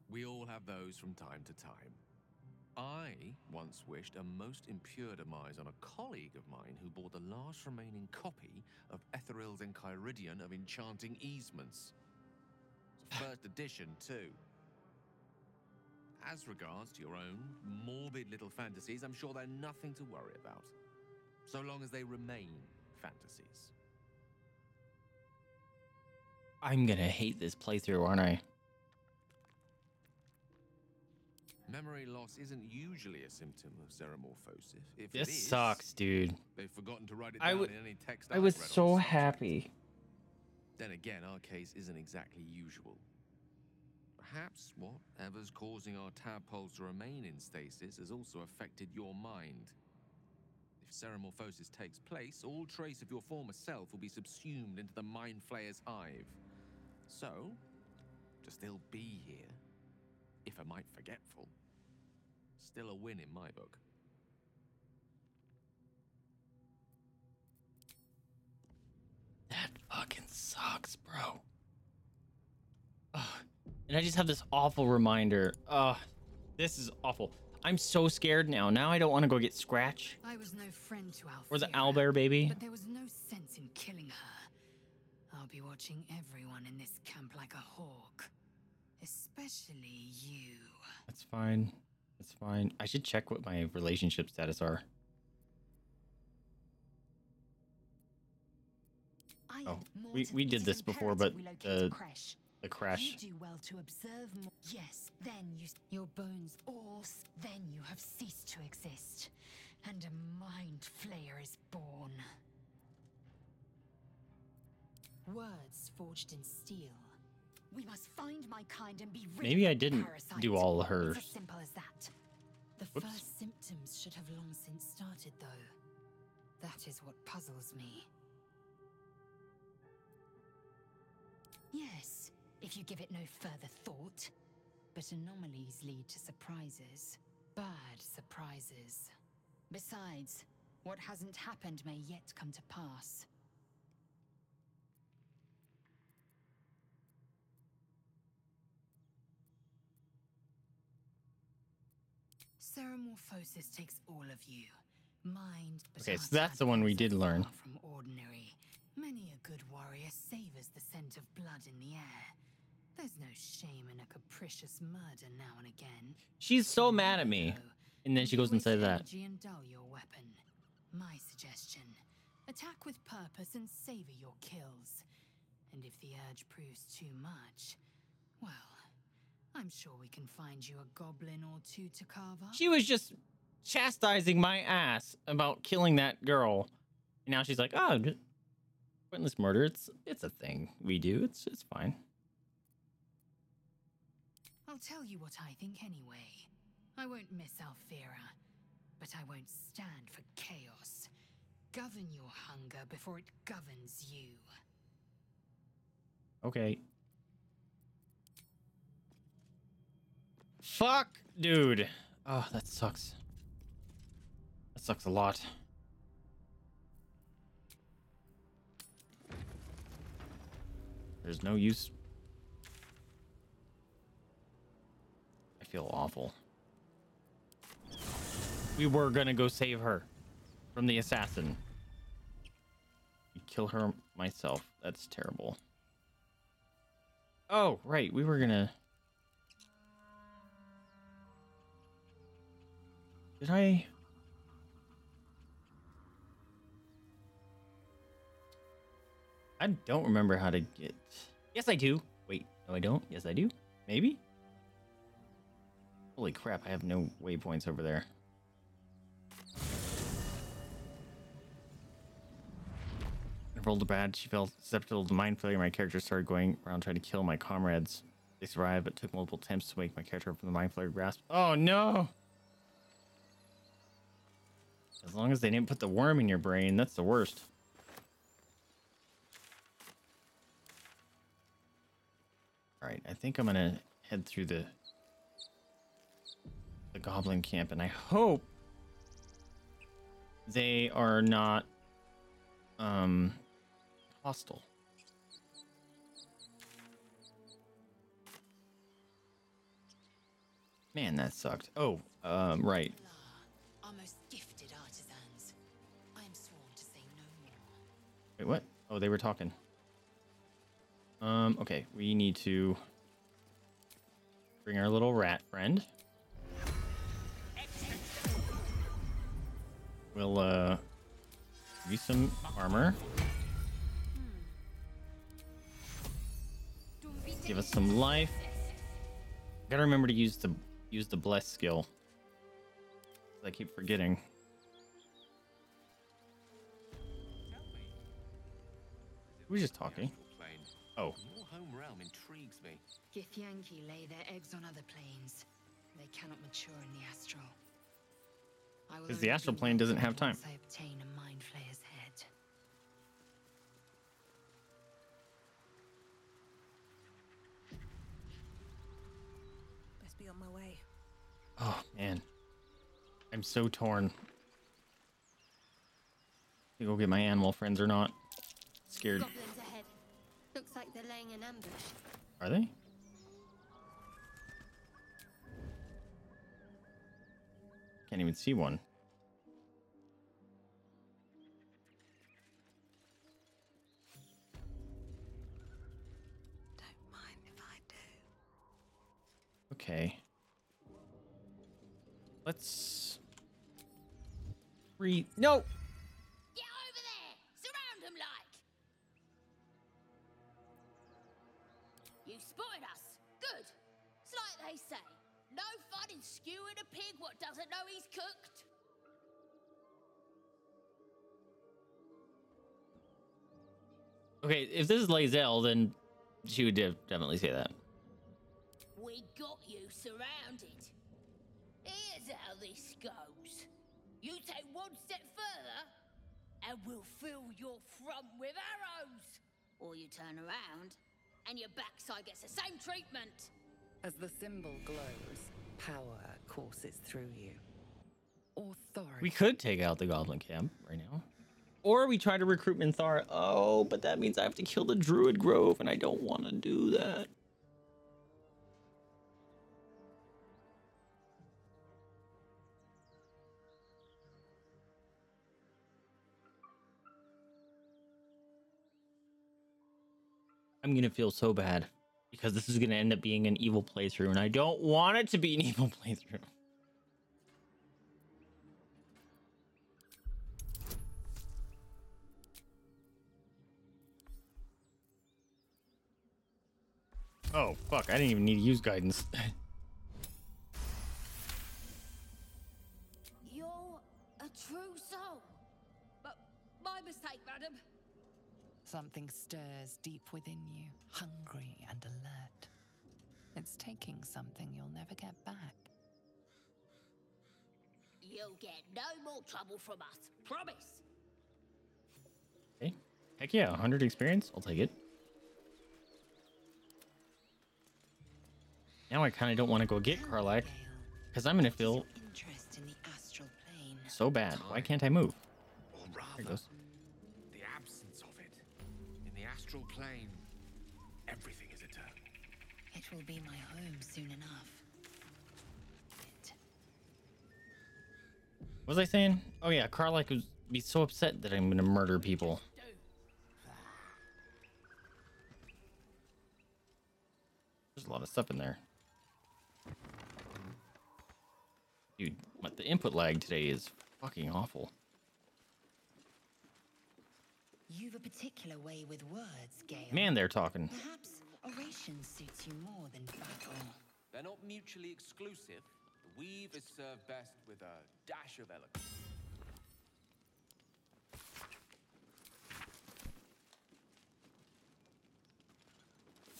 We all have those from time to time. I once wished a most impure demise on a colleague of mine who bought the last remaining copy of Etheril's Enchiridion of Enchanting Easements. It's a first edition, too. As regards to your own morbid little fantasies, I'm sure they're nothing to worry about. So long as they remain fantasies. I'm gonna hate this playthrough, aren't I? Memory loss isn't usually a symptom of ceremorphosis. If This is, sucks, dude. They've forgotten to write it I down would- in any text I I've was read so the happy. Then again, our case isn't exactly usual. Perhaps whatever's causing our tadpoles to remain in stasis has also affected your mind. If ceremorphosis takes place, all trace of your former self will be subsumed into the Mind Flayer's hive. So, to still be here, if I might forgetful, still a win in my book. That fucking sucks, bro. Ugh. And I just have this awful reminder. Ugh, this is awful. I'm so scared now. Now I don't want to go get Scratch. I was no friend to Alfira. Or the owlbear baby. But there was no sense in killing her. I'll be watching everyone in this camp like a hawk. Especially you. That's fine. That's fine. I should check what my relationship status are. I Oh, we, we did this before, but imperative we locate the creche. the creche. You do well to observe more. Yes, then you. Your bones all. Then you have ceased to exist, and a mind flayer is born. Words forged in steel. We must find my kind and be rid Maybe I didn't parasite. do all It's hers. as simple as that. The Whoops. first symptoms should have long since started, though. That is what puzzles me. Yes, if you give it no further thought. But anomalies lead to surprises. Bad surprises. Besides, what hasn't happened may yet come to pass. Ceremorphosis takes all of you. Mind, but Okay, so that's the one we did learn. from ordinary. Many a good warrior savors the scent of blood in the air. There's no shame in a capricious murder now and again. She's so mad at me. And then she goes and says that. And dull your weapon. My suggestion: attack with purpose and savor your kills. And if the urge proves too much, well, I'm sure we can find you a goblin or two to carve up. She was just chastising my ass about killing that girl. And now she's like, oh, pointless murder. It's it's a thing we do. It's it's fine. I'll tell you what I think anyway. I won't miss Alfira, but I won't stand for chaos. Govern your hunger before it governs you. Okay. Fuck, dude. Oh, that sucks. That sucks a lot. There's no use. I feel awful. We were gonna go save her from the assassin. Kill her myself. That's terrible. Oh, right. We were gonna. Did I? I don't remember how to get. Yes, I do. Wait, no, I don't. Yes, I do. Maybe. Holy crap! I have no waypoints over there. I rolled a bad. She felt susceptible to mind failure. My character started going around trying to kill my comrades. They survived, but took multiple attempts to wake my character from the mind flayer grasp. Oh no! As long as they didn't put the worm in your brain, that's the worst. All right, I think I'm gonna head through the the goblin camp, and I hope they are not um hostile. Man, that sucked. Oh, um, right. Wait, what? Oh, they were talking. Um, okay, we need to bring our little rat friend. We'll, uh, give you some armor. Give us some life. Gotta remember to use the use the bless skill. I keep forgetting. Who's just talking? Oh. Your home realm intrigues me. Githyanki lay their eggs on other planes. They cannot mature in the astral. I will 'Cause the only astral plane doesn't have time. I obtain a mind flayer's head. Best be on my way. Oh man, I'm so torn. To go get my animal friends or not? Scared. Goblins ahead. Looks like they're laying an ambush. Are they? Can't even see one. Don't mind if I do. Okay. Let's. Re. No! They say. No fun in skewing a pig what doesn't know he's cooked. Okay, if this is Lae'zel, then she would def- definitely say that. We got you surrounded. Here's how this goes. You take one step further, and we'll fill your front with arrows. Or you turn around, and your backside gets the same treatment. As the symbol glows, power courses through you. Authority. We could take out the goblin camp right now. Or we try to recruit Minthara. Oh, but that means I have to kill the Druid Grove, and I don't want to do that. I'm gonna feel so bad because this is gonna end up being an evil playthrough, and I don't want it to be an evil playthrough. Oh, fuck. I didn't even need to use guidance. You're a true soul. But my mistake, madam. Something stirs deep within you, hungry and alert. It's taking something you'll never get back. You'll get no more trouble from us. Promise. Okay. Heck yeah, 100 experience. I'll take it. Now I kind of don't want to go get Karlach because I'm going to feel in the astral plane. so bad. Why can't I move? Or There it goes. Astral plane, everything is eternal. It will be my home soon enough. What was I saying? Oh yeah, Karlach would be so upset that I'm going to murder people. There's a lot of stuff in there. Dude, what the input lag today is fucking awful. You've a particular way with words, Gale. Man, they're talking. Perhaps oration suits you more than battle. They're not mutually exclusive. The weave is served best with a dash of eloquence.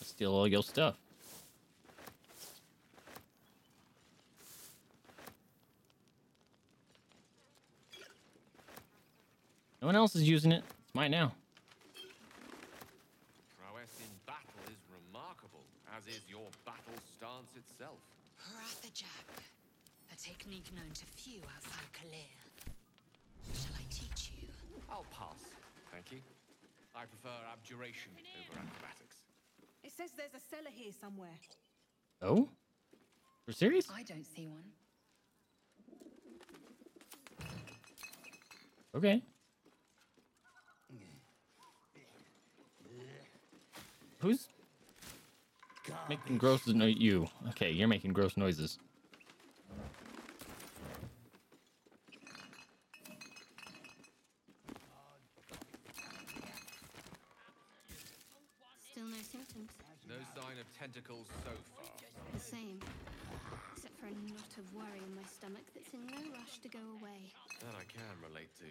Steal all your stuff. No one else is using it. It's mine now. Prowess in battle is remarkable, as is your battle stance itself. Rathajak. A technique known to few outside Kalir. Shall I teach you? I'll pass, thank you. I prefer abjuration over acrobatics. It says there's a cellar here somewhere. Oh? We're serious? I don't see one. Okay. Who's making gross no you? Okay, you're making gross noises. Still no symptoms. No sign of tentacles so far. The same. Except for a knot of worry in my stomach that's in no rush to go away. That I can relate to.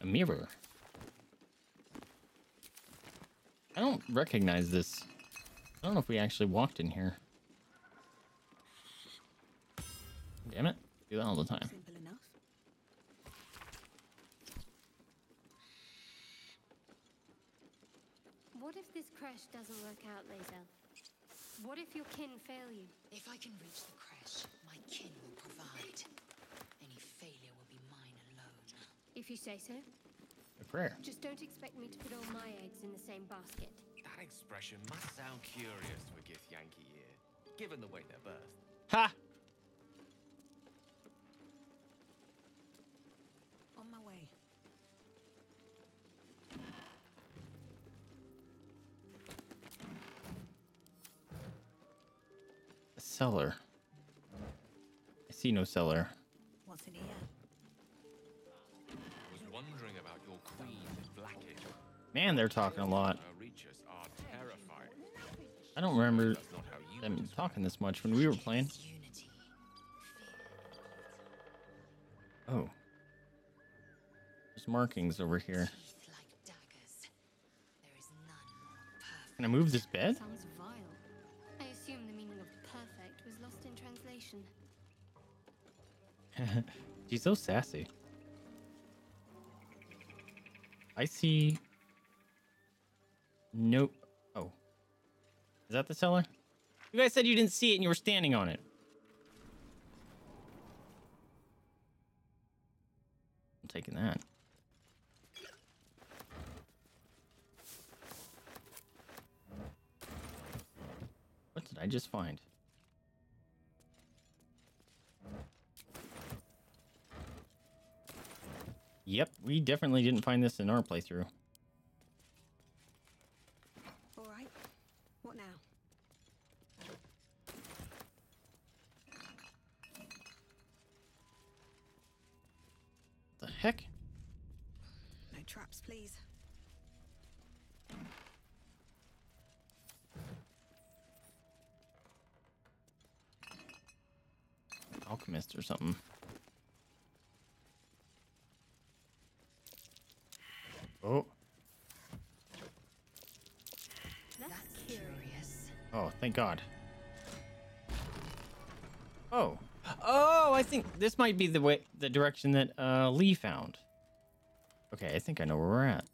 A mirror. I don't recognize this. I don't know if we actually walked in here. Damn it. Do that all the time. What if this creche doesn't work out, Lae'zel? What if your kin fail you? If I can reach the creche, my kin will provide. Any failure will be mine alone. If you say so. A prayer. Just don't expect me to put all my eggs in the same basket. That expression must sound curious to a Githyanki ear, given the way they're birthed. Ha! On my way. A cellar. I see no cellar. Man, they're talking a lot. Her reaches are terrifying. I don't remember them talking this much when we were playing. Oh. There's markings over here. Can I move this bed? I assume the meaning of perfect was lost in translation. She's so sassy. I see Nope. Oh. Is that the cellar? You guys said you didn't see it and you were standing on it. I'm taking that. What did I just find? Yep, we definitely didn't find this in our playthrough. Please. Alchemist or something. Oh. That's curious. Oh, thank God. Oh. Oh, I think this might be the way the direction that uh Lee found. Okay, I think I know where we're at.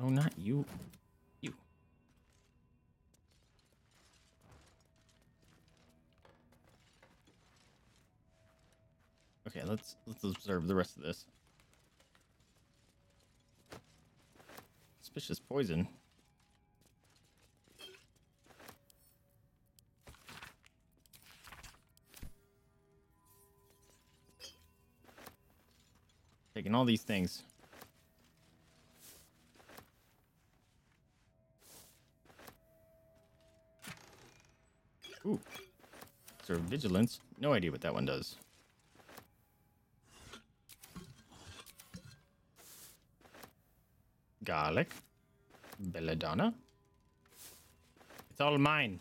Oh, not you. You. Okay, let's let's observe the rest of this. Suspicious poison. Taking all these things. Ooh. Sir Vigilance. No idea what that one does. Garlic. Belladonna. It's all mine.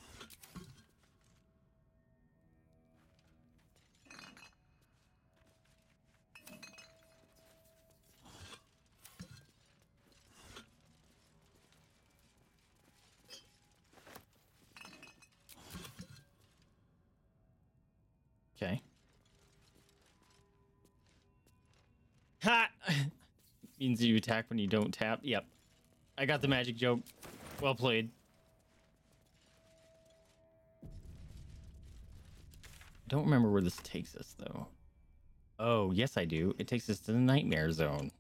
Means you attack when you don't tap. Yep. I got the magic joke. Well played. I don't remember where this takes us though. Oh, yes I do. It takes us to the nightmare zone.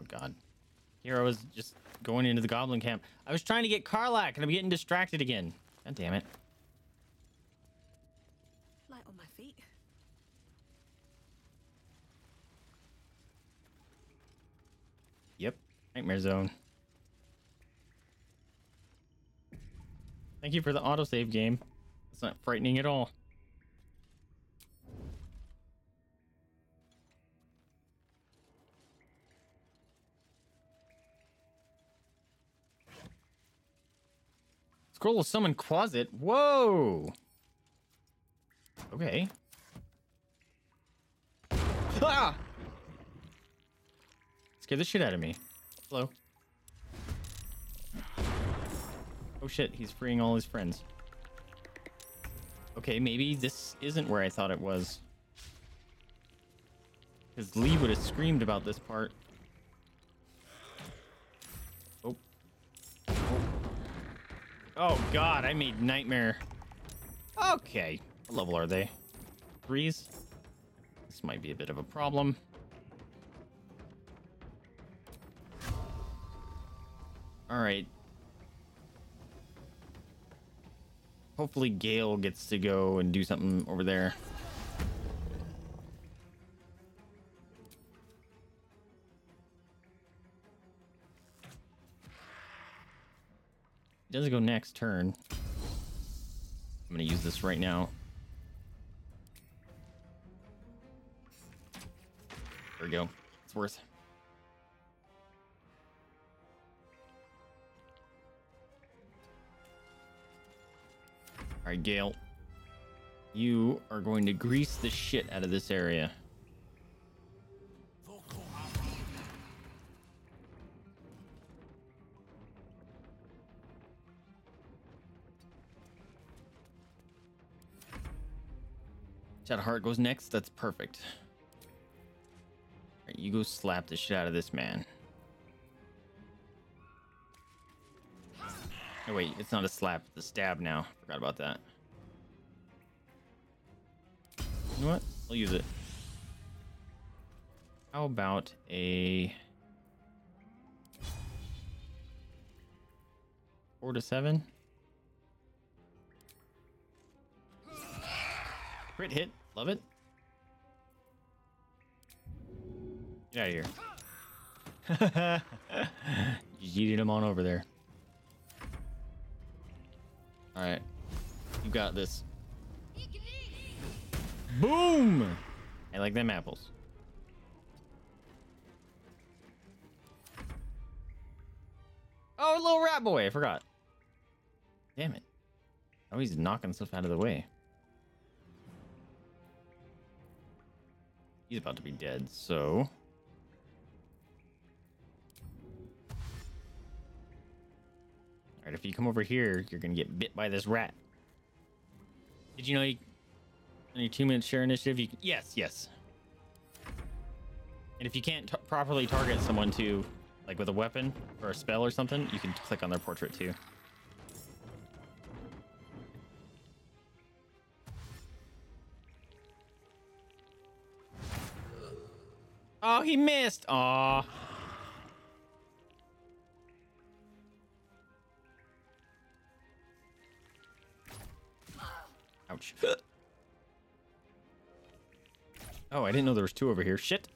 Oh god. Here I was just going into the goblin camp. I was trying to get Karlach and I'm getting distracted again. God damn it. Light on my feet. Yep. Nightmare zone. Thank you for the autosave game. It's not frightening at all. Scroll of Summon Closet. Whoa! Okay. Ah! Scared the shit out of me. Hello. Oh shit, he's freeing all his friends. Okay, maybe this isn't where I thought it was. Because Lee would have screamed about this part. Oh. oh. Oh god, I made nightmare. Okay. What level are they? Threes? This might be a bit of a problem. Alright. Hopefully Gale gets to go and do something over there. It does go next turn. I'm gonna use this right now. There we go. It's worth. Alright, Gale. You are going to grease the shit out of this area. Chad Heart goes next. That's perfect. You go slap the shit out of this man. Oh wait, it's not a slap, it's a stab now. Forgot about that. You know what? I'll use it. How about a four to seven? Crit hit. Love it. Get out of here. Just yeeted him on over there. Alright. You got this. Boom! I like them apples. Oh, little rat boy. I forgot. Damn it. Oh, he's knocking stuff out of the way. He's about to be dead, so... Alright, if you come over here, you're gonna get bit by this rat. Did you know you... On your two minute share initiative, you can... Yes, yes. And if you can't properly target someone to, like with a weapon or a spell or something, you can click on their portrait too. Oh, he missed. Aw. Ouch. Oh, I didn't know there was two over here. Shit.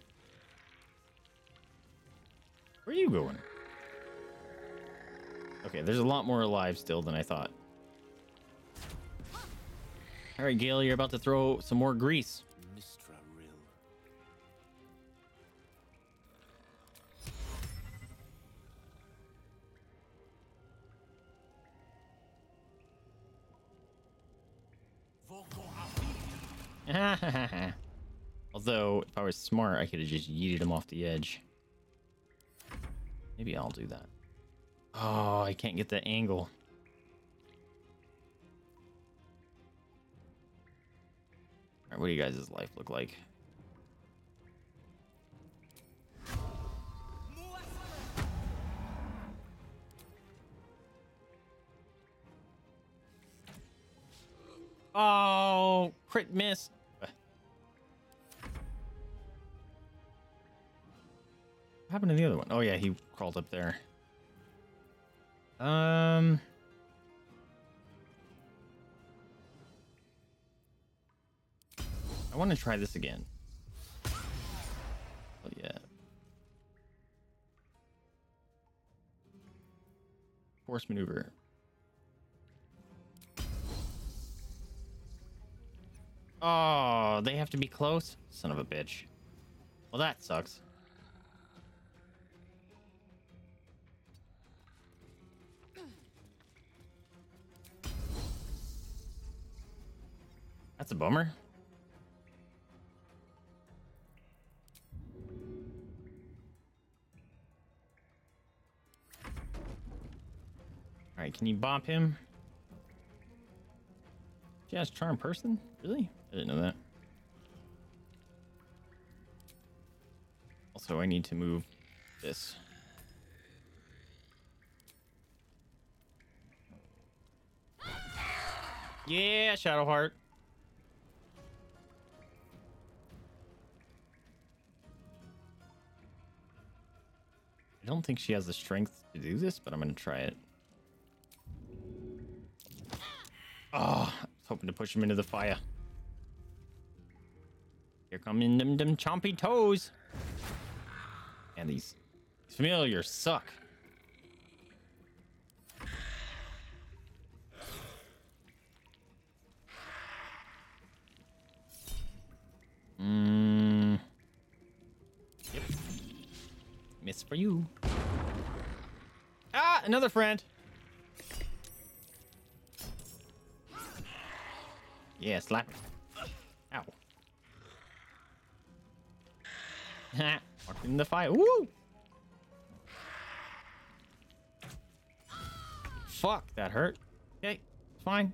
Where are you going? Okay, there's a lot more alive still than I thought. All right, Gale, you're about to throw some more grease. Although, if I was smart, I could have just yeeted him off the edge. Maybe I'll do that. Oh, I can't get the angle. Alright, what do you guys' life look like? Oh, crit miss. What happened to the other one? Oh yeah, he crawled up there. Um. I want to try this again. Oh yeah. Force maneuver. Oh, they have to be close? Son of a bitch. Well, that sucks. That's a bummer. Alright, can you bump him? Has charm person? Really? I didn't know that. Also, I need to move this. Yeah, Shadowheart. I don't think she has the strength to do this, but I'm going to try it. Oh, I was hoping to push him into the fire. Here come in them, them chompy toes. And these, these familiars suck. Mmm. Miss for you. Ah, another friend. Yeah, slap. Ow. In the fire. Woo! Fuck, that hurt. Okay, fine.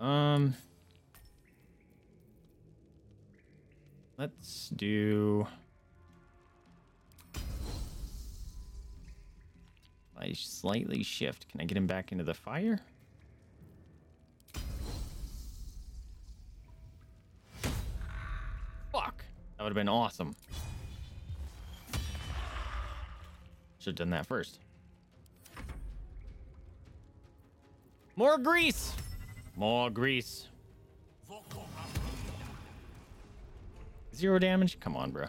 Um. let's do. I slightly shift. Can I get him back into the fire? Fuck. That would have been awesome. Should have done that first. More grease. More grease. Zero damage? Come on, bro.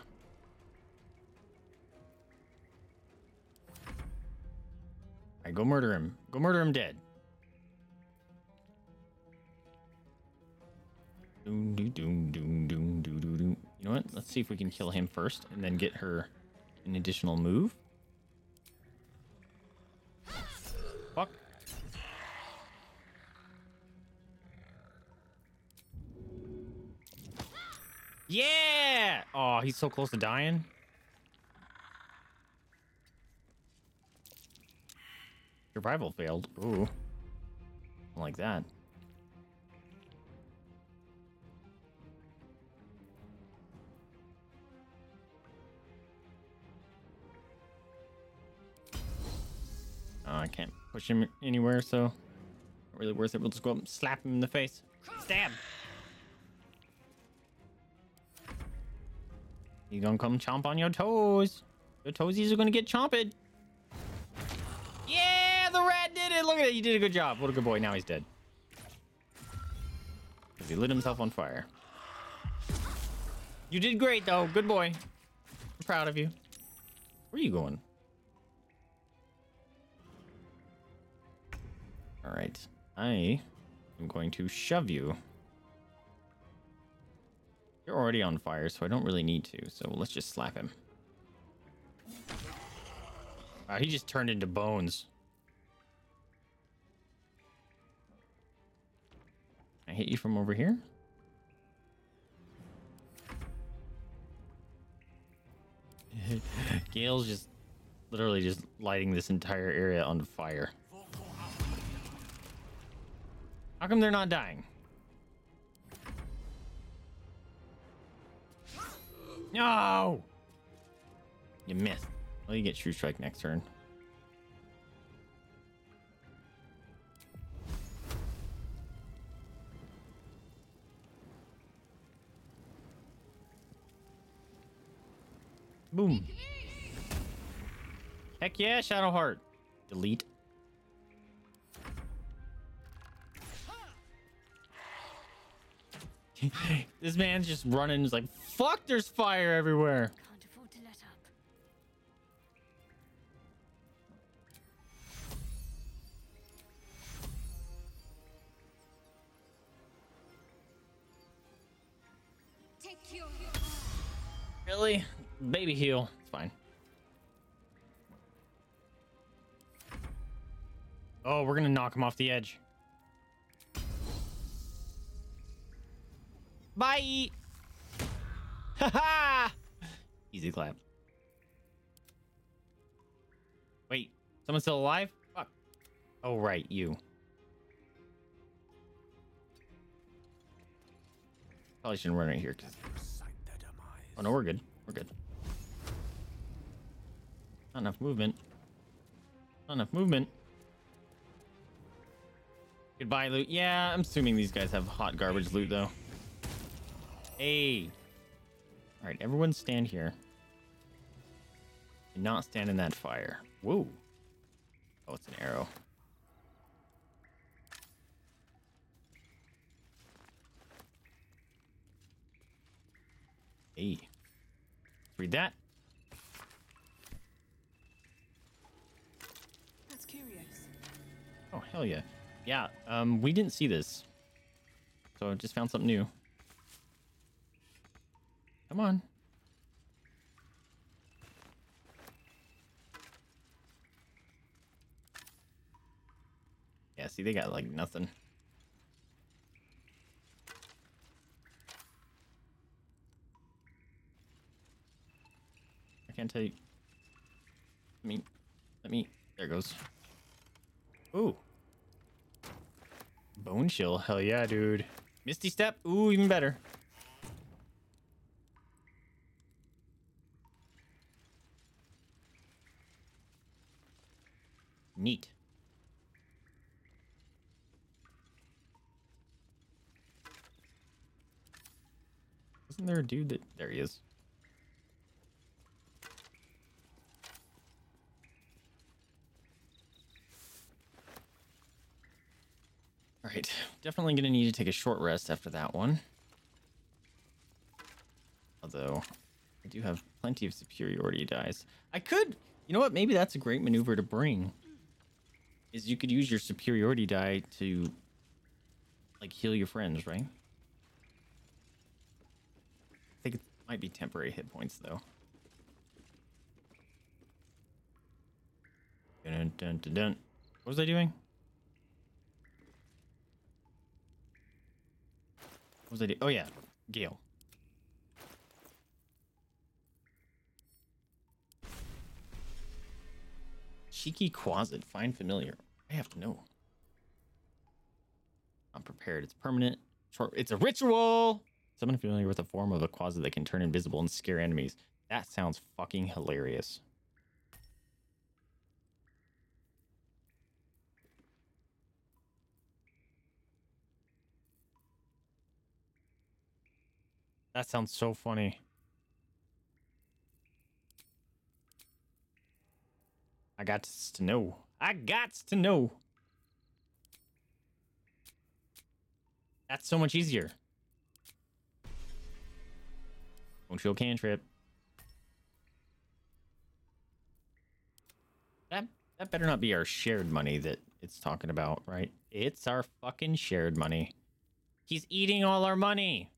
Alright, go murder him. Go murder him dead. You know what? Let's see if we can kill him first and then get her an additional move. Fuck. Yeah! Oh, he's so close to dying. Survival failed. Ooh. Like that. Oh, I can't push him anywhere, so not really worth it. We'll just go up and slap him in the face. Stab! He's gonna come chomp on your toes. Your toesies are gonna get chomped. Rat did it. Look at it. You did a good job. What a good boy. Now he's dead. Because he lit himself on fire. You did great, though. Good boy. I'm proud of you. Where are you going? All right. I am going to shove you. You're already on fire, so I don't really need to. So let's just slap him. Wow, he just turned into bones. I hit you from over here? Gale's just literally just lighting this entire area on fire. How come they're not dying? No! You missed. Well, you get True Strike next turn. Boom. Heck yeah, Shadowheart. Delete. this man's just running. He's like, fuck, there's fire everywhere. Can't afford to let up. Take your. Really? Baby heal. It's fine. Oh, we're gonna knock him off the edge. Bye. Haha. Easy clap. Wait, someone's still alive? Fuck. Oh right, you. Probably shouldn't run right here. Oh no, we're good. We're good. Not enough movement. Not enough movement. Goodbye, loot. Yeah, I'm assuming these guys have hot garbage loot though. Hey. All right, everyone stand here. And not stand in that fire. Whoa. Oh, it's an arrow. Hey. Read that. That's curious. Oh, hell yeah. Yeah, um, we didn't see this. So I just found something new. Come on. Yeah, see, they got like nothing. I can't tell you. Let me, let me, there goes. Ooh. Bone Chill. Hell yeah, dude. Misty Step. Ooh, even better. Neat. Isn't there a dude that... There he is. All right, definitely to need to take a short rest after that one. Although, I do have plenty of superiority dice. I could, you know what? Maybe that's a great maneuver to bring. Is you could use your superiority die to, like, heal your friends, right? I think it might be temporary hit points, though. Dun, dun, dun, dun. What was I doing? Was I doing? Oh, yeah. Gale. Cheeky Quasit. Find familiar. I have to know. I'm prepared. It's permanent. It's a ritual. Someone familiar with a form of a Quasit that can turn invisible and scare enemies. That sounds fucking hilarious. That sounds so funny. I got to know. I got to know. That's so much easier. Don't show cantrip. That that better not be our shared money that it's talking about, right? It's our fucking shared money. He's eating all our money.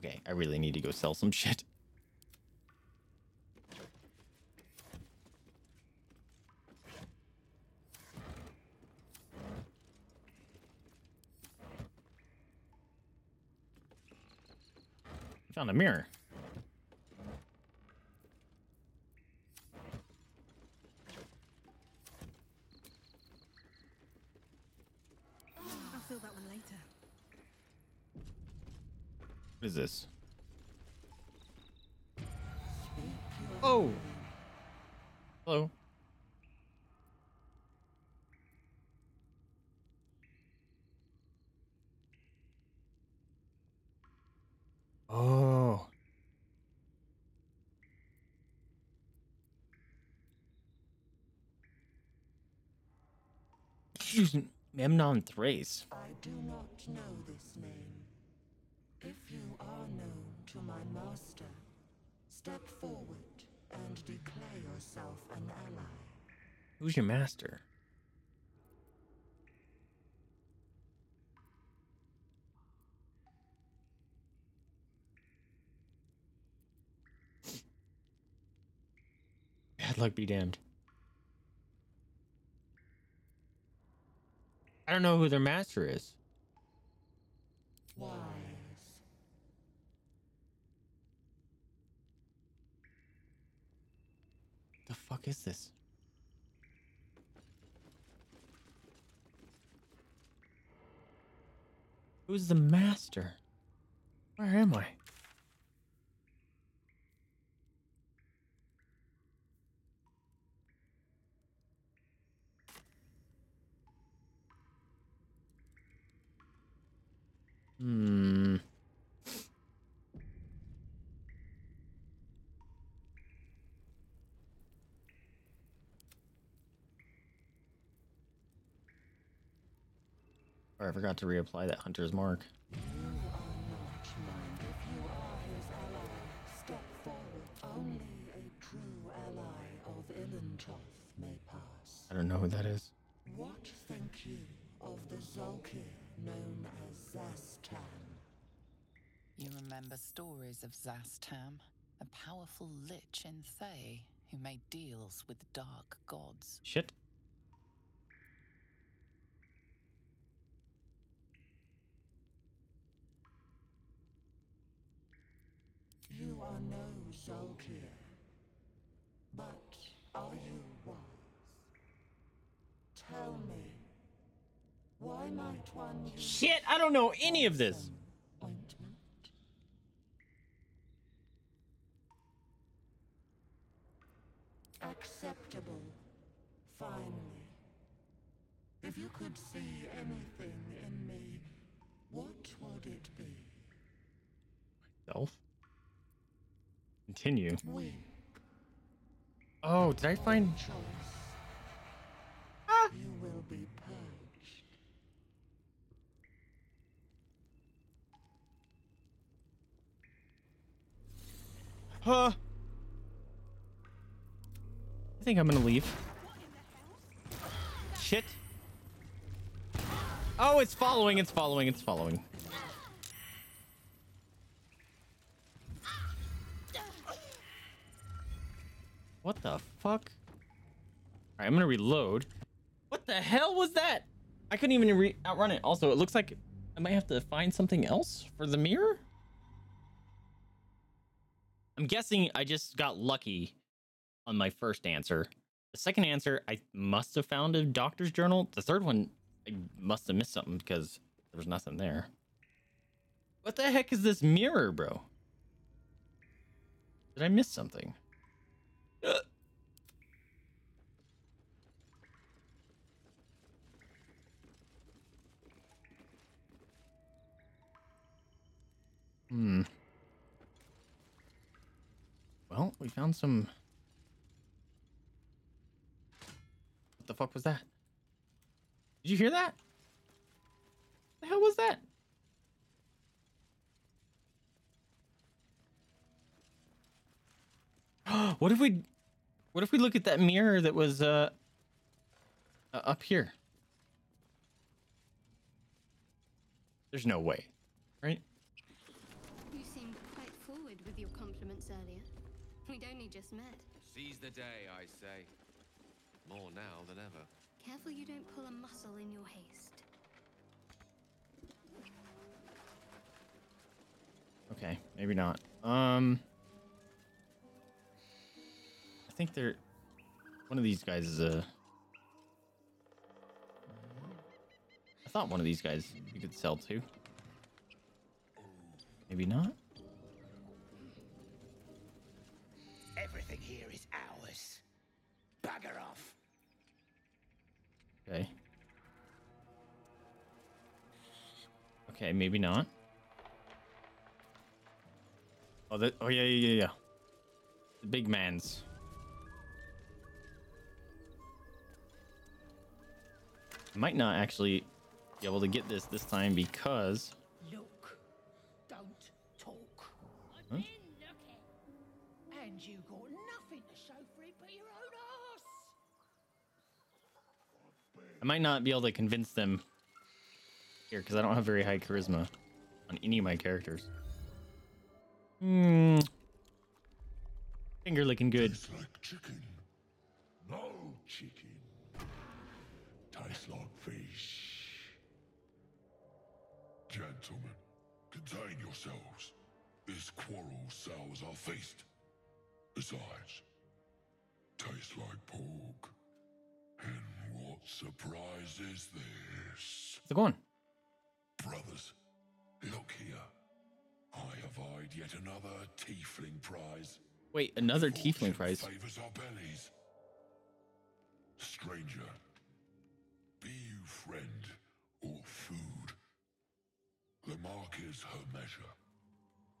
Okay, I really need to go sell some shit. Found a mirror. I'll fill that one later. What is this? Oh. Hello. Oh. Memnon Thrace. I do not know this name. If you are known to my master, step forward and declare yourself an ally. Who's your master? Bad luck be damned. I don't know who their master is. Wise. The fuck is this? Who's the master? Where am I? Hmm. Or I forgot to reapply that hunter's mark. You are not mine. If you are his ally, step forward. Only a true ally of Ilintoth may pass. I don't know who that is. What think you of the Zulkir known as Szass Tam? You remember stories of Szass Tam, a powerful lich in Thay who made deals with dark gods. Shit. You are no Zulkir. But are you wise? Tell me, why might one use Shit, I don't know any of this. ointment? Acceptable. Finally. If you could see anything in me, what would it be? Self. Continue. Oh, did I find? Ah. Huh. I think I'm gonna leave. Shit. Oh, it's following, it's following, it's following. What the fuck? Alright, I'm gonna reload. What the hell was that? I couldn't even outrun it. Also, it looks like I might have to find something else for the mirror. I'm guessing I just got lucky on my first answer. The second answer, I must have found a doctor's journal. The third one, I must have missed something because there was nothing there. What the heck is this mirror, bro? Did I miss something? Hmm. Well, we found some. What the fuck was that? Did you hear that? The hell was that? what if we what if we look at that mirror that was uh, uh up here? There's no way, right? You seemed quite forward with your compliments earlier. We'd only just met. Seize the day, I say. More now than ever. Careful you don't pull a muscle in your haste. Okay, maybe not. Um I think they're one of these guys is a I thought one of these guys you could sell to. Maybe not. Off. Okay. Okay, maybe not. Oh, that. Oh yeah, yeah, yeah, yeah. The big man's. Might not actually be able to get this this time because. I might not be able to convince them here because I don't have very high charisma on any of my characters. Hmm. Finger looking good. Tastes like chicken. No chicken. Tastes like fish. Gentlemen, contain yourselves. This quarrel sours our feast. Besides, tastes like pork. And what surprise is this? Going? Brothers, look here. I have eyed yet another tiefling prize. Wait, another tiefling prize. Favors our bellies. Stranger, be you friend or food. The mark is her measure.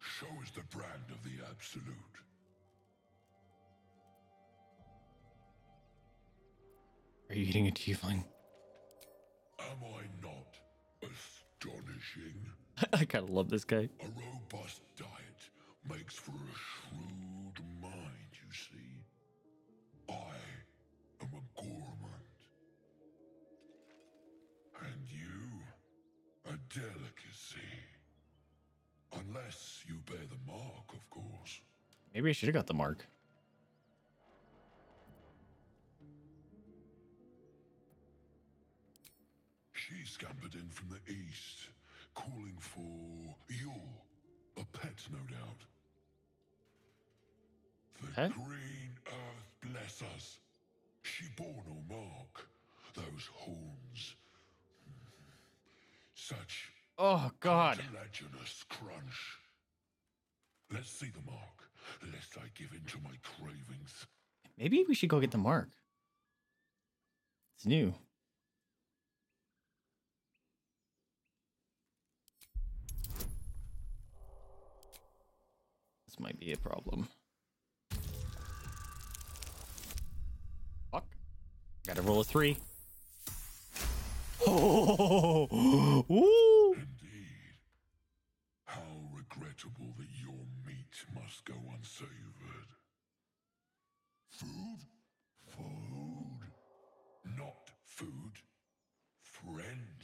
Show us the brand of the absolute. Are you eating a tiefling? Am I not astonishing? I kind of love this guy. A robust diet makes for a shrewd mind, you see. I am a gourmand. And you, a delicacy. Unless you bear the mark, of course. Maybe I should have got the mark. Scampered in from the east, calling for you, a pet, no doubt. The Pet? green earth bless us. She bore no mark. Those horns. Such Oh God. cartilaginous crunch. Let's see the mark, lest I give in to my cravings. Maybe we should go get the mark. It's new. This might be a problem. Fuck. Gotta roll a three. Oh, Indeed. How regrettable that your meat must go unsavored. Food? Food. Not food. Friend.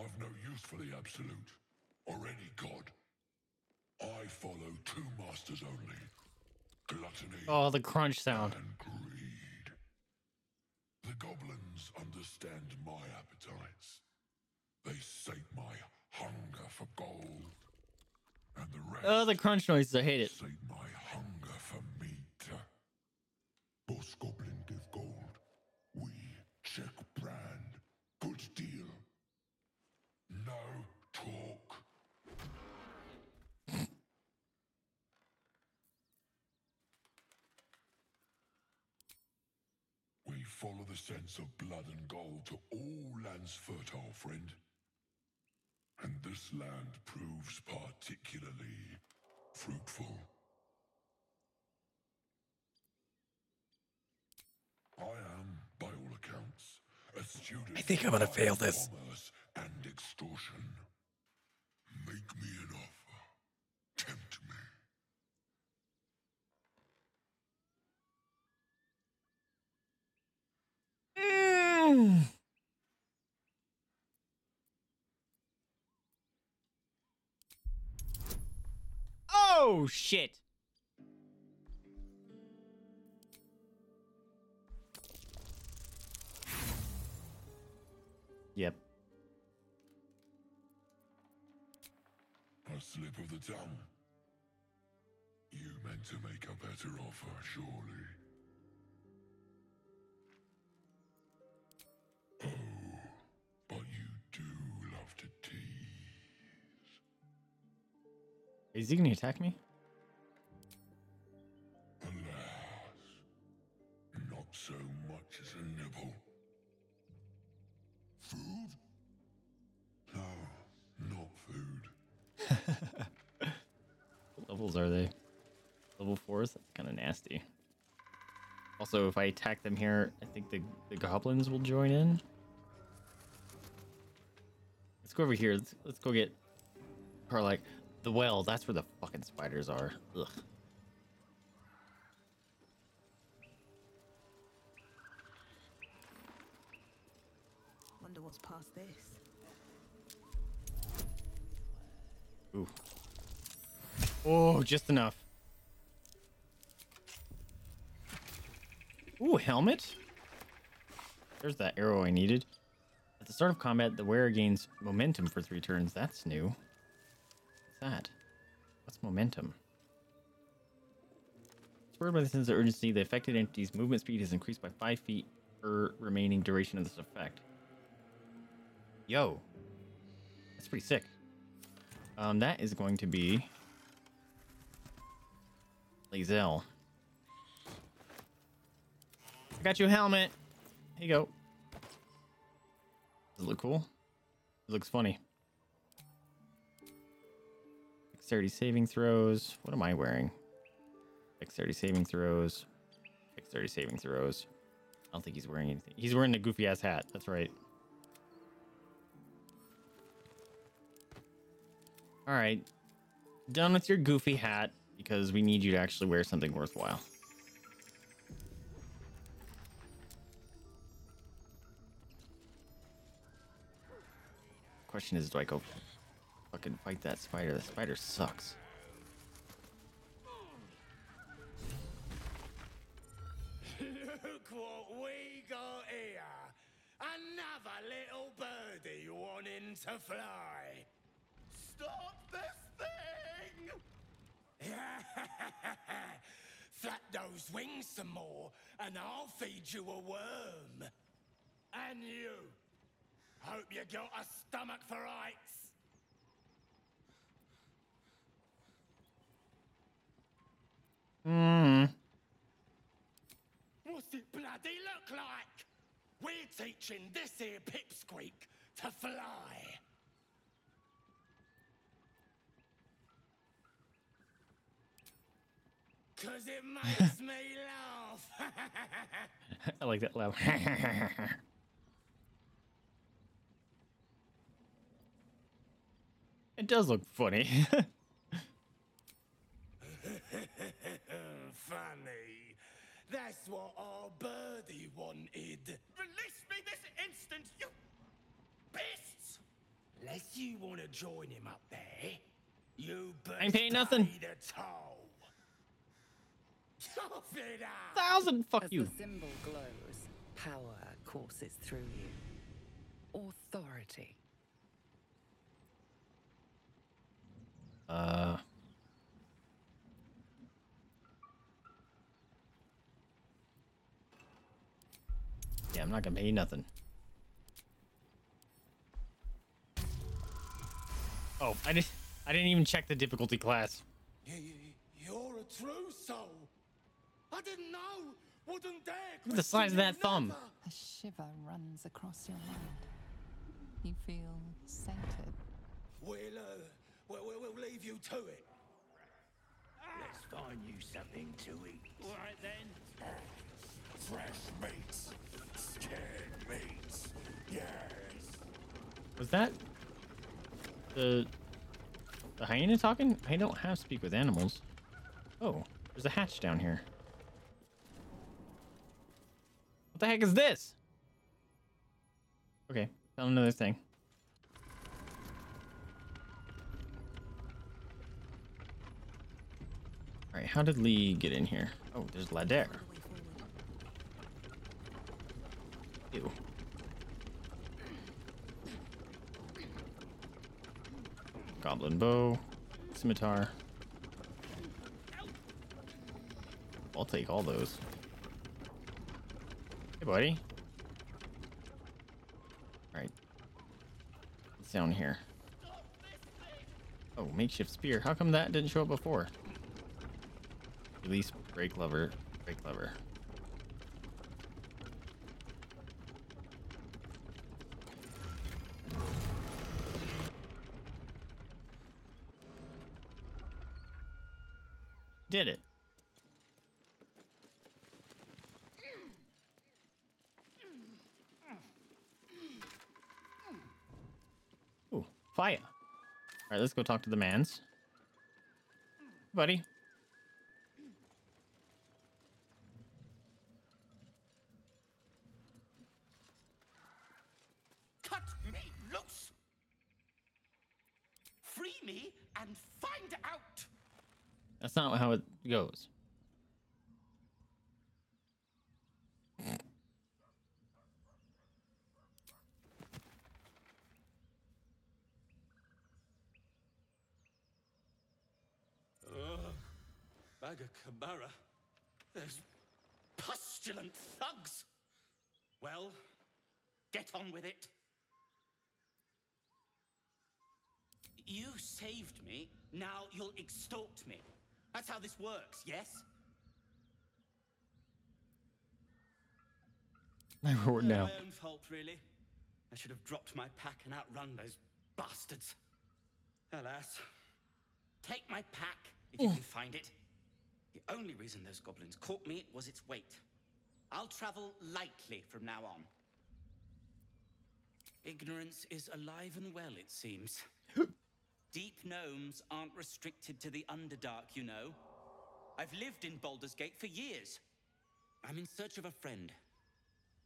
I've no use for the Absolute, or any god. I follow two masters only. Gluttony Oh, the crunch sound. and greed. The goblins understand my appetites. They sate my hunger for gold. And the rest Oh, the crunch noises. I hate it. sate my hunger for meat. Boss goblin give gold. We check brand. Good deal. No talk. We follow the sense of blood and gold to all lands fertile, friend. And this land proves particularly fruitful. I am, by all accounts, a student. I think I'm gonna fail this. And extortion. Make me an offer. Tempt me. Mm. Oh shit. Yep. A slip of the tongue. You meant to make a better offer, surely. Oh, but you do love to tease. Is he gonna attack me? Alas, not so much as a nibble. Food? No, not food. What levels are they? Level fours? That's kind of nasty. Also, if I attack them here, I think the, the goblins will join in. Let's go over here. Let's, let's go get or like the well. That's where the fucking spiders are. Ugh. Wonder what's past this. Ooh. Oh, just enough. Ooh, helmet. There's that arrow I needed. At the start of combat, the wearer gains momentum for three turns. That's new. What's that? What's momentum? Spurred by the sense of urgency, the affected entity's movement speed is increased by five feet per remaining duration of this effect. Yo. That's pretty sick. Um, that is going to be Lae'zel. I got you a helmet. Here you go. Does it look cool? It looks funny. Dexterity saving throws. What am I wearing? Dexterity saving throws. Dexterity saving throws. I don't think he's wearing anything. He's wearing a goofy ass hat. That's right. All right. Done with your goofy hat because we need you to actually wear something worthwhile. Question is, do I go fucking fight that spider? The spider sucks. Look what we got here. Another little birdie wanting to fly. Stop this thing! Flap those wings some more, and I'll feed you a worm. And you. Hope you got a stomach for ice. Hmm. What's it bloody look like? We're teaching this here pipsqueak to fly. Cause it makes me laugh. I like that laugh. it does look funny. Funny. That's what our birdie wanted. Release me this instant, you beasts! Unless you want to join him up there, you I ain't paying nothing. pay the toll. Chop it up! Thousand, fuck As you. the symbol glows, power courses through you. Authority. Uh. Yeah, I'm not gonna pay you nothing. Oh, I didn't. I didn't even check the difficulty class. You, you're a true soul. I didn't know. Wouldn't dare. Look at the size of that thumb. A shiver runs across your mind. You feel sated. We'll, uh, we'll, we'll, we'll leave you to it. Let's find you something to eat. All right then. Fresh meats. Scared meats. Yes. Was that the the hyena talking? I don't have speak with animals. Oh, there's a hatch down here. What the heck is this? Okay, found another thing. All right, how did Lee get in here? Oh, there's Ladair. Ew. Goblin bow, scimitar. I'll take all those. Hey, buddy. Alright. What's down here? Oh, makeshift spear. How come that didn't show up before? Release break lever. Break lever. Did it. Ooh, fire. All right, let's go talk to the mans. Buddy. Cut me loose. Free me and find out. That's not how it goes. Ugh. Kabara. Those pustulant thugs. Well, get on with it. You saved me. Now you'll extort me. That's how this works, yes? My word now. My own fault, really. I should have dropped my pack and outrun those bastards. Alas. Take my pack if you can find it. The only reason those goblins caught me was its weight. I'll travel lightly from now on. Ignorance is alive and well, it seems. Deep gnomes aren't restricted to the Underdark, you know. I've lived in Baldur's Gate for years. I'm in search of a friend.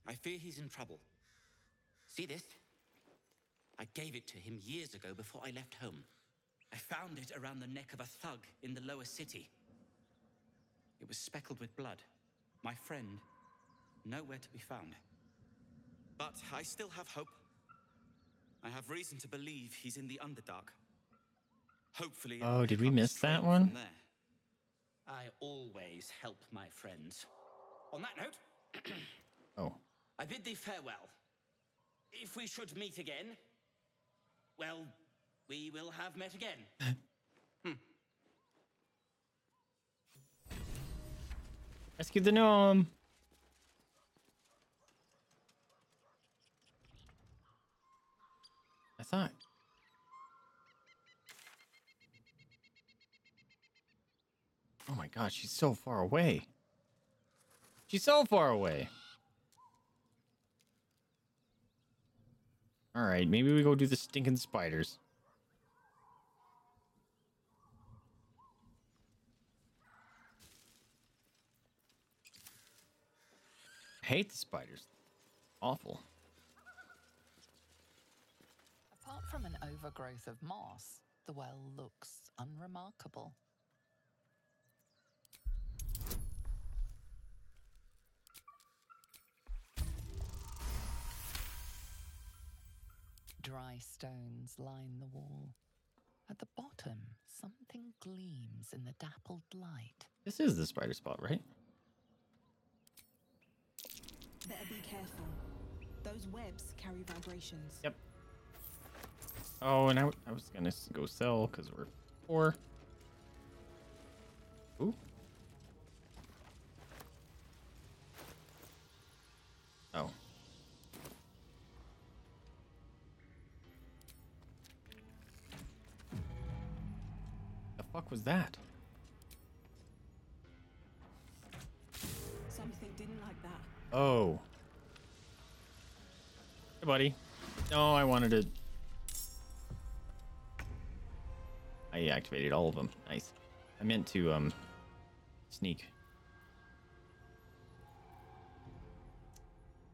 I fear he's in trouble. See this? I gave it to him years ago before I left home. I found it around the neck of a thug in the lower city. It was speckled with blood. My friend, nowhere to be found. But I still have hope. I have reason to believe he's in the Underdark. Hopefully. Oh, did we miss that one? I always help my friends. On that note, Oh. I bid thee farewell. If we should meet again, well, we will have met again. Rescue the gnome. I thought. Oh my god, she's so far away. She's so far away. All right, maybe we go do the stinking spiders. Hate the spiders. Awful. Apart from an overgrowth of moss, the well looks unremarkable. Dry stones line the wall. At the bottom, something gleams in the dappled light. This is the spider spot, right? Better be careful. Those webs carry vibrations. Yep. Oh, and I was gonna go sell because we're poor. Ooh. Oh. The fuck was that? Oh. Hey, buddy. No, I wanted to. I activated all of them. Nice. I meant to um sneak.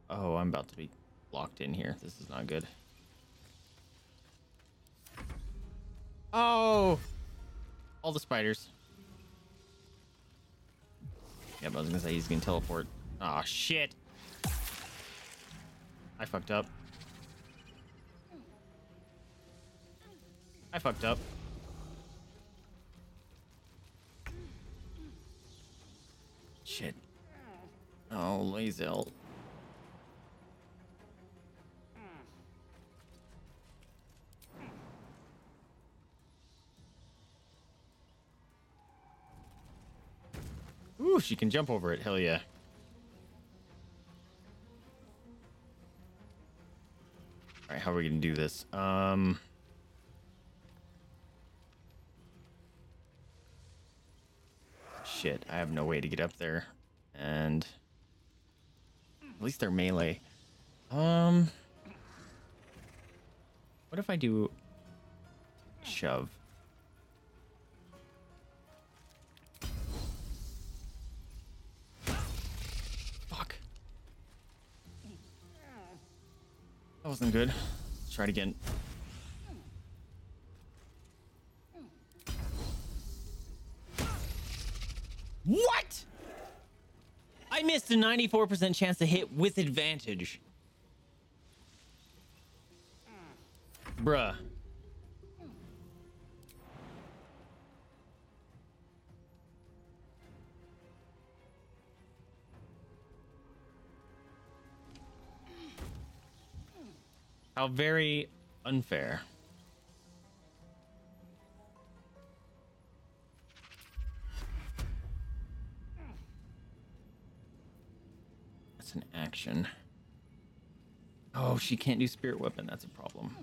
Oh, I'm about to be locked in here. This is not good. Oh, all the spiders. Yep, I was gonna say he's gonna teleport. Aw, shit. I fucked up. I fucked up. Shit. Oh, Lae'zel. Ooh, she can jump over it. Hell yeah. All right, how are we gonna do this? Um. Shit, I have no way to get up there, and at least they're melee. Um. What if I do shove? Wasn't good. Let's try it again. What? I missed a 94% chance to hit with advantage. Bruh. How very unfair. That's an action. Oh, she can't do spirit weapon. That's a problem.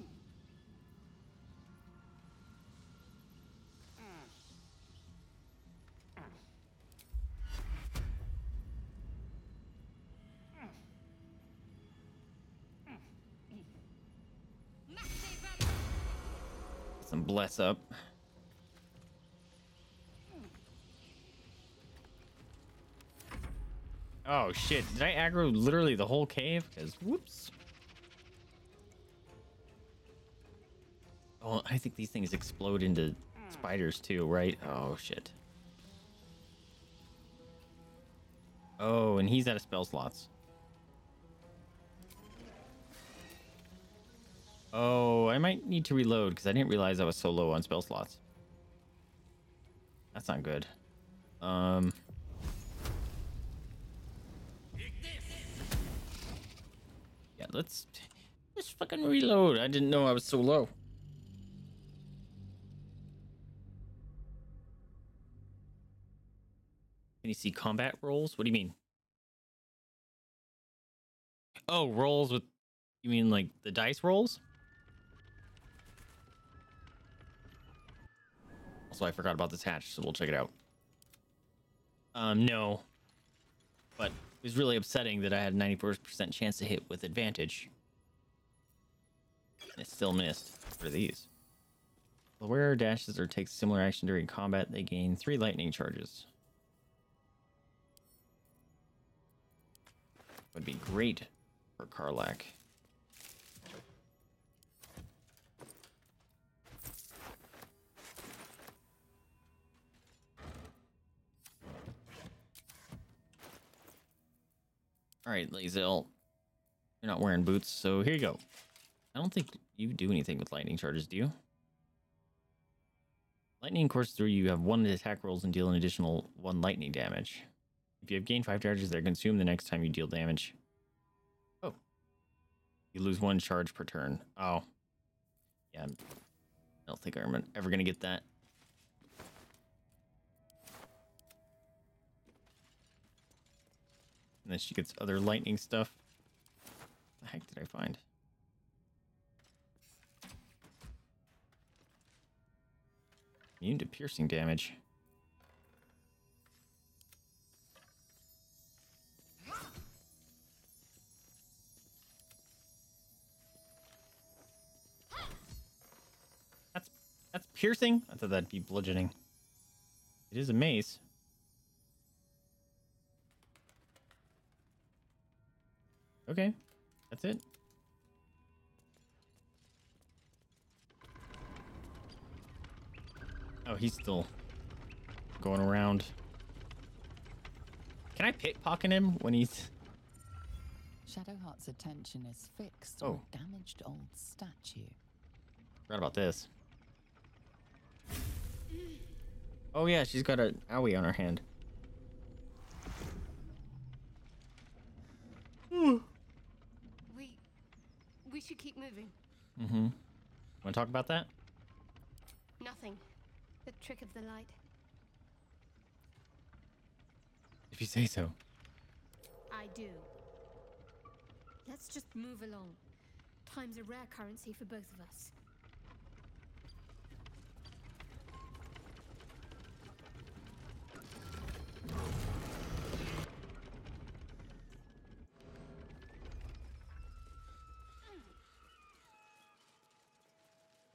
Bless up. Oh shit! Did I aggro literally the whole cave? Cause whoops. Oh, I think these things explode into spiders too, right? Oh shit. Oh, and he's out of spell slots. Oh, I might need to reload because I didn't realize I was so low on spell slots. That's not good. Um. Yeah, let's let's fucking reload. I didn't know I was so low. Can you see combat rolls? What do you mean? Oh, rolls with. You mean like the dice rolls? Also, I forgot about this hatch, so we'll check it out. Um, no. But it was really upsetting that I had a 94% chance to hit with advantage. It still missed. Are these? The wearer dashes or takes similar action during combat, they gain three lightning charges. Would be great for Karlach. All right, Lae'zel. You're not wearing boots, so here you go. I don't think you do anything with lightning charges, do you? Lightning course through you have one attack rolls and deal an additional one lightning damage. If you have gained five charges, they're consumed the next time you deal damage. Oh. You lose one charge per turn. Oh. Yeah. I don't think I'm ever going to get that. And then she gets other lightning stuff. What the heck did I find? Immune to piercing damage. That's that's piercing? I thought that'd be bludgeoning. It is a mace. Okay, that's it. Oh, he's still going around. Can I pickpocket him when he's... Shadowheart's attention is fixed Oh. on a damaged old statue. Forgot about this. Oh yeah, she's got an owie on her hand. We we should keep moving. Mm-hmm. Want to talk about that? Nothing. The trick of the light. If you say so. I do. Let's just move along. Time's a rare currency for both of us.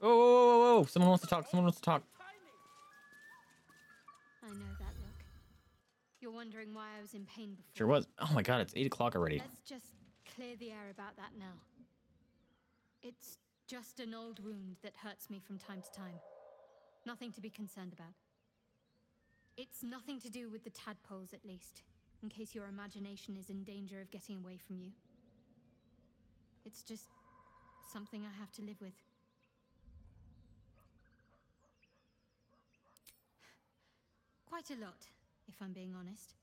Whoa, whoa, whoa! Someone wants to talk. Someone wants to talk. I know that look. You're wondering why I was in pain before. Sure was. Oh my god, it's eight o'clock already. Let's just clear the air about that now. It's just an old wound that hurts me from time to time. Nothing to be concerned about. It's nothing to do with the tadpoles, at least, in case your imagination is in danger of getting away from you. It's just something I have to live with. Quite a lot, if I'm being honest.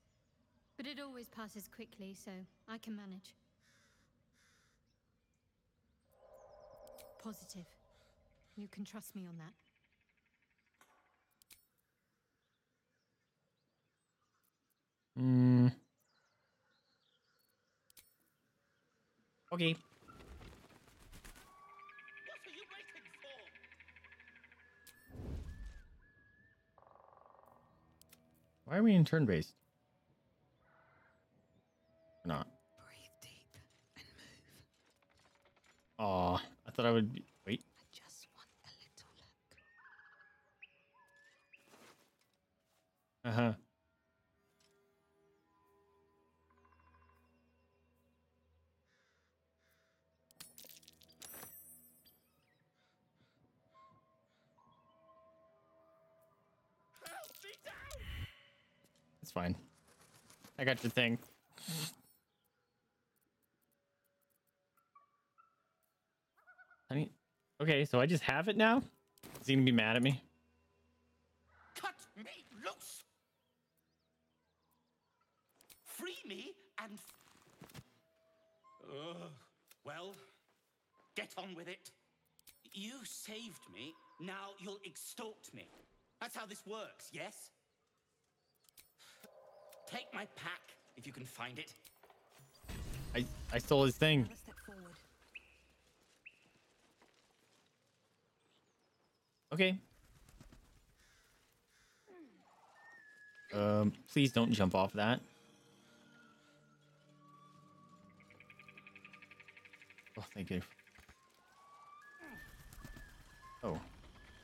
But it always passes quickly, so I can manage. Positive. You can trust me on that. Hmm. Okay. Why are we in turn based? Not. Breathe deep and move. Aw, I thought I would be. Wait. I just want a little look. Uh huh. Fine. I got your thing. Honey. Okay, so I just have it now? Is he gonna be mad at me? Cut me loose! Free me and. Well, get on with it. You saved me, now you'll extort me. That's how this works, yes? Take my pack if you can find it. I I stole his thing. Okay. Um, please don't jump off that. Oh, thank you. Oh,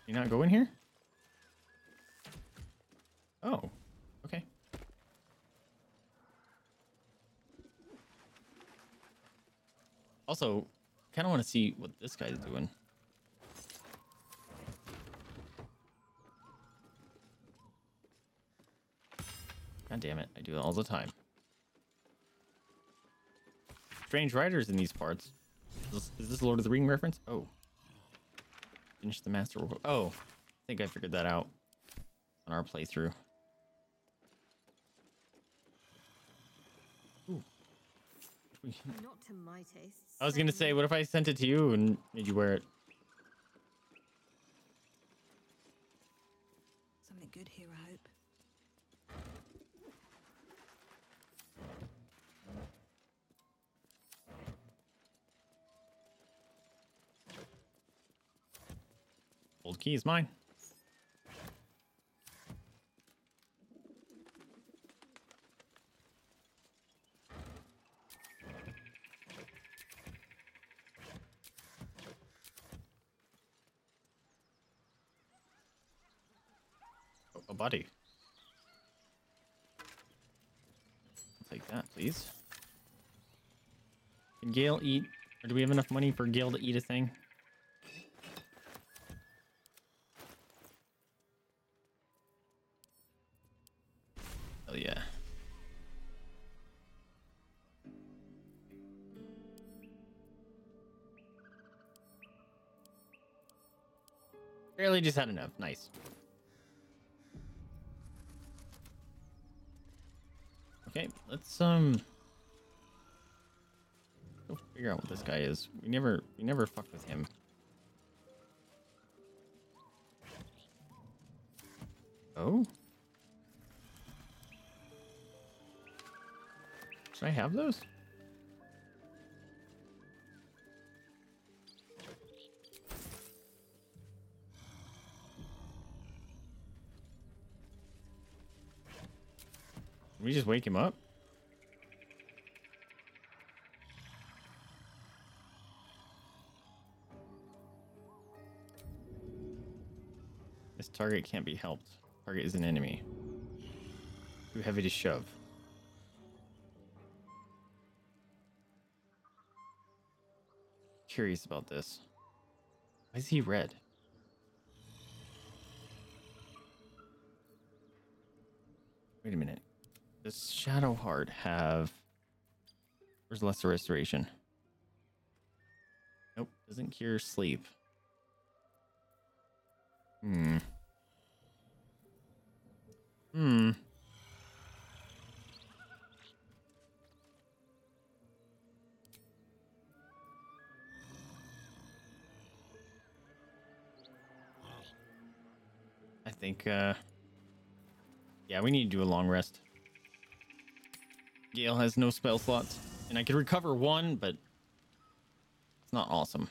you not going here? Oh, okay. Also, kind of want to see what this guy's doing. God damn it, I do it all the time. Strange riders in these parts. Is this, is this Lord of the Ring reference? Oh. Finish the master. Oh, I think I figured that out on our playthrough. Not to my taste. I was gonna say, what if I sent it to you and made you wear it? Something good here, I hope. Old key is mine. Body. I'll take that, please. Can Gale eat? Or do we have enough money for Gale to eat a thing? Oh yeah. Barely just had enough. Nice. Okay, let's um go figure out what this guy is. We never we never fucked with him. Oh? Should I have those? We just wake him up? This target can't be helped. Target is an enemy. Too heavy to shove. Curious about this. Why is he red? Wait a minute. Does Shadowheart have. Where's Lesser Restoration? Nope. Doesn't cure sleep. Hmm. Hmm. I think, uh, yeah, we need to do a long rest. Gale has no spell slots, and I could recover one, but it's not awesome.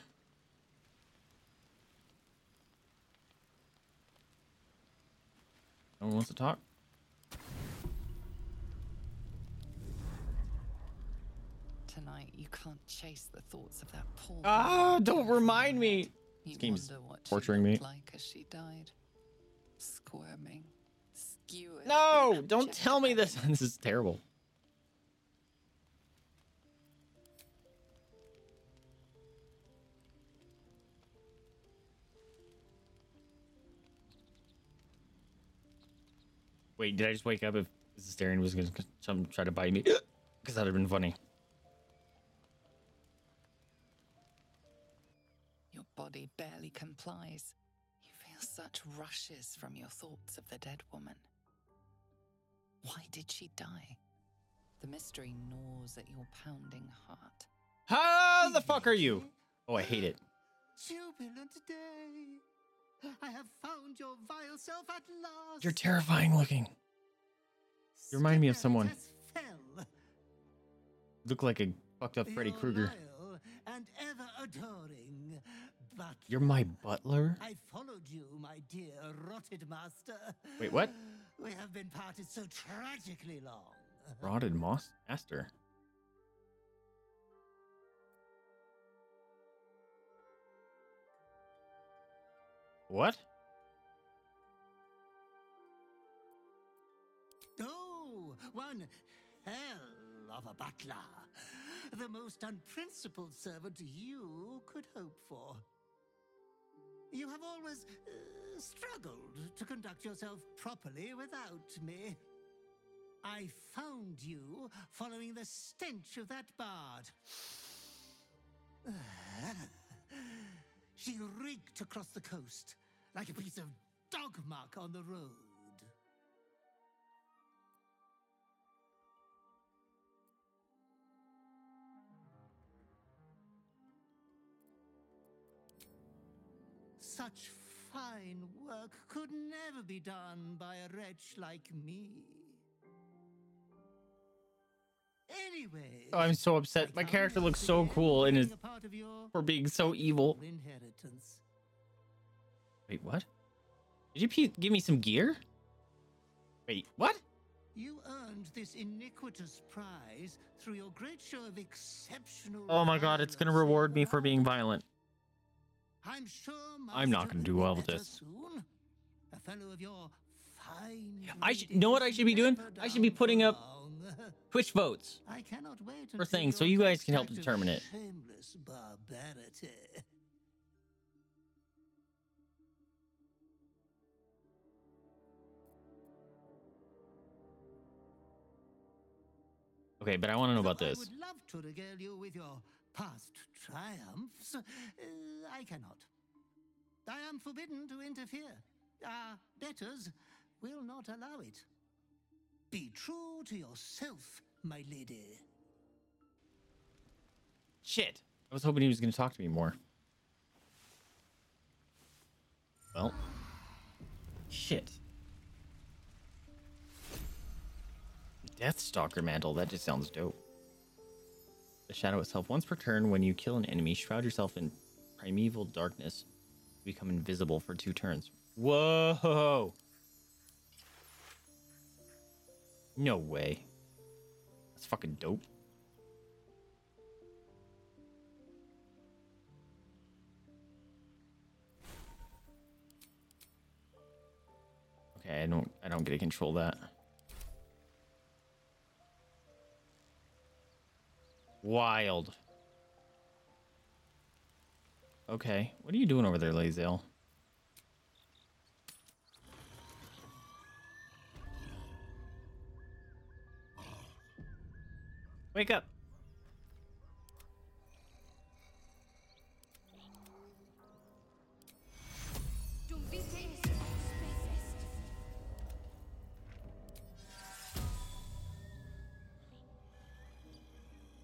No one wants to talk? Tonight, you can't chase the thoughts of that poor. Ah, don't remind me. head. You This game's wonder what she torturing me. Like as she died, squirming, skewered. No, don't tell me this. this is terrible. Wait, did I just wake up if Zestarian was going to come try to bite me? Because that would have been funny. Your body barely complies. You feel such rushes from your thoughts of the dead woman. Why did she die? The mystery gnaws at your pounding heart. How the fuck are you? Oh, I hate it. Jubilant day! I have found your vile self at last! You're terrifying looking. You remind me of someone. Look like a fucked up Freddy Krueger. And ever adoring. But You're my butler? I followed you, my dear rotted master. Wait, what? We have been parted so tragically long. Rotted moss master. What? Oh, one hell of a butler. The most unprincipled servant you could hope for. You have always uh, struggled to conduct yourself properly without me. I found you following the stench of that bard. she reeked across the coast like a piece of dog muck on the road. Such fine work could never be done by a wretch like me. Anyway, Oh, I'm so upset. My character looks so cool and is for being so evil. inheritance. Wait, what? Did you give me some gear? Wait, what? You earned this iniquitous prize through your great show of exceptional. Oh my god, it's gonna reward me for being violent. I'm sure. I'm not gonna do well with this. Soon. A fellow of your fine. I should know what I should be doing? I should be putting up Twitch votes I cannot wait for things so you guys can help determine it. Shameless barbarity. Okay, but I want to know about this. I would love to regale you with your past triumphs. Uh, I cannot. I am forbidden to interfere. Our betters will not allow it. Be true to yourself, my lady. Shit. I was hoping he was going to talk to me more. Well. Shit. Deathstalker mantle. That just sounds dope. The shadow itself. Once per turn, when you kill an enemy, shroud yourself in primeval darkness. Become invisible for two turns. Whoa! No way. That's fucking dope. Okay, I don't I don't get to control that. Wild. Okay, what are you doing over there, Lae'zel? Wake up.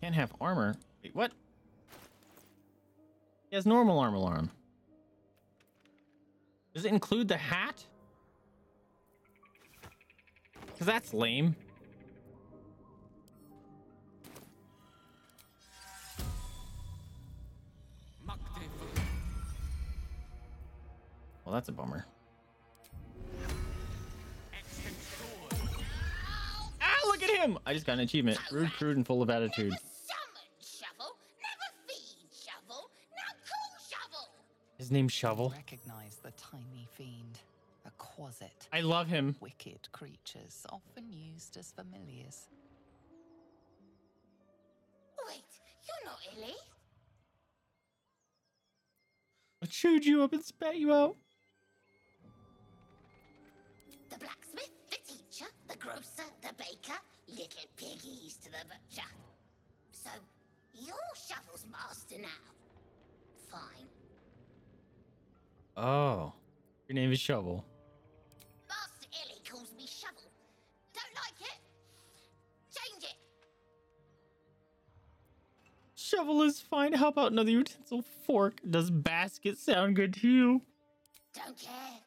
Can't have armor. Wait, what? He has normal armor on. Does it include the hat? Because that's lame. Well, that's a bummer. Ah, look at him! I just got an achievement. Rude, crude, and full of attitude. Shovel, never feed Shovel. Now call Shovel. His name's Shovel. Recognize the tiny fiend, a quasit. I love him. Wicked creatures, often used as familiars. Wait, you're not Illy. I chewed you up and spat you out. Grocer, the baker, little piggies to the butcher. So, you're Shovel's master now. Fine. Oh. Your name is Shovel. Master Illy calls me Shovel. Don't like it? Change it. Shovel is fine. How about another utensil? Fork. Does basket sound good to you? Don't care.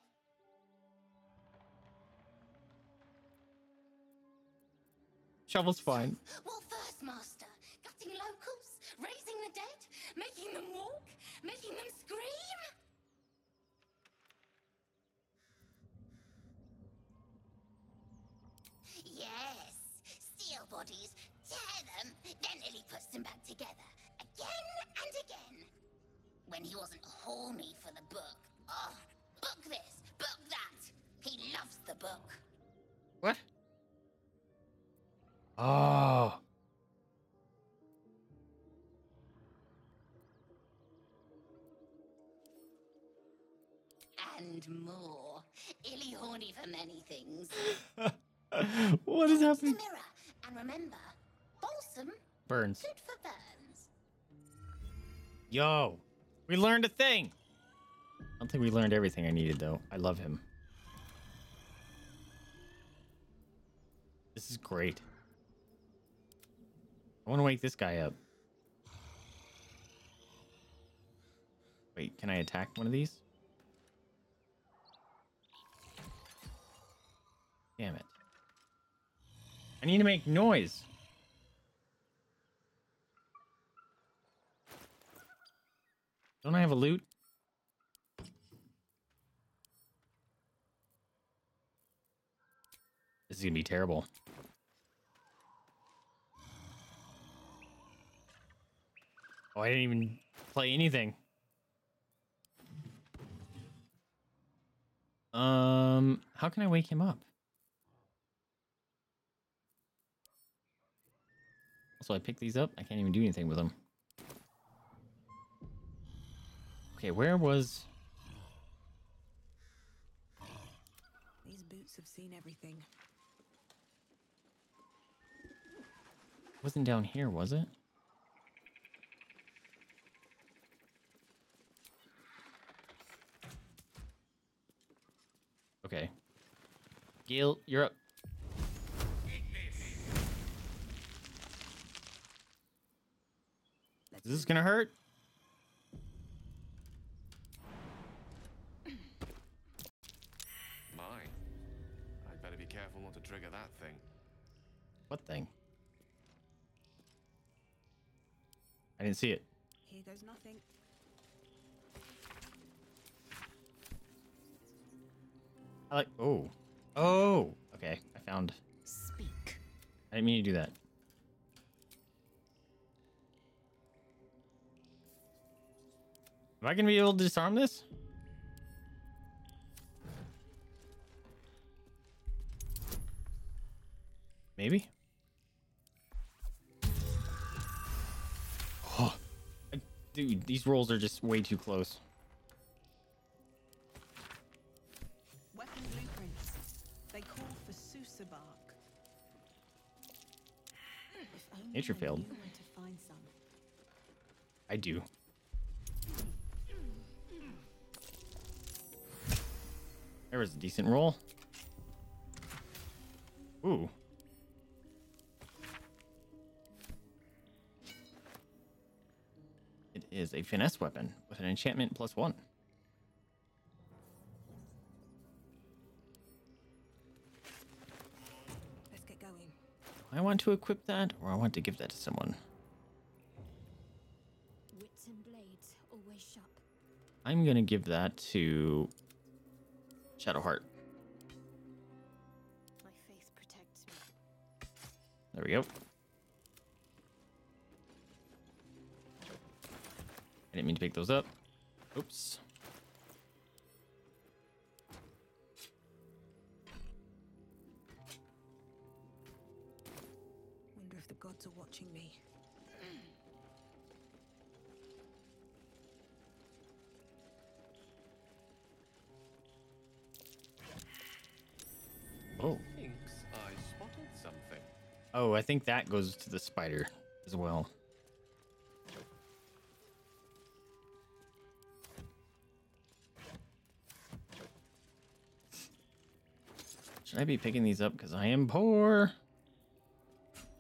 Shovel's fine. What first, Master? Gutting locals? Raising the dead? Making them walk? Making them scream? Yes, steal bodies, tear them, then Lily puts them back together. Again and again. When he wasn't horny for the book. Oh, book this, book that. He loves the book. What? Oh. And more. Illy horny for many things. what is happening? Mirror. And remember, balsam, Burns. good for burns. Yo, we learned a thing. I don't think we learned everything I needed though. I love him. This is great. I want to wake this guy up. Wait, can I attack one of these? Damn it. I need to make noise. Don't I have a loot? This is gonna be terrible. Oh, I didn't even play anything. Um, how can I wake him up? So I pick these up. I can't even do anything with them. Okay, where was? These boots have seen everything. Wasn't down here, was it? Okay. Gil, you're up. Is this gonna hurt? My. I'd better be careful not to trigger that thing. What thing? I didn't see it. Here goes nothing. I like. Oh. Oh. Okay. I found. Speak. I didn't mean to do that. Am I gonna be able to disarm this? Maybe. Oh, dude, these rolls are just way too close. Nature failed. knew where to find some. I do. There was a decent roll. Ooh. It is a finesse weapon with an enchantment plus one. I want to equip that or I want to give that to someone. Wits and blades, always sharp. I'm going to give that to Shadowheart. My faith protects me. There we go. I didn't mean to pick those up. Oops. Oh. I spotted something. Oh, I think that goes to the spider as well. Should I be picking these up because I am poor?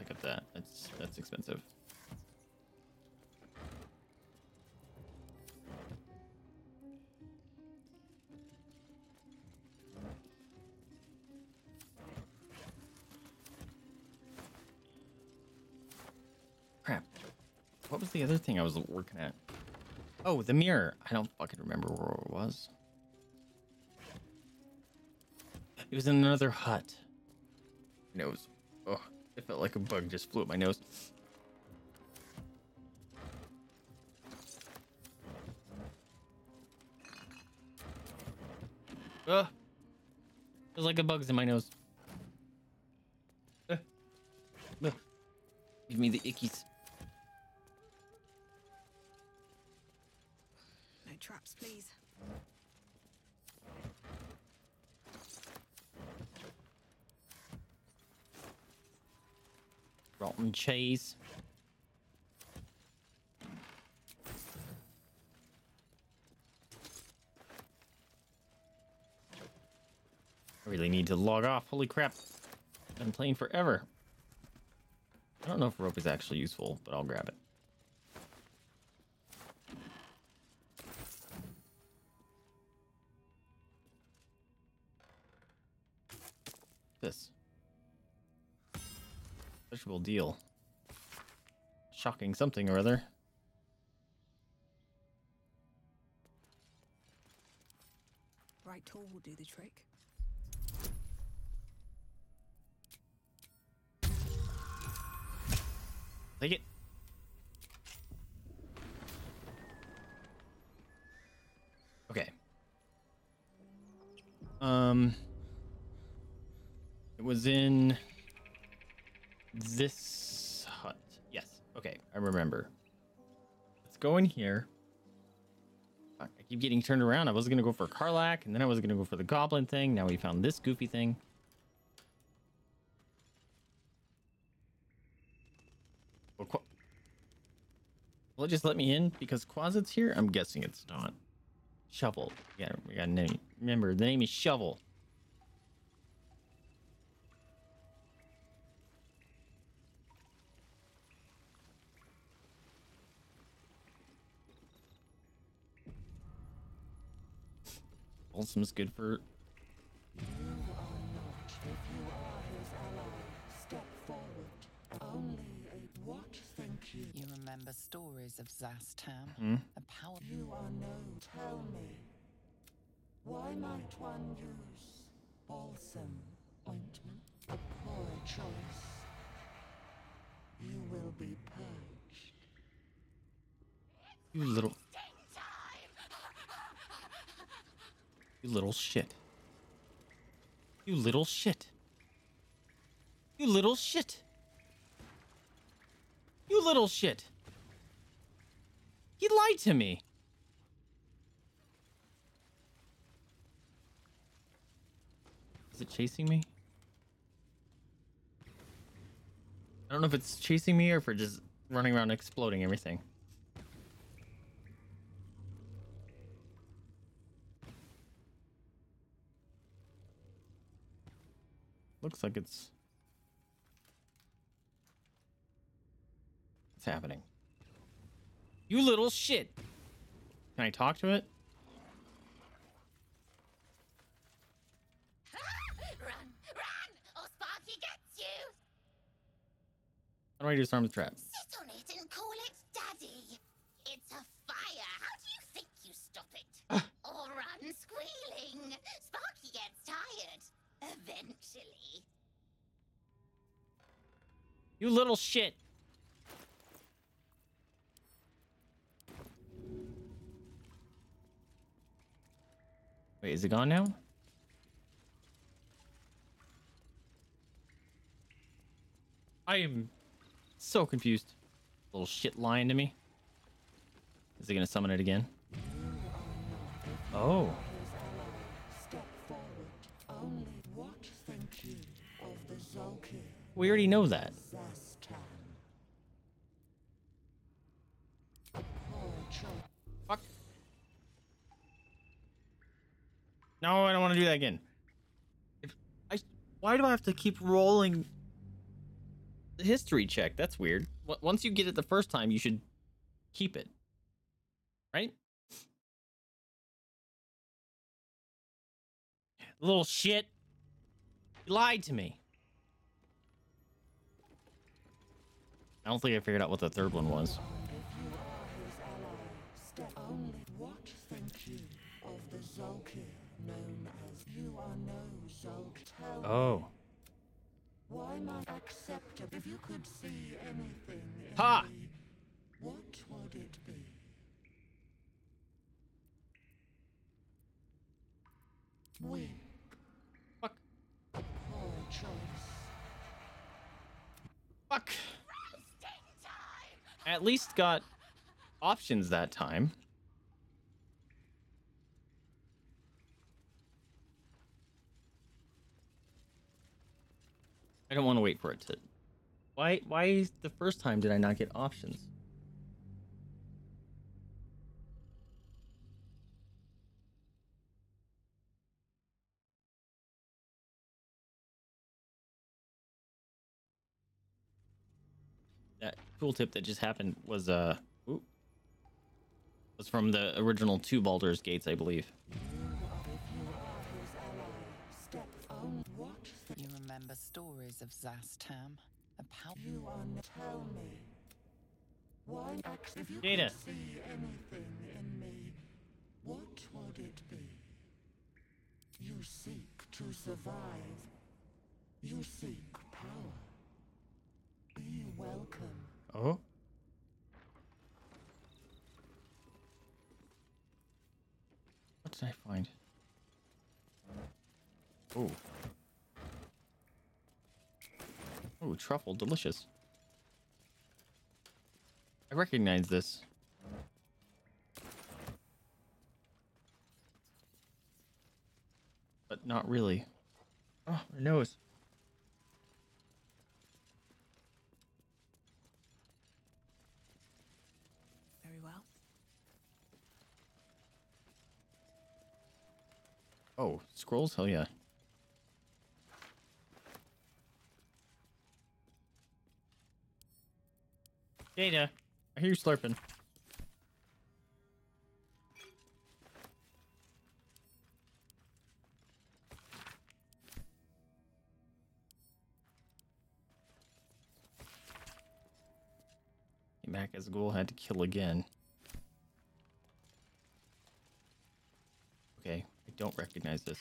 Pick up that. That's that's expensive. What was the other thing I was working at? Oh, the mirror. I don't fucking remember where it was. It was in another hut. Was, oh, it felt like a bug just flew up my nose. Ugh. There's like a bug's in my nose. Ugh. Ugh. Give me the ickies. Traps, please. Rotten cheese. I really need to log off. Holy crap. Been playing forever. I don't know if rope is actually useful, but I'll grab it. This. Vegetable deal. Shocking something or other. Right tool will do the trick. Take it. Okay. Um was in this hut. Yes. Okay, I remember. Let's go in here. I keep getting turned around. I was gonna go for Karlach, and then I was gonna go for the goblin thing. Now we found this goofy thing. Well, Qu- Will it just let me in because Quasit's here? I'm guessing it's not. Shovel. Yeah, we got a name. Remember, the name is Shovel. Wholesome's good for Step forward. Only a what think you? You remember stories of Szass Tam? Hmm? A power. You are known. Tell me. Why might one use balsam ointment? A poor choice. You will be purged. you little. You little shit. You little shit. You little shit. You little shit. He lied to me. Is it chasing me? I don't know if it's chasing me or if we're just running around exploding everything. Looks like it's What's happening? You little shit. Can I talk to it? Run, run, or Sparky gets you. How do I disarm the trap? Sit on it and call it Daddy. It's a fire. How do you think you stop it? or run squealing. Sparky gets tired. Eventually. You little shit. Wait, is it gone now? I am so confused. Little shit lying to me. Is he gonna summon it again? Oh. Step forward. Only what think you of the Zulkir? We already know that. Szass Tam. A poor choice. Fuck. No, I don't want to do that again. If I, why do I have to keep rolling the history check? That's weird. Once you get it the first time, you should keep it. Right? Little shit. You lied to me. I don't think I figured out what the third one was. Oh. why might accept if you could see anything in Ha! me? What would it be? Fuck. Poor choice. Fuck. At least got options that time. Don't want to wait for it to. Why? Why the first time did I not get options? That tooltip that just happened was uh ooh, was from the original two Baldur's Gates, I believe. Remember stories of Szass Tam, a pal- You are tell me. Why act if you Data. could see anything in me? What would it be? You seek to survive. You seek power. Be welcome. Oh. What did I find? Oh. Oh, truffle, delicious. I recognize this. But not really. Oh, my nose. Very well. Oh, scrolls? Hell yeah. Data, I hear you slurping. Back as ghoul, had to kill again. Okay, I don't recognize this.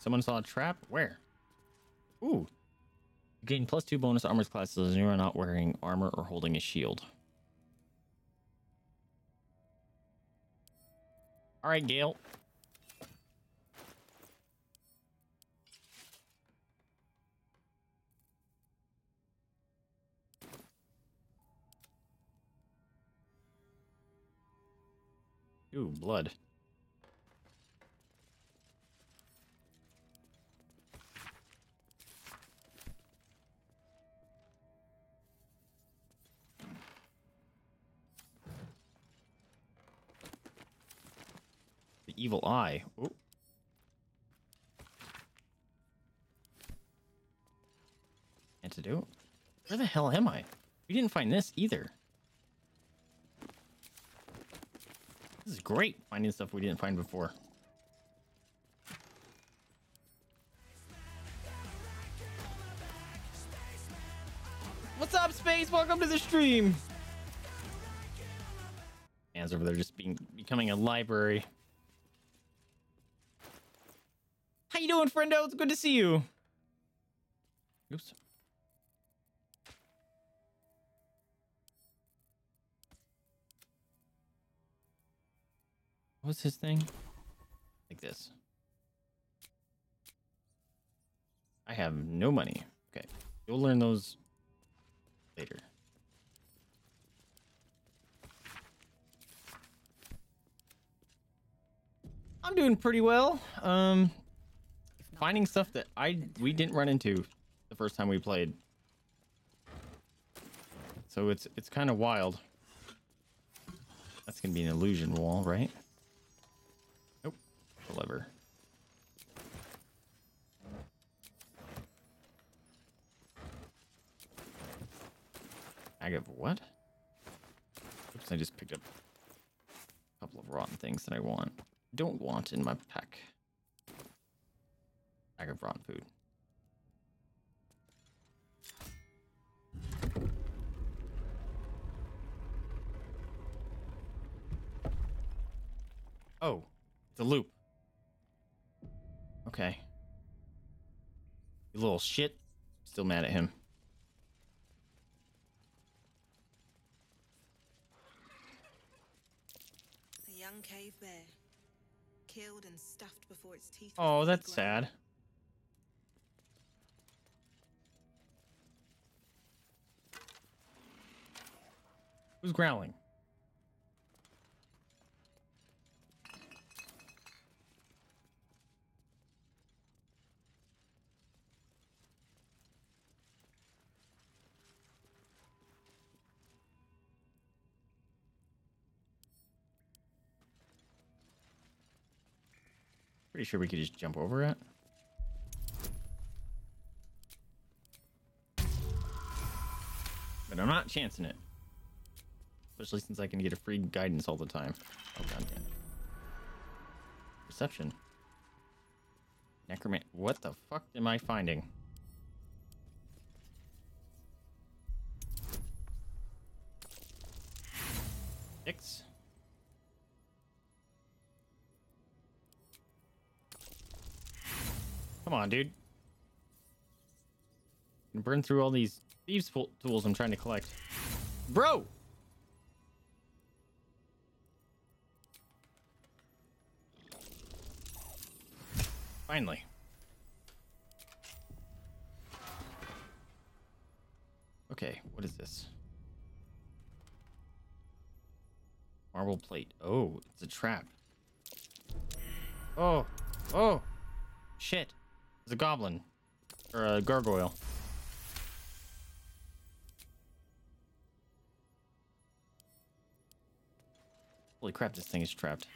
Someone saw a trap? Where? Ooh. Gain plus two bonus armor classes and you are not wearing armor or holding a shield. Alright, Gale. Ooh, blood. Evil eye. Ooh. Antidote? Where the hell am I? We didn't find this either. This is great finding stuff we didn't find before. What's up, Space? Welcome to the stream. Man's over there just being becoming a library. How you doing, friendo? It's good to see you. Oops. What's his thing? Like this. I have no money. Okay. You'll learn those later. I'm doing pretty well. Um finding stuff that I we didn't run into the first time we played. So it's it's kind of wild. That's to be an illusion wall, right? Nope. Lever. Bag of what? Oops, I just picked up a couple of rotten things that I want. Don't want in my pack. Bag of rotten food. Oh, it's a loop. Okay. You little shit. Still mad at him. A young cave bear. Killed and stuffed before its teeth. Oh, that's sad. Who's growling? Pretty sure we could just jump over it. But I'm not chancing it. Especially since I can get a free guidance all the time. Oh god damn it. Perception. Necromant. What the fuck am I finding? Six. Come on, dude. And burn through all these thieves tools I'm trying to collect. Bro! Finally. Okay, what is this? Marble plate. Oh, it's a trap. Oh, oh, shit. It's a goblin. Or a gargoyle. Holy crap, this thing is trapped.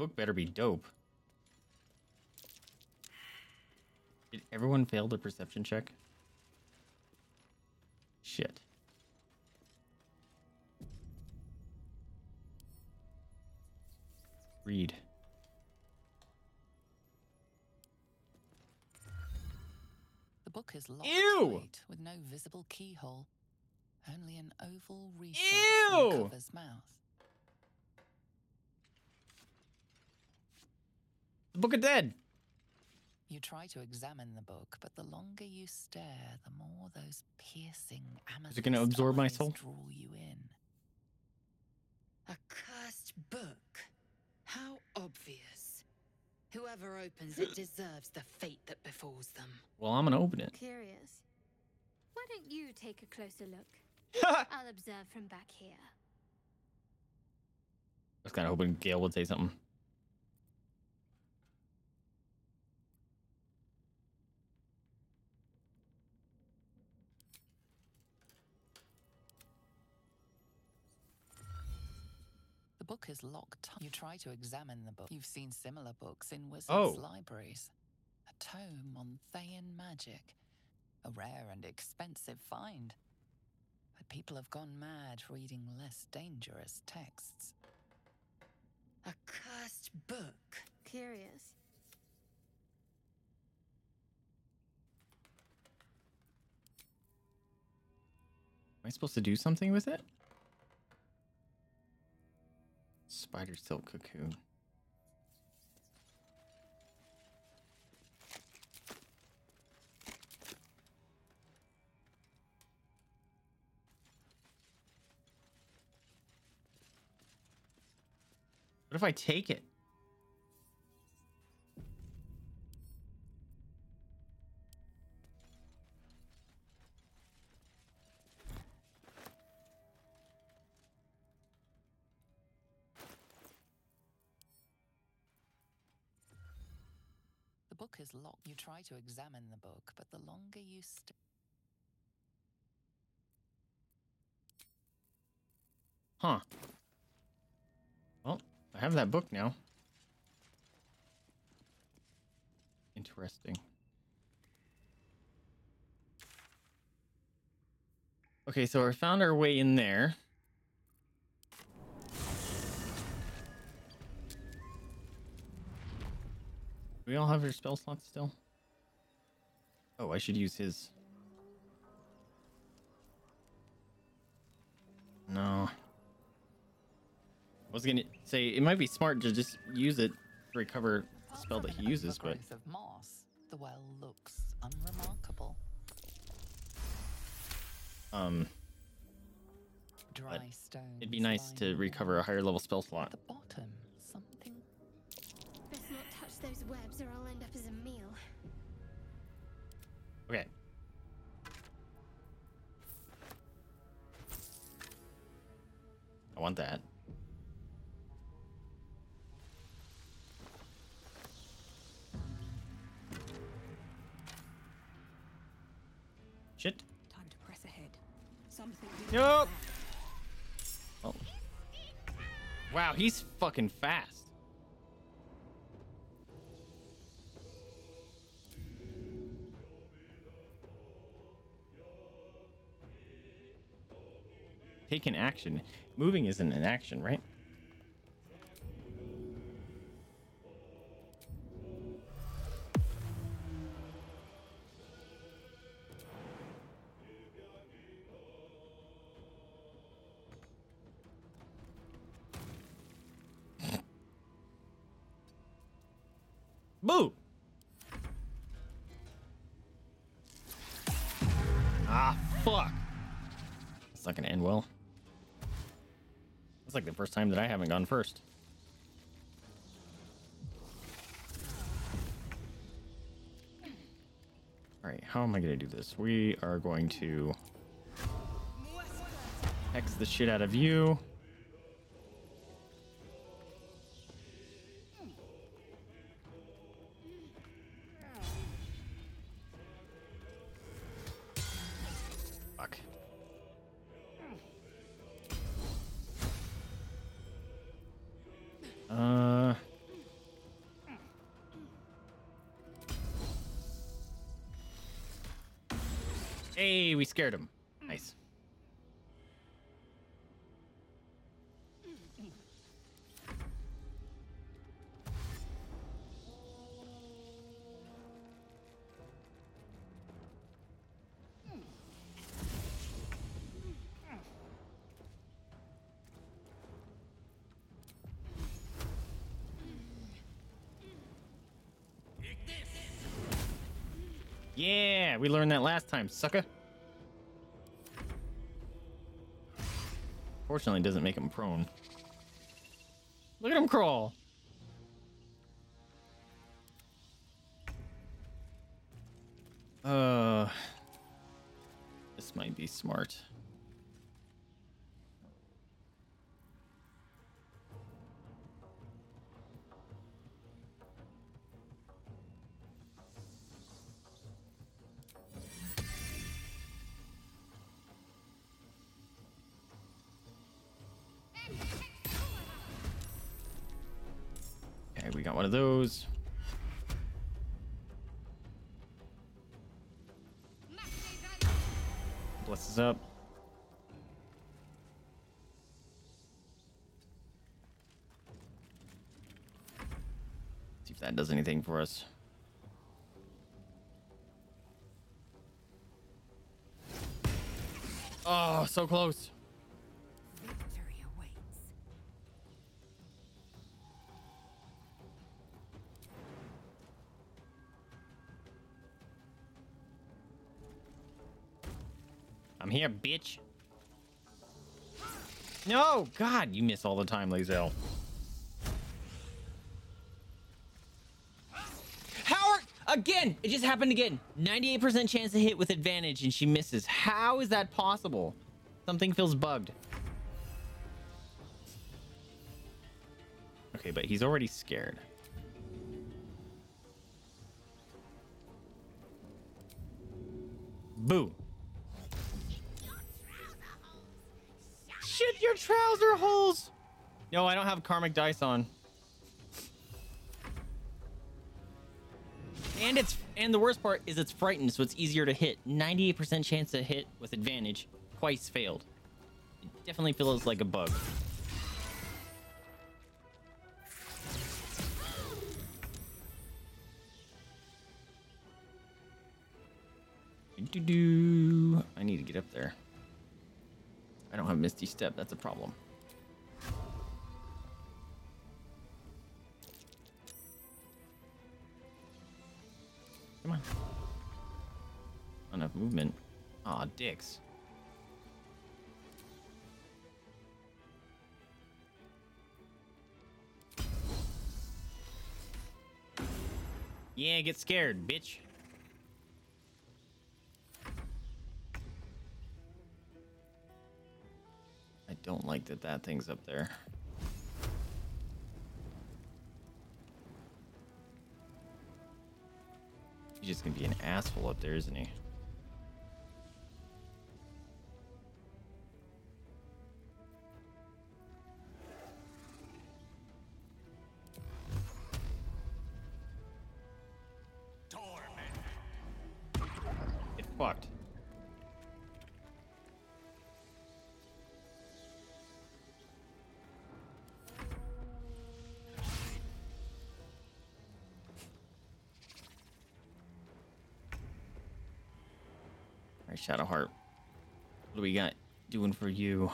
Book better be dope. Did everyone fail their perception check? Shit. Read. The book is locked Ew! tight with no visible keyhole. Only an oval Ew! recess in the cover's mouth. Book of Dead. You try to examine the book, but the longer you stare, the more those piercing Is it going to absorb my soul? draw you in. A cursed book. How obvious. Whoever opens it deserves the fate that befalls them. Well, I'm going to open it. Curious. Why don't you take a closer look? I'll observe from back here. I was kind of hoping Gale would say something. Book is locked. tight. You try to examine the book. You've seen similar books in wizards' Oh. libraries. A tome on Thayan magic. A rare and expensive find. But people have gone mad reading less dangerous texts. A cursed book. Curious. Am I supposed to do something with it? Spider silk cocoon. What if I take it? Try to examine the book, but the longer you stare. Huh. Well, I have that book now. Interesting. Okay, so we found our way in there. We all have our spell slots still? Oh, I should use his. No. I was gonna say it might be smart to just use it to recover the spell that he uses, but of moss, the well looks unremarkable. Um Dry stone. It'd be nice to recover a higher level spell slot. At the bottom, something. Best not touch those webs or I'll end up as a meal. Okay. I want that. Shit. Time to press ahead. Something. Nope. Oh. Wow, he's fucking fast. Taking action. Moving isn't an action, right? First time that I haven't gone first. Alright, how am I gonna do this? We are going to Hex the shit out of you. Scared him. Nice. Yeah, we learned that last time, sucker. Fortunately, it doesn't make him prone. Look at him crawl. Uh, this might be smart. Of those. Bless us up. See if that does anything for us. Oh, so close. Bitch. No, God, you miss all the time, Lae'zel. Howard, again, it just happened again. 98% chance to hit with advantage, and she misses. How is that possible? Something feels bugged. Okay, but he's already scared. No, I don't have karmic dice on. And it's and the worst part is it's frightened, so it's easier to hit. 98% chance to hit with advantage. Twice failed. It definitely feels like a bug. Do-do. I need to get up there. I don't have Misty Step. That's a problem. Come on. Enough movement. Aw, dicks. Yeah, get scared, bitch. I don't like that that thing's up there. He's just gonna be an asshole up there, isn't he? Shadowheart. What do we got doing for you?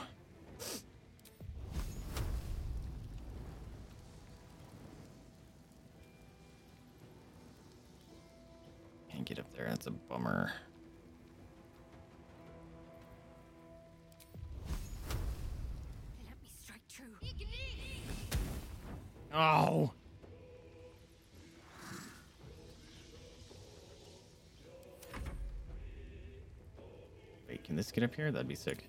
Get up here? That'd be sick.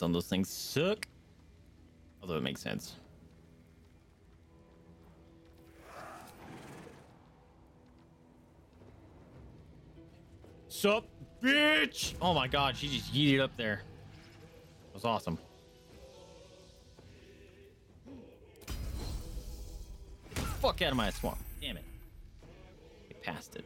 On those things suck. Although it makes sense. Sup, bitch! Oh my god, she just yeeted up there. That was awesome. Fuck out of my swamp. Damn it. Get past it.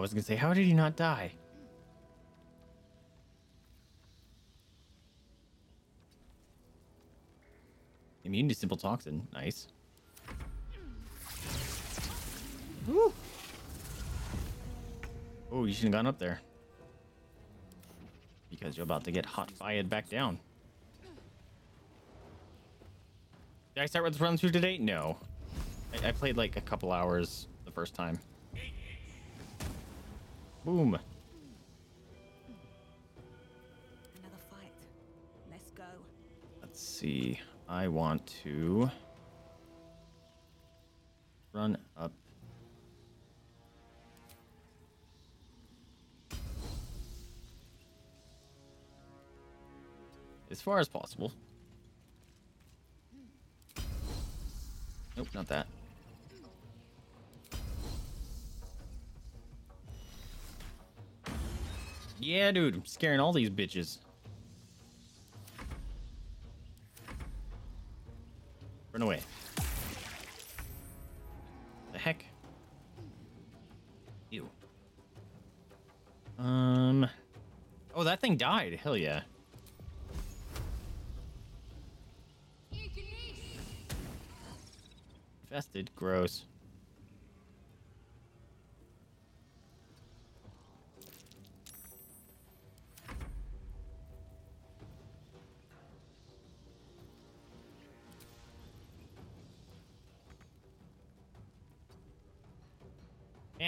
I was gonna say, how did he not die? Immune to simple toxin. Nice. Oh, you shouldn't have gone up there. Because you're about to get hot fired back down. Did I start with run through today? No. I, I played like a couple hours the first time. Boom. Another fight. Let's go. Let's see. I want to run up. As far as possible. Nope, not that. Yeah, dude, I'm scaring all these bitches. Run away. The heck? Ew. Um. Oh, that thing died. Hell yeah. Infested. Gross.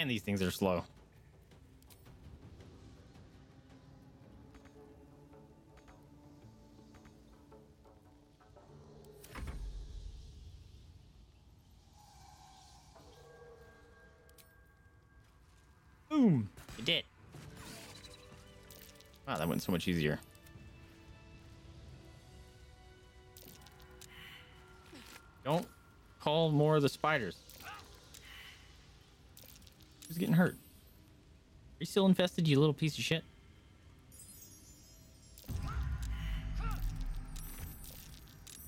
And these things are slow. Boom! You did. Wow, that went so much easier. Don't call more of the spiders. Who's getting hurt? Are you still infested, you little piece of shit?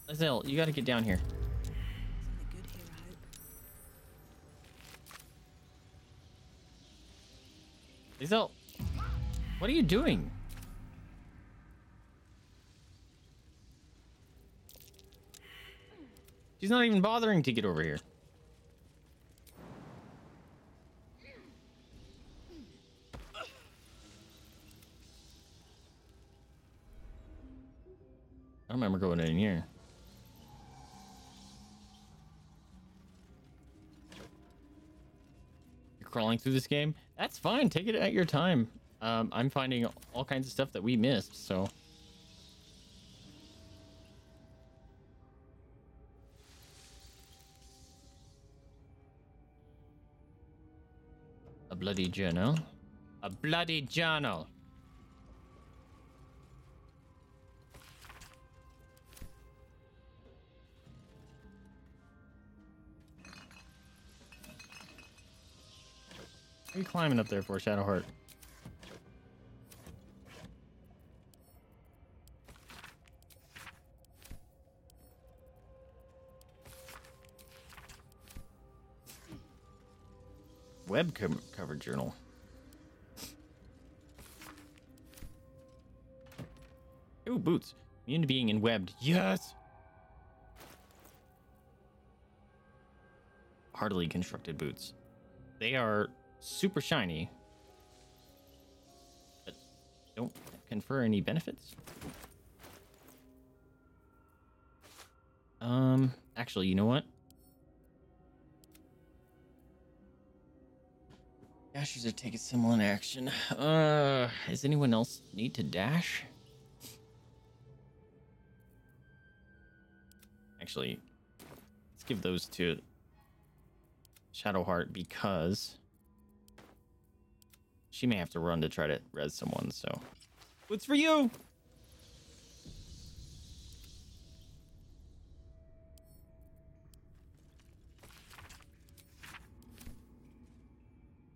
Lae'zel, you gotta get down here. Lae'zel, what are you doing? She's not even bothering to get over here. Remember going in here. You're crawling through this game? That's fine. Take it at your time. Um, I'm finding all kinds of stuff that we missed, so. A bloody journal. A bloody journal. What are you climbing up there for, Shadowheart? Web co cover journal. Ooh, boots. Immune to being enwebbed. Yes! Hardily constructed boots. They are super shiny, but don't confer any benefits. Um, actually, you know what? Dashers are taking similar action. Uh, does anyone else need to dash? Actually, let's give those to Shadowheart because she may have to run to try to res someone, so. What's for you?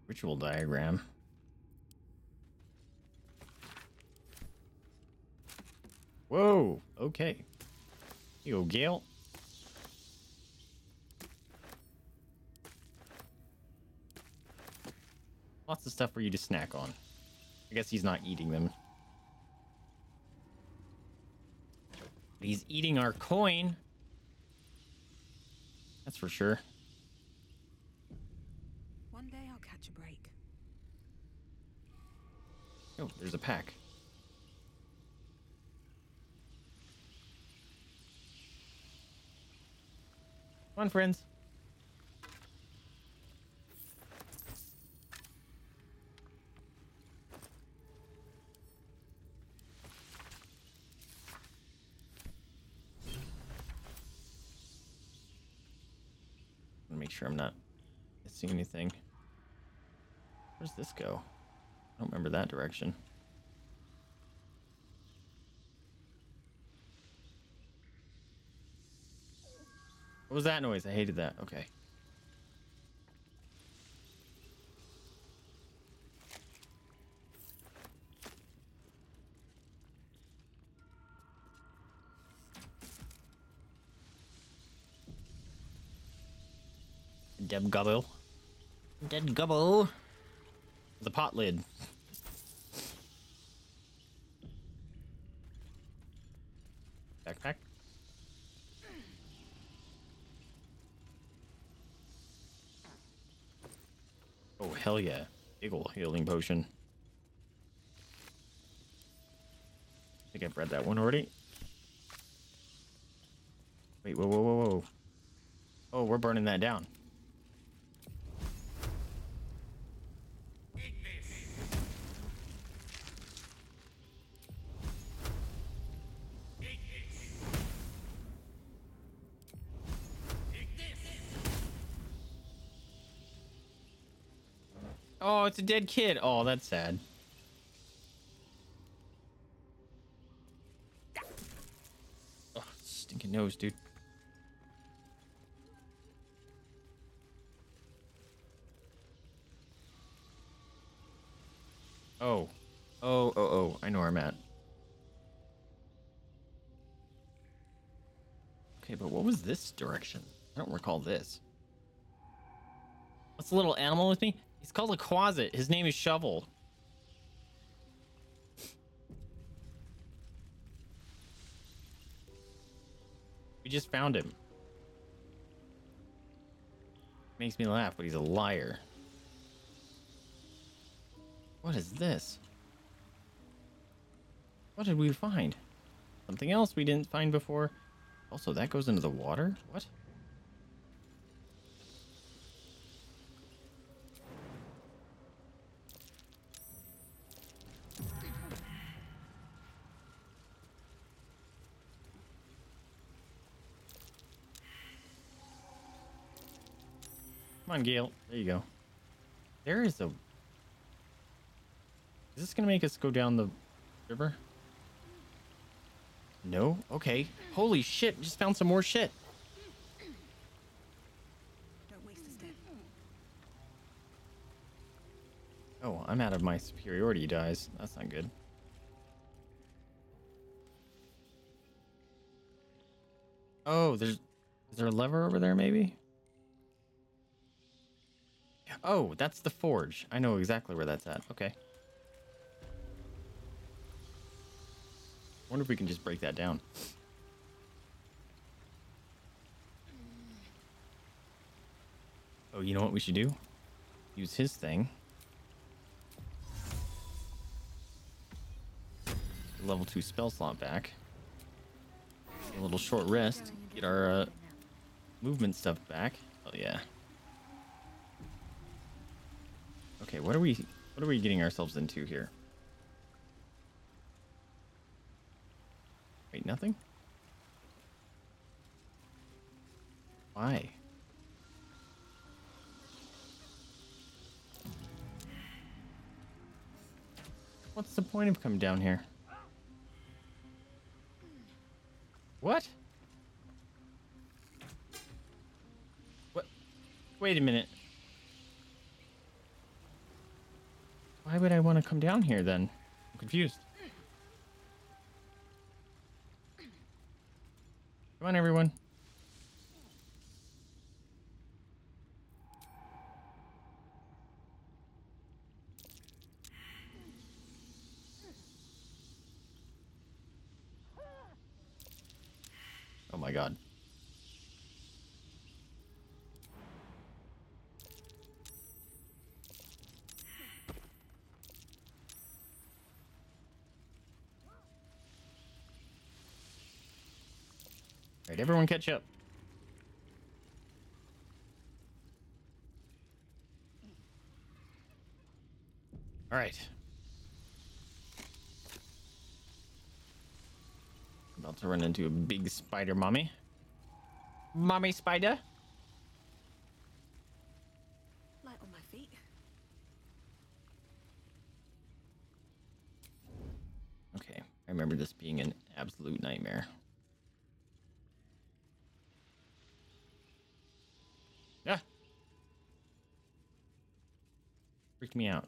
Ritual diagram. Whoa, okay. You go, Gale. Lots of stuff for you to snack on. I guess he's not eating them. But he's eating our coin. That's for sure. One day I'll catch a break. Oh, there's a pack. Come on, friends. make sure I'm not missing anything. Where's this go? I don't remember that direction. What was that noise? I hated that. Okay. Dead gobble. Dead gobble. The pot lid. Backpack. Oh, hell yeah. Big ol' healing potion. I think I've read that one already. Wait, whoa, whoa, whoa, whoa. Oh, we're burning that down. Oh, it's a dead kid. Oh, that's sad. Oh, stinking nose, dude. Oh. Oh, oh, oh. I know where I'm at. Okay, but what was this direction? I don't recall this. What's the little animal with me? He's called a Quasit. His name is Shovel. We just found him. Makes me laugh, but he's a liar. What is this? What did we find? Something else we didn't find before. Also, that goes into the water? What? Come on, Gale. There you go. There is a... Is this going to make us go down the river? No? Okay. Holy shit, just found some more shit. Don't waste a step. Oh, I'm out of my superiority dies. That's not good. Oh, there's... Is there a lever over there, maybe? Oh, that's the forge. I know exactly where that's at. Okay. wonder if we can just break that down. Oh, you know what we should do? Use his thing. Level 2 spell slot back. A little short rest. Get our uh, movement stuff back. Oh yeah. Okay, what are we what are we getting ourselves into here? Wait, nothing? Why? What's the point of coming down here? What? What? Wait a minute. Why would I want to come down here then? I'm confused. Come on, everyone. Oh my god. Everyone catch up. All right. About to run into a big spider mommy. Mommy spider? Light on my feet. Okay, I remember this being an absolute nightmare. Freaked me out.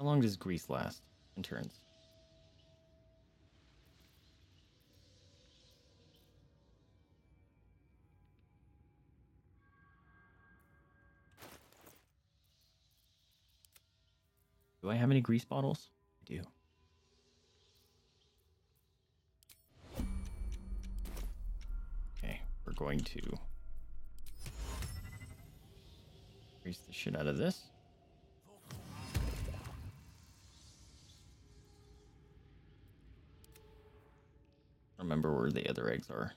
How long does grease last in turns? Do I have any grease bottles? I do. Okay, we're going to grease the shit out of this. Remember where the other eggs are.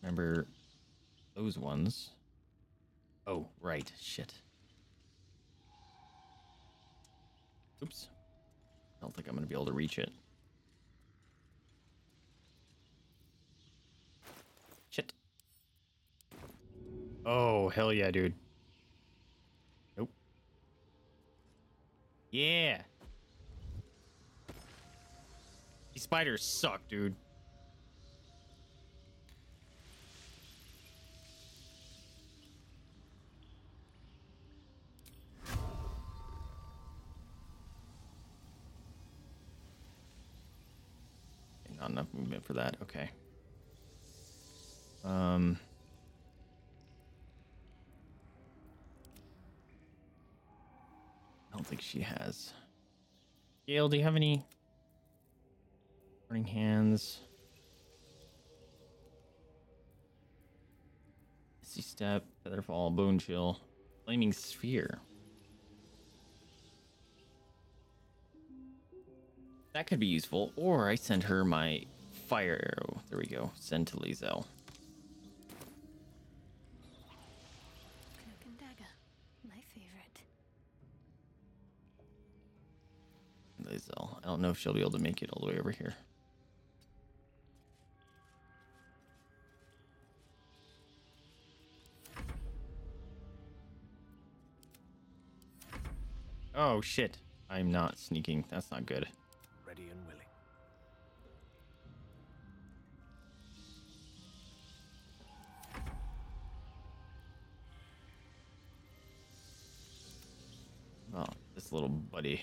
Remember those ones. Oh, right. Shit. Oops. I don't think I'm going to be able to reach it. Shit. Oh, hell yeah, dude. Nope. Yeah. These spiders suck, dude. Not enough movement for that. Okay. Um. I don't think she has. Gale, do you have any burning hands? Misty step, featherfall, bone chill, flaming sphere. That could be useful. Or I send her my fire arrow. There we go. Send to Lae'zel. Lae'zel. I don't know if she'll be able to make it all the way over here. Oh shit. I'm not sneaking. That's not good. Ready and willing. Oh, this little buddy.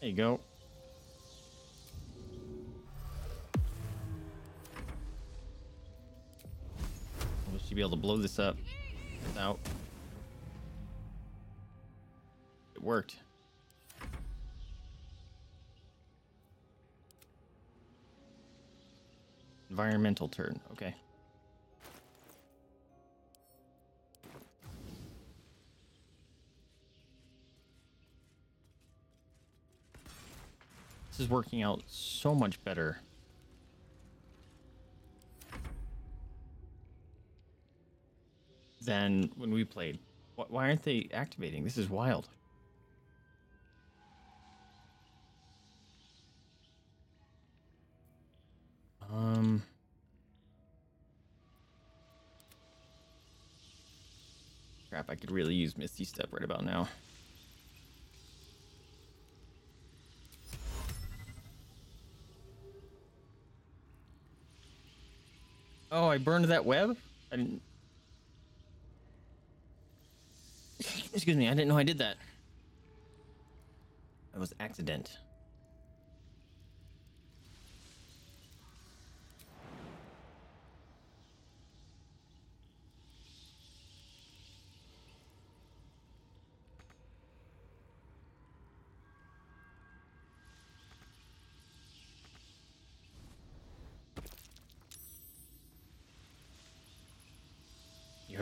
There you go. Will she be able to blow this up without? It worked. Environmental turn. Okay. This is working out so much better. Than when we played. Why aren't they activating? This is wild. Um. Crap, I could really use Misty Step right about now. Oh, I burned that web? I didn't. Excuse me, I didn't know I did that. That was accident.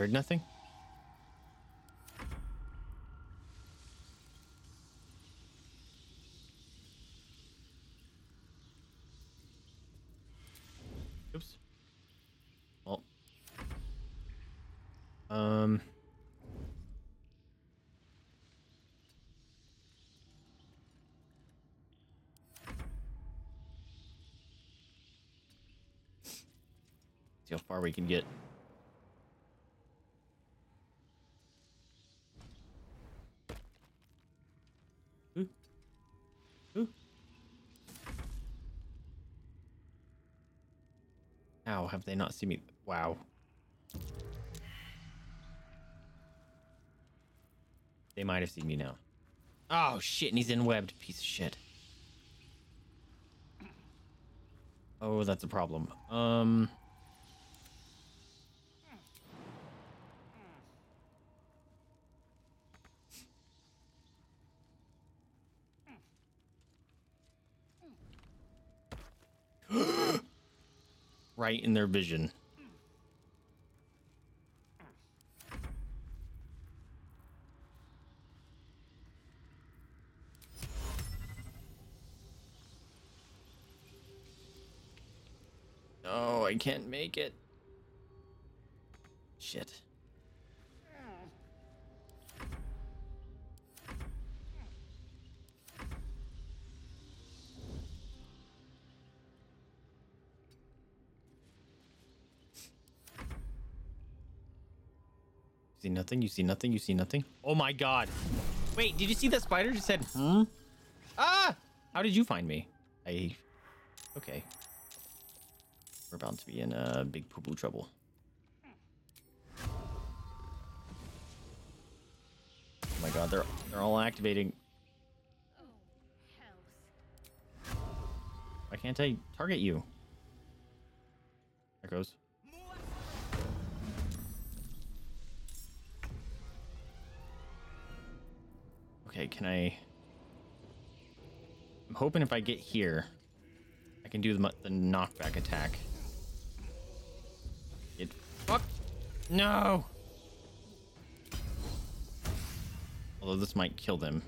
Heard nothing? Oops. Well. Um. See how far we can get. Have they not seen me? Wow. They might have seen me now. Oh shit, and he's enwebbed. Piece of shit. Oh, that's a problem. Um. Right in their vision. No, I can't make it. Shit. Nothing, you see nothing, you see nothing. Oh my god. Wait, did you see that spider just said, hmm? Ah! How did you find me? I. Okay. We're about to be in uh, big poo poo trouble. Oh my god, they're they're all activating. Why can't I target you? There goes. Okay, can I... I'm hoping if I get here, I can do the, the knockback attack. It... Fuck! No! Although this might kill them.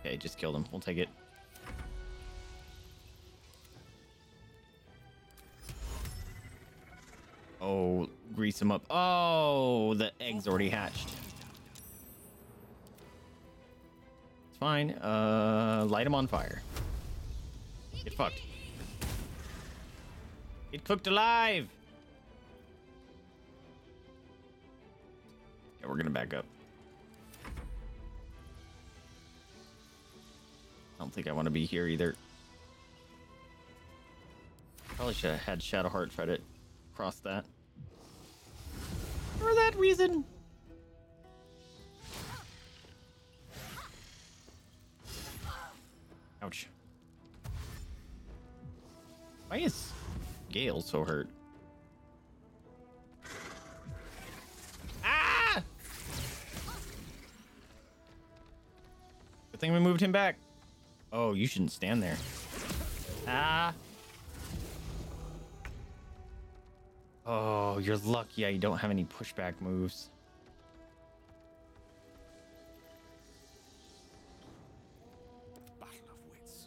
Okay, just kill them. We'll take it. Oh, grease them up. Oh, the egg's already hatched. It's fine. Uh, light them on fire. Get fucked. Get cooked alive. Yeah, we're gonna back up. I don't think I want to be here either. Probably should have had Shadowheart try to cross that. For that reason. Ouch. Why is Gale so hurt? Ah! Good thing we moved him back. Oh, you shouldn't stand there. Ah. Oh, you're lucky I don't have any pushback moves. Battle of wits.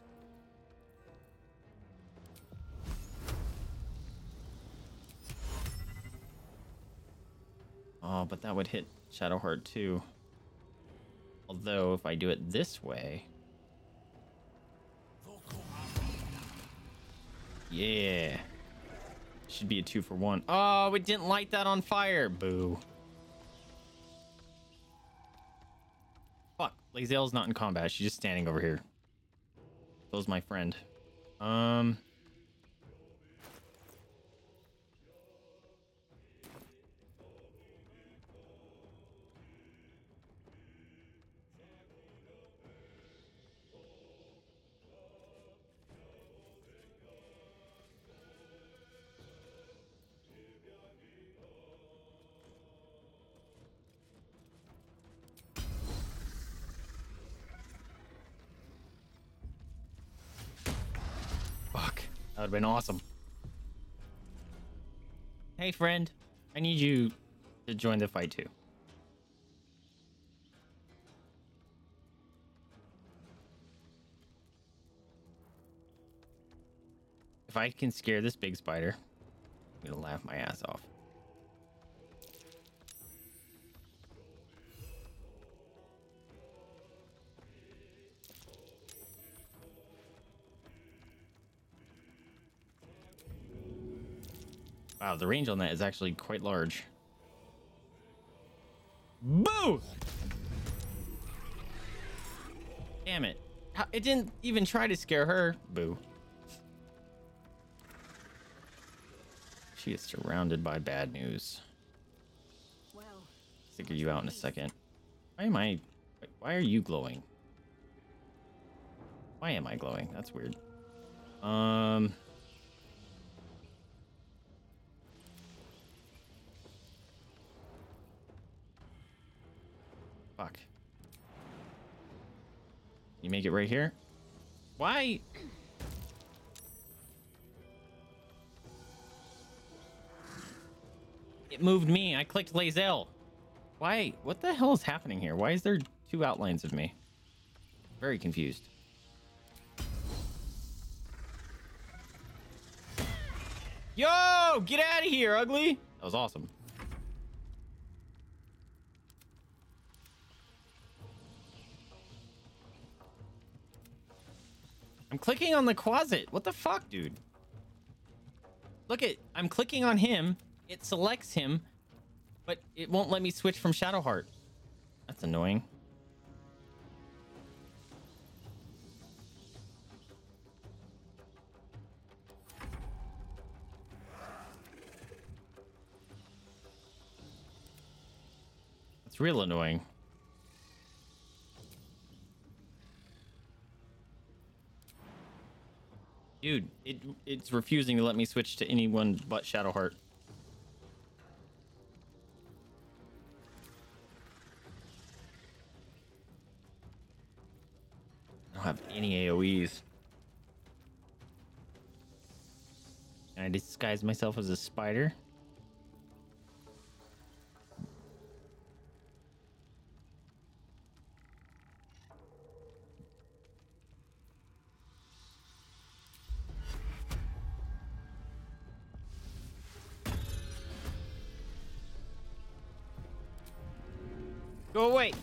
Oh, but that would hit Shadowheart too. Although, if I do it this way... Yeah. Should be a two for one. Oh, it didn't light that on fire. Boo. Fuck. Lae'zel's not in combat. She's just standing over here. So's my friend. Um... been awesome. Hey, friend. I need you to join the fight too. If I can scare this big spider, I'm gonna laugh my ass off. Wow, the range on that is actually quite large. Boo! Damn it. It didn't even try to scare her. Boo. She is surrounded by bad news. Well, Figure you out in a second. Why am I... Why are you glowing? Why am I glowing? That's weird. Um... Fuck. You make it right here? Why? It moved me. I clicked Lae'zel. Why? What the hell is happening here? Why is there two outlines of me? Very confused. Yo! Get out of here, ugly! That was awesome. I'm clicking on the closet. What the fuck, dude? Look at, I'm clicking on him. It selects him, but it won't let me switch from Shadowheart. That's annoying. It's real annoying. Dude, it it's refusing to let me switch to anyone but Shadowheart. I don't have any AoEs. Can I disguise myself as a spider? Go away.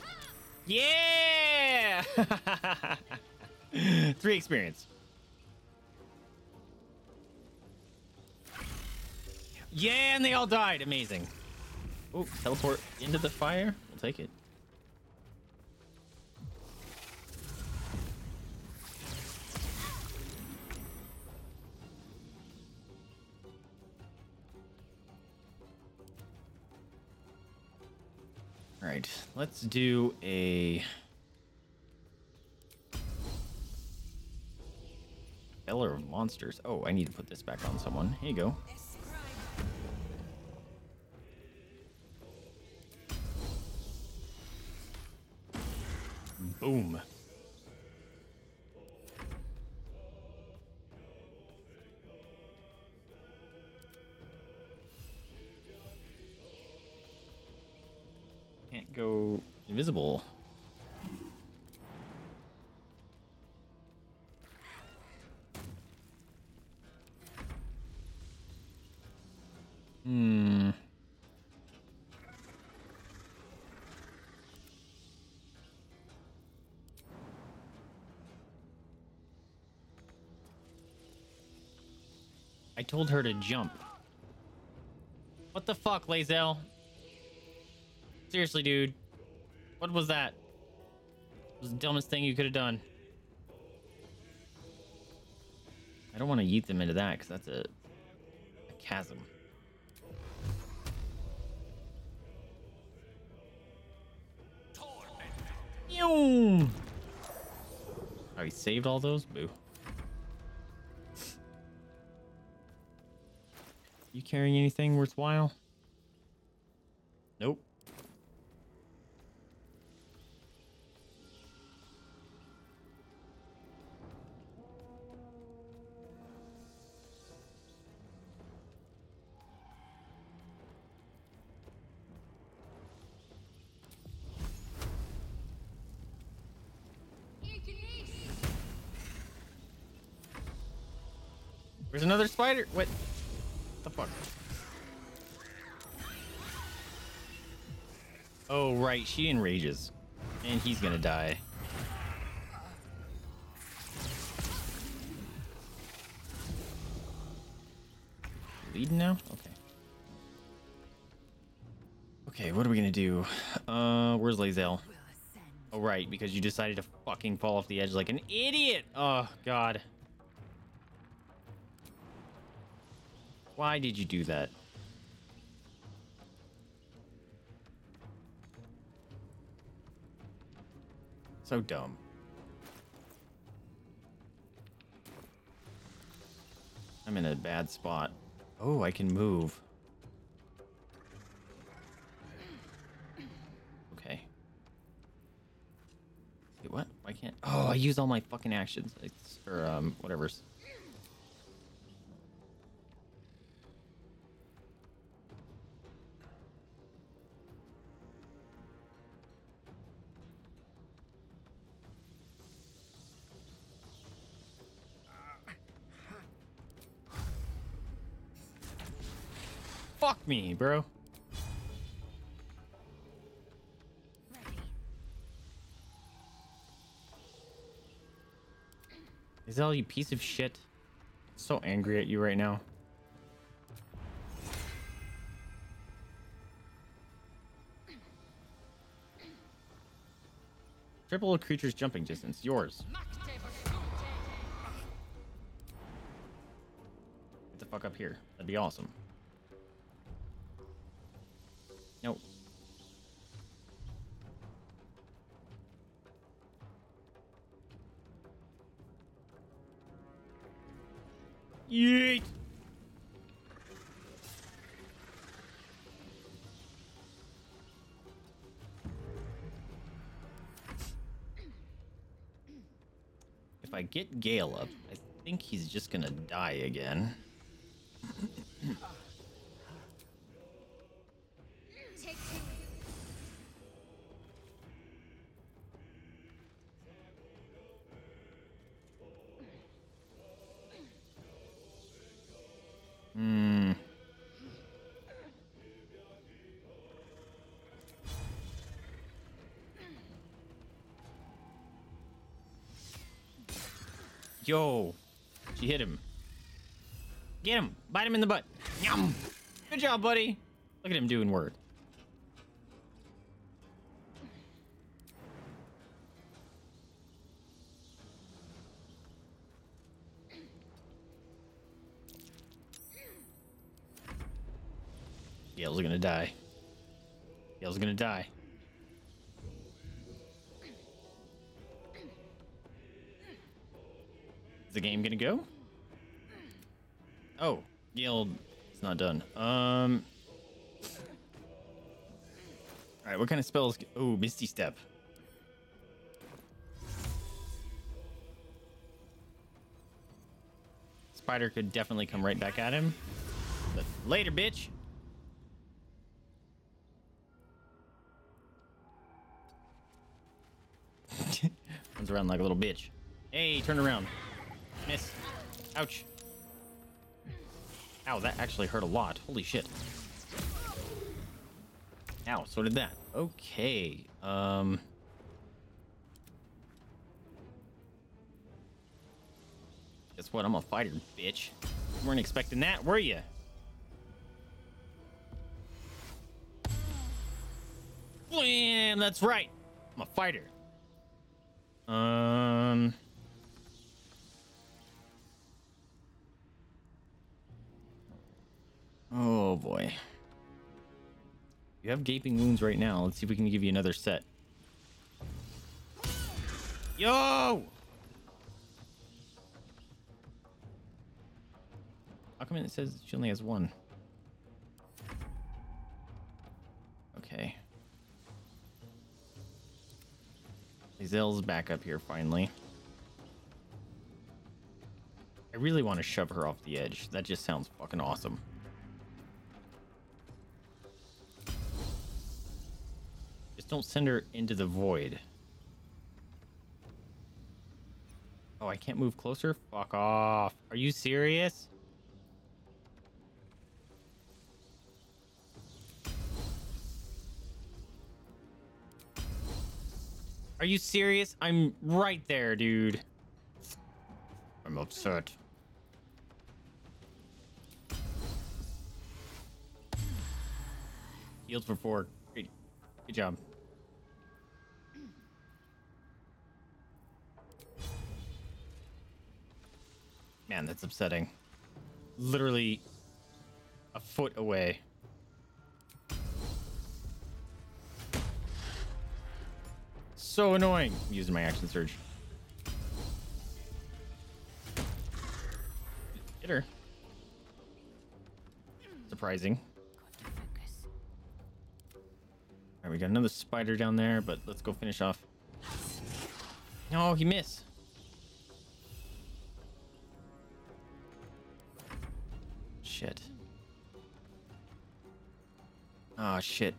Yeah! Three experience. Yeah, and they all died. Amazing. Oh, teleport into the fire. We'll take it. Right, let's do a Eller of Monsters. Oh, I need to put this back on someone. Here you go. Boom. Told her to jump. What the fuck, Lae'zel? Seriously, dude. What was that? It was the dumbest thing you could have done. I don't want to yeet them into that because that's a, a chasm. Ew. Oh, he saved all those? Boo. You carrying anything worthwhile? Nope. There's another spider. What She enrages. And he's gonna die. Leading now? Okay. Okay, what are we gonna do? Uh, where's Lae'zel? Oh, right, because you decided to fucking fall off the edge like an idiot! Oh, God. Why did you do that? So dumb. I'm in a bad spot. Oh, I can move. Okay. Wait, what? Why can't? Oh, I used all my fucking actions. It's, or um, whatever's. Me, bro. Is that you piece of shit? So angry at you right now. Triple creature's jumping distance. Yours. Get the fuck up here. That'd be awesome. Yeet. If I get Gale up, I think he's just gonna die again. Yo, she hit him. Get him. Bite him in the butt. Yum. Good job, buddy. Look at him doing work. Gale's gonna die. Gale's gonna die. Is the game gonna go? Oh, Gale, it's not done. Um. All right, what kind of spells? Oh, Misty Step. Spider could definitely come right back at him. But later, bitch. Runs around like a little bitch. Hey, turn around. Miss. Ouch. Ow, that actually hurt a lot. Holy shit. Ow, so did that. Okay. Um. Guess what? I'm a fighter, bitch. You weren't expecting that, were you? Blam! That's right. I'm a fighter. Um. Oh boy. You have gaping wounds right now. Let's see if we can give you another set. Yo! How come it says she only has one? Okay. Lae'zel's back up here finally. I really want to shove her off the edge. That just sounds fucking awesome. Don't send her into the void. Oh, I can't move closer? Fuck off. Are you serious? Are you serious? I'm right there, dude. I'm upset. Healed for four. Great. Good job. Man, that's upsetting. Literally a foot away. So annoying. Using my action surge. Hit her. Surprising. All right, we got another spider down there, but let's go finish off. No, he missed. Shit. Oh, shit.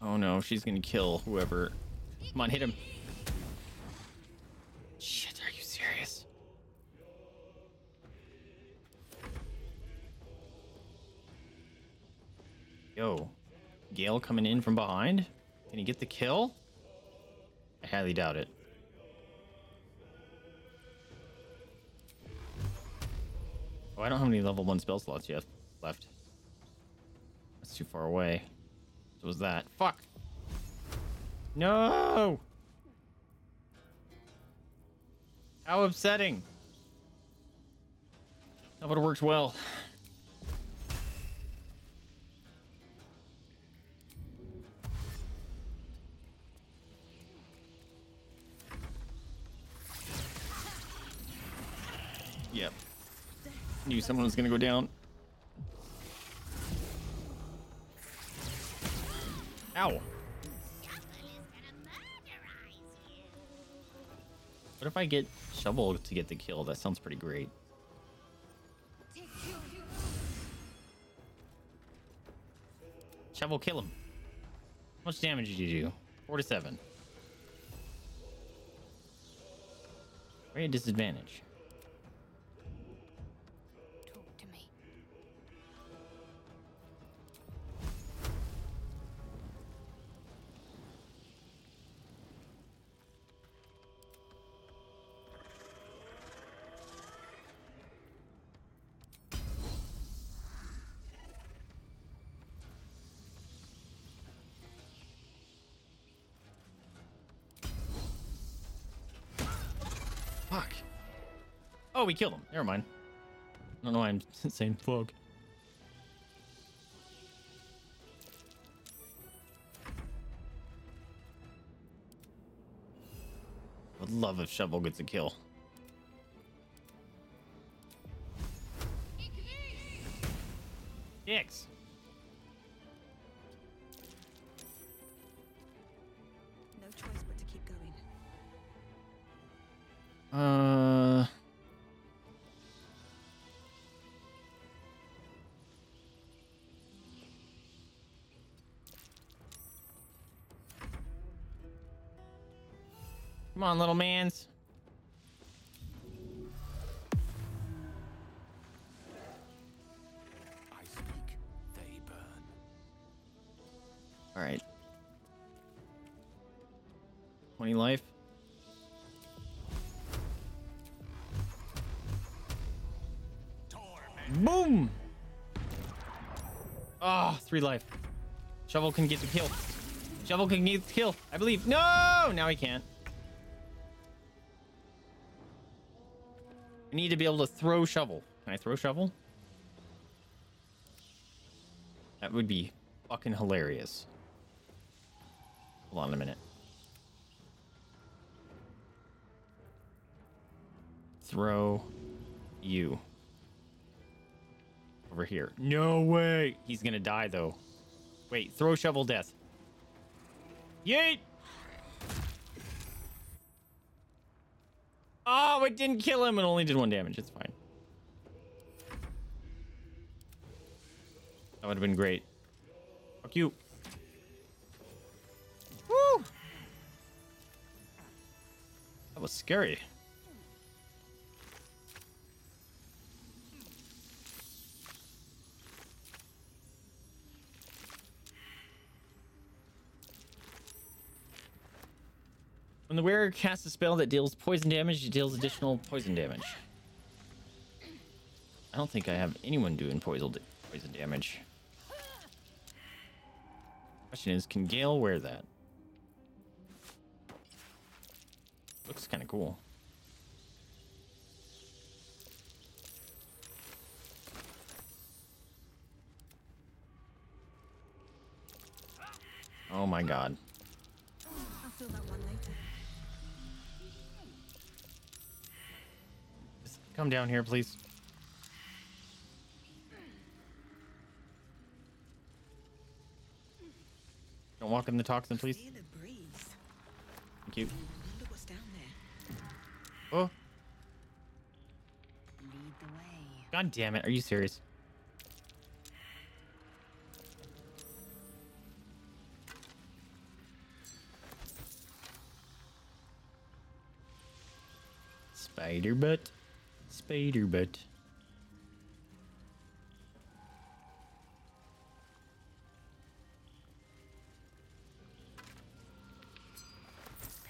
Oh no, she's gonna kill whoever. Come on, hit him. Shit, are you serious? Yo, Gale coming in from behind? Can he get the kill? I highly doubt it. Oh, I don't have any level 1 spell slots yet left. That's too far away. So was that. Fuck! No! How upsetting. That would have worked well. Knew someone was gonna go down. Ow. What if I get Shovel to get the kill? That sounds pretty great. Shovel, kill him. How much damage did you do? Four to seven. Very disadvantage. Oh, we killed him. Never mind. I don't know why I'm saying fuck. Would love if Shovel gets a kill. Dicks. No choice but to keep going. Uh. On, little mans. I speak, they burn. All right. 20 life. Boom! Ah, three life. Shovel can get the kill. Shovel can get the kill. I believe. No! Now he can't. Need to be able to throw shovel. Can I throw shovel? That would be fucking hilarious. Hold on a minute. Throw you over here. No way. He's gonna die though. Wait, throw shovel death. Yeet! Oh, it didn't kill him. It only did one damage. It's fine. That would have been great. Fuck you. Woo! That was scary. When the wearer casts a spell that deals poison damage, it deals additional poison damage. I don't think I have anyone doing poison poison damage. Question is, can Gale wear that? Looks kind of cool. Oh my god. Come down here, please. Don't walk in the toxin, please. Feel a breeze. Thank you. Wonder what's down there. Oh, Lead the way. god damn it. Are you serious? Spider butt. Spider butt.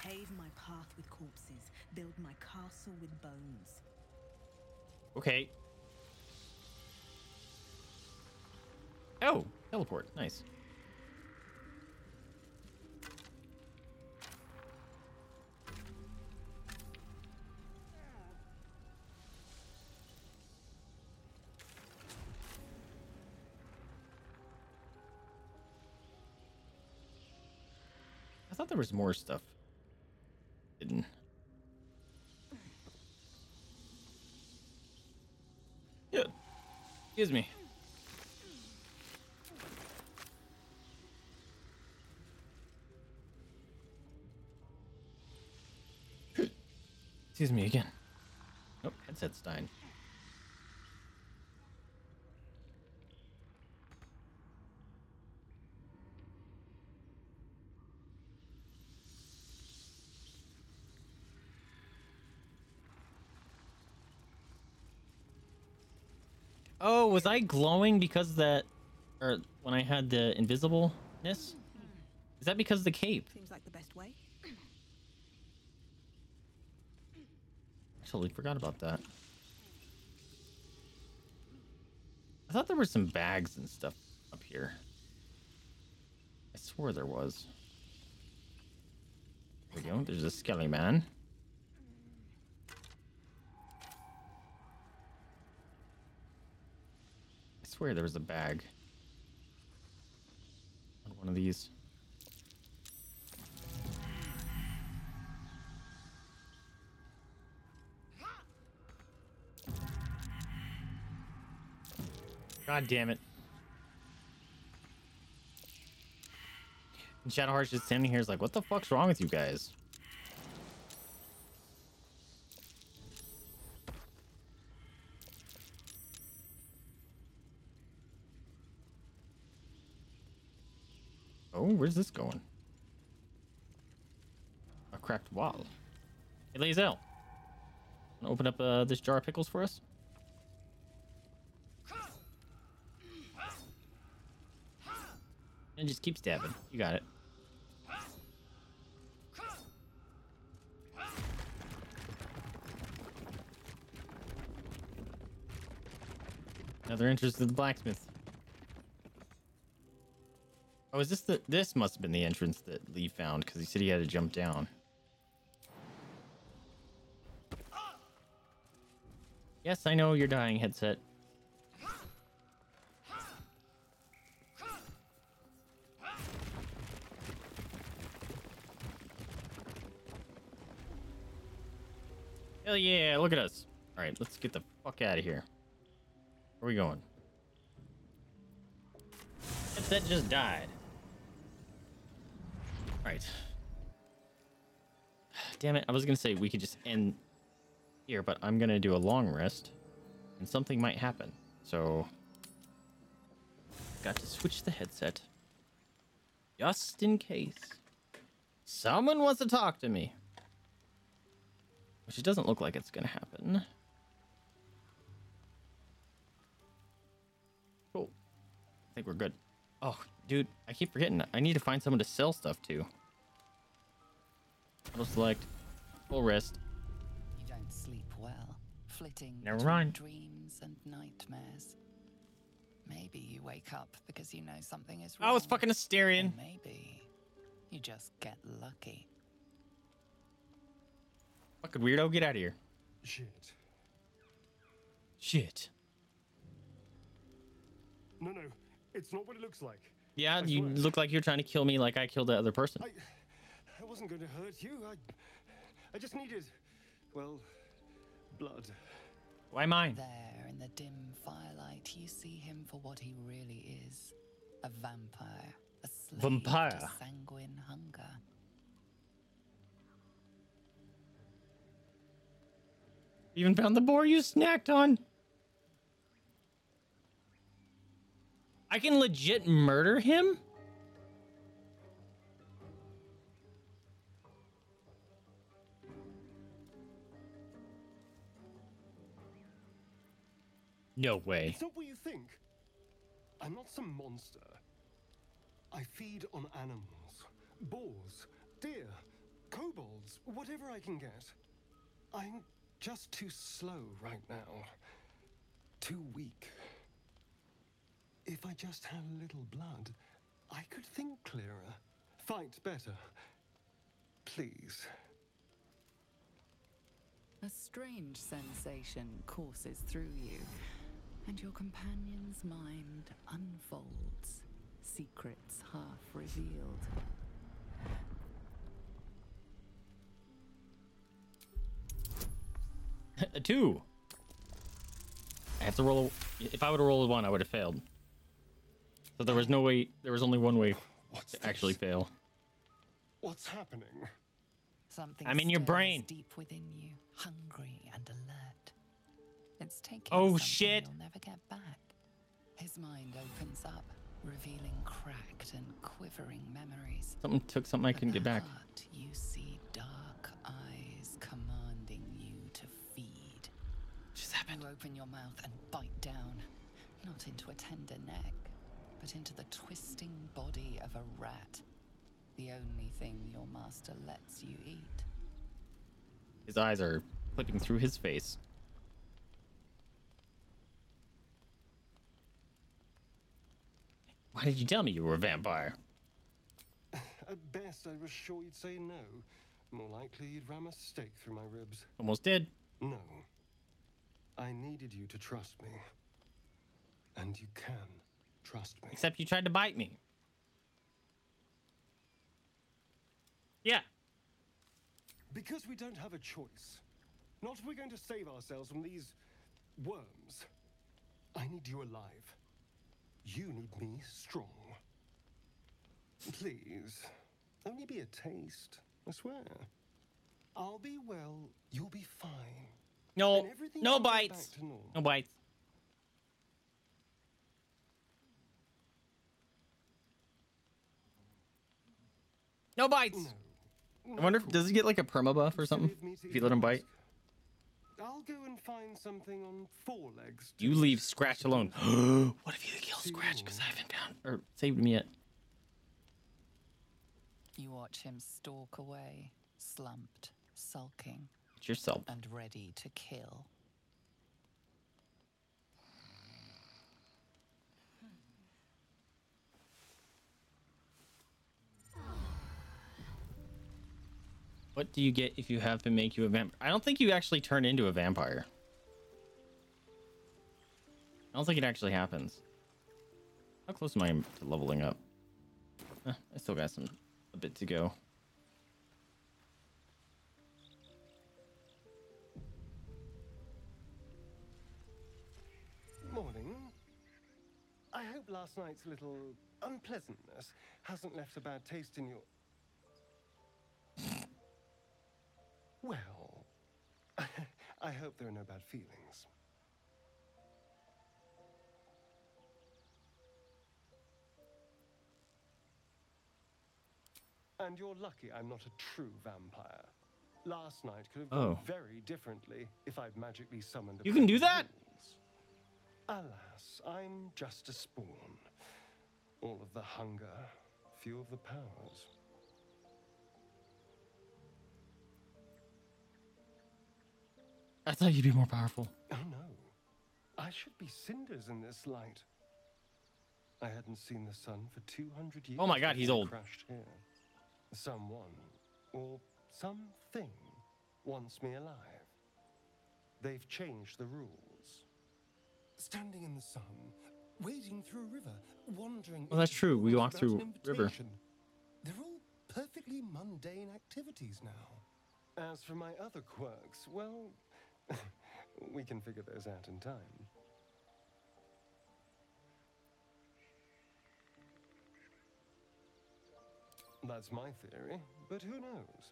Pave my path with corpses. Build my castle with bones. Okay. Oh, teleport. Nice. There was more stuff. Didn't. Excuse me. Excuse me again. Nope, headset's dying. Oh, was I glowing because that, or when I had the invisibleness? Is that because of the cape? Seems like the best way. I totally forgot about that. I thought there were some bags and stuff up here. I swore there was. There we go. There's a skelly man. Swear there was a bag. on One of these. God damn it. And Shadowheart's just standing here is like, what the fuck's wrong with you guys? Oh, where's this going? A cracked wall. Hey, Lae'zel. Wanna Open up uh, this jar of pickles for us? And just keep stabbing. You got it. Another entrance to the blacksmith. Oh, is this the? This must have been the entrance that Lee found because he said he had to jump down. Yes, I know you're dying, headset. Hell yeah, look at us. All right, let's get the fuck out of here. Where are we going? That just died. All right. Damn it, I was gonna say we could just end here, but I'm gonna do a long rest, and something might happen. So, got to switch the headset, just in case someone wants to talk to me. Which it doesn't look like it's gonna happen. Cool. I think we're good. Oh, dude, I keep forgetting. I need to find someone to sell stuff to. Auto select. Full rest. You don't sleep well, flitting Never mind. dreams and nightmares. Maybe you wake up because you know something is wrong. Oh, it's fucking Astarion. Maybe you just get lucky. Fucking weirdo, get out of here. Shit. Shit. No, no, it's not what it looks like. Yeah, I you swear. look like you're trying to kill me like I killed the other person. I, I wasn't going to hurt you. I, I just needed, well, blood. Why mine? There in the dim firelight, you see him for what he really is a vampire, a slave Vampire. to sanguine hunger. Even found the boar you snacked on. I can legit murder him? No way. It's not what you think. I'm not some monster. I feed on animals, boars, deer, kobolds, whatever I can get. I'm just too slow right now. Too weak. If I just had a little blood, I could think clearer, fight better. Please. A strange sensation courses through you, and your companion's mind unfolds, secrets half revealed. a two. I have to roll. A, if I would have rolled a one, I would have failed. So there was no way. There was only one way What's to actually fail. What's happening? Something I'm in your brain. deep within you, hungry and alert. It's taking Oh, shit. You'll never get back. His mind opens up, revealing cracked and quivering memories. Something took something I couldn't get back. But you see dark eyes commanding you to feed. Just happened. You open your mouth and bite down, not into a tender neck, but into the twisting body of a rat. The only thing your master lets you eat. His eyes are flipping through his face. Why did you tell me you were a vampire? At best, I was sure you'd say no. More likely, you'd ram a stake through my ribs. Almost did. No. I needed you to trust me. And you can trust me. Except you tried to bite me. Yeah. Because we don't have a choice. Not if we're going to save ourselves from these worms. I need you alive. You need me strong. Please, only be a taste, I swear. I'll be well, you'll be fine. No, And everything no will bites. No bites. No bites. I wonder if does he get like a perma buff or something if you let him bite. I'll go and find something on four legs. You leave Scratch alone. what if you kill Scratch? Because I haven't found or saved him yet. You watch him stalk away, slumped, sulking, It's yourself. and ready to kill. What do you get if you have him make you a vampire? I don't think you actually turn into a vampire. I don't think it actually happens. How close am I to leveling up? Eh, I still got some a bit to go. Morning. I hope last night's little unpleasantness hasn't left a bad taste in your. Well, I hope there are no bad feelings. And you're lucky I'm not a true vampire. Last night could have gone Oh. very differently if I'd magically summoned a You can do that? Alas, I'm just a spawn. All of the hunger, few of the powers. I thought you'd be more powerful. Oh no. I should be cinders in this light. I hadn't seen the sun for 200 years. Oh my God, he's old. Crashed here. Someone, or something, wants me alive. They've changed the rules. Standing in the sun, wading through a river, wandering. Well, that's true. We walk through river. They're all perfectly mundane activities now. As for my other quirks, well, we can figure those out in time. That's my theory, but who knows?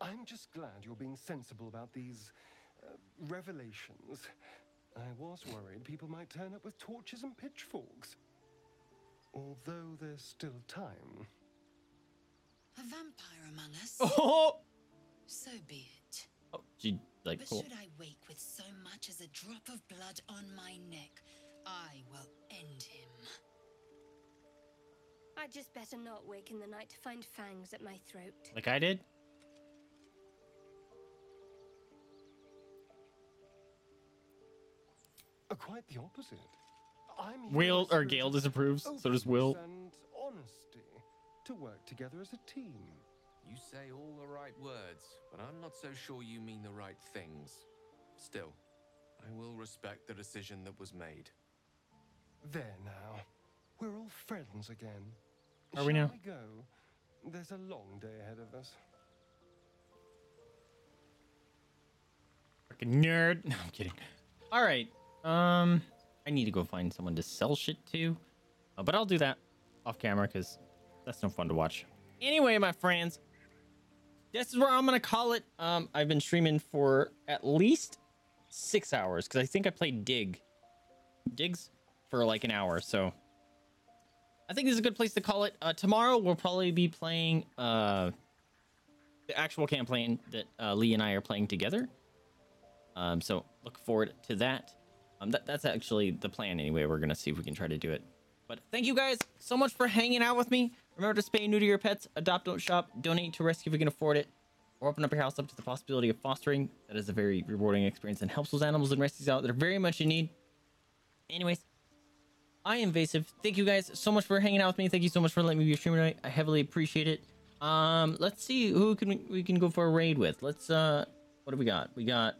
I'm just glad you're being sensible about these uh, revelations. I was worried people might turn up with torches and pitchforks. Although there's still time. A vampire among us? Oh, So be it. oh she like but cool. should I wake with so much as a drop of blood on my neck, I will end him. I'd just better not wake in the night to find fangs at my throat. Like I did. Uh, quite the opposite. I'm Will or spirit Gale disapproves. So does Wyll. And honesty to work together as a team. You say all the right words, but I'm not so sure you mean the right things. Still, I will respect the decision that was made. There now. We're all friends again. Are we Shall now? we go? There's a long day ahead of us. Fucking nerd. No, I'm kidding. All right. Um, I need to go find someone to sell shit to, uh, but I'll do that off camera because that's no fun to watch. Anyway, my friends, this is where I'm gonna call it. Um, I've been streaming for at least six hours because I think I played Dig, Digs, for like an hour. So I think this is a good place to call it. Uh, tomorrow we'll probably be playing uh the actual campaign that uh, Lee and I are playing together. Um, so look forward to that. Um, that, that's actually the plan anyway. We're gonna see if we can try to do it. But thank you guys so much for hanging out with me. Remember to spay new to your pets, adopt, don't shop, donate to rescue if you can afford it, or open up your house up to the possibility of fostering. That is a very rewarding experience and helps those animals and rescues out that are very much in need. Anyways, I am Vaesive. Thank you guys so much for hanging out with me. Thank you so much for letting me be your streamer tonight. I heavily appreciate it. Um, let's see who can we, we can go for a raid with. Let's uh, what do we got? We got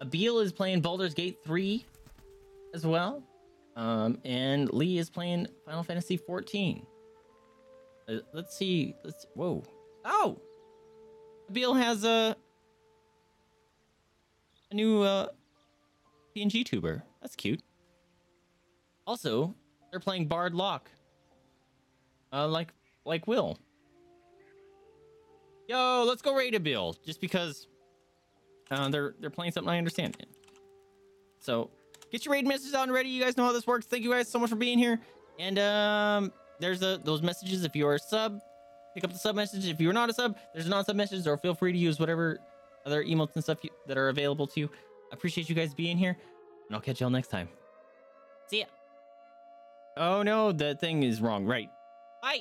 Abil is playing Baldur's Gate 3 as well. Um, and Lee is playing Final Fantasy 14. Uh, let's see. Let's whoa. Oh, Abil has a a new uh PNG tuber. That's cute. Also, they're playing Bard Lock. Uh, like like Wyll. Yo, let's go raid Abil just because uh, they're they're playing something I understand. So get your raid messages out and ready. You guys know how this works. Thank you guys so much for being here. And um, there's a, those messages if you are a sub. Pick up the sub message. If you're not a sub, there's a non-sub message, or feel free to use whatever other emotes and stuff you, that are available to you. I appreciate you guys being here, and I'll catch y'all next time. See ya. Oh no, the thing is wrong. Right. Bye.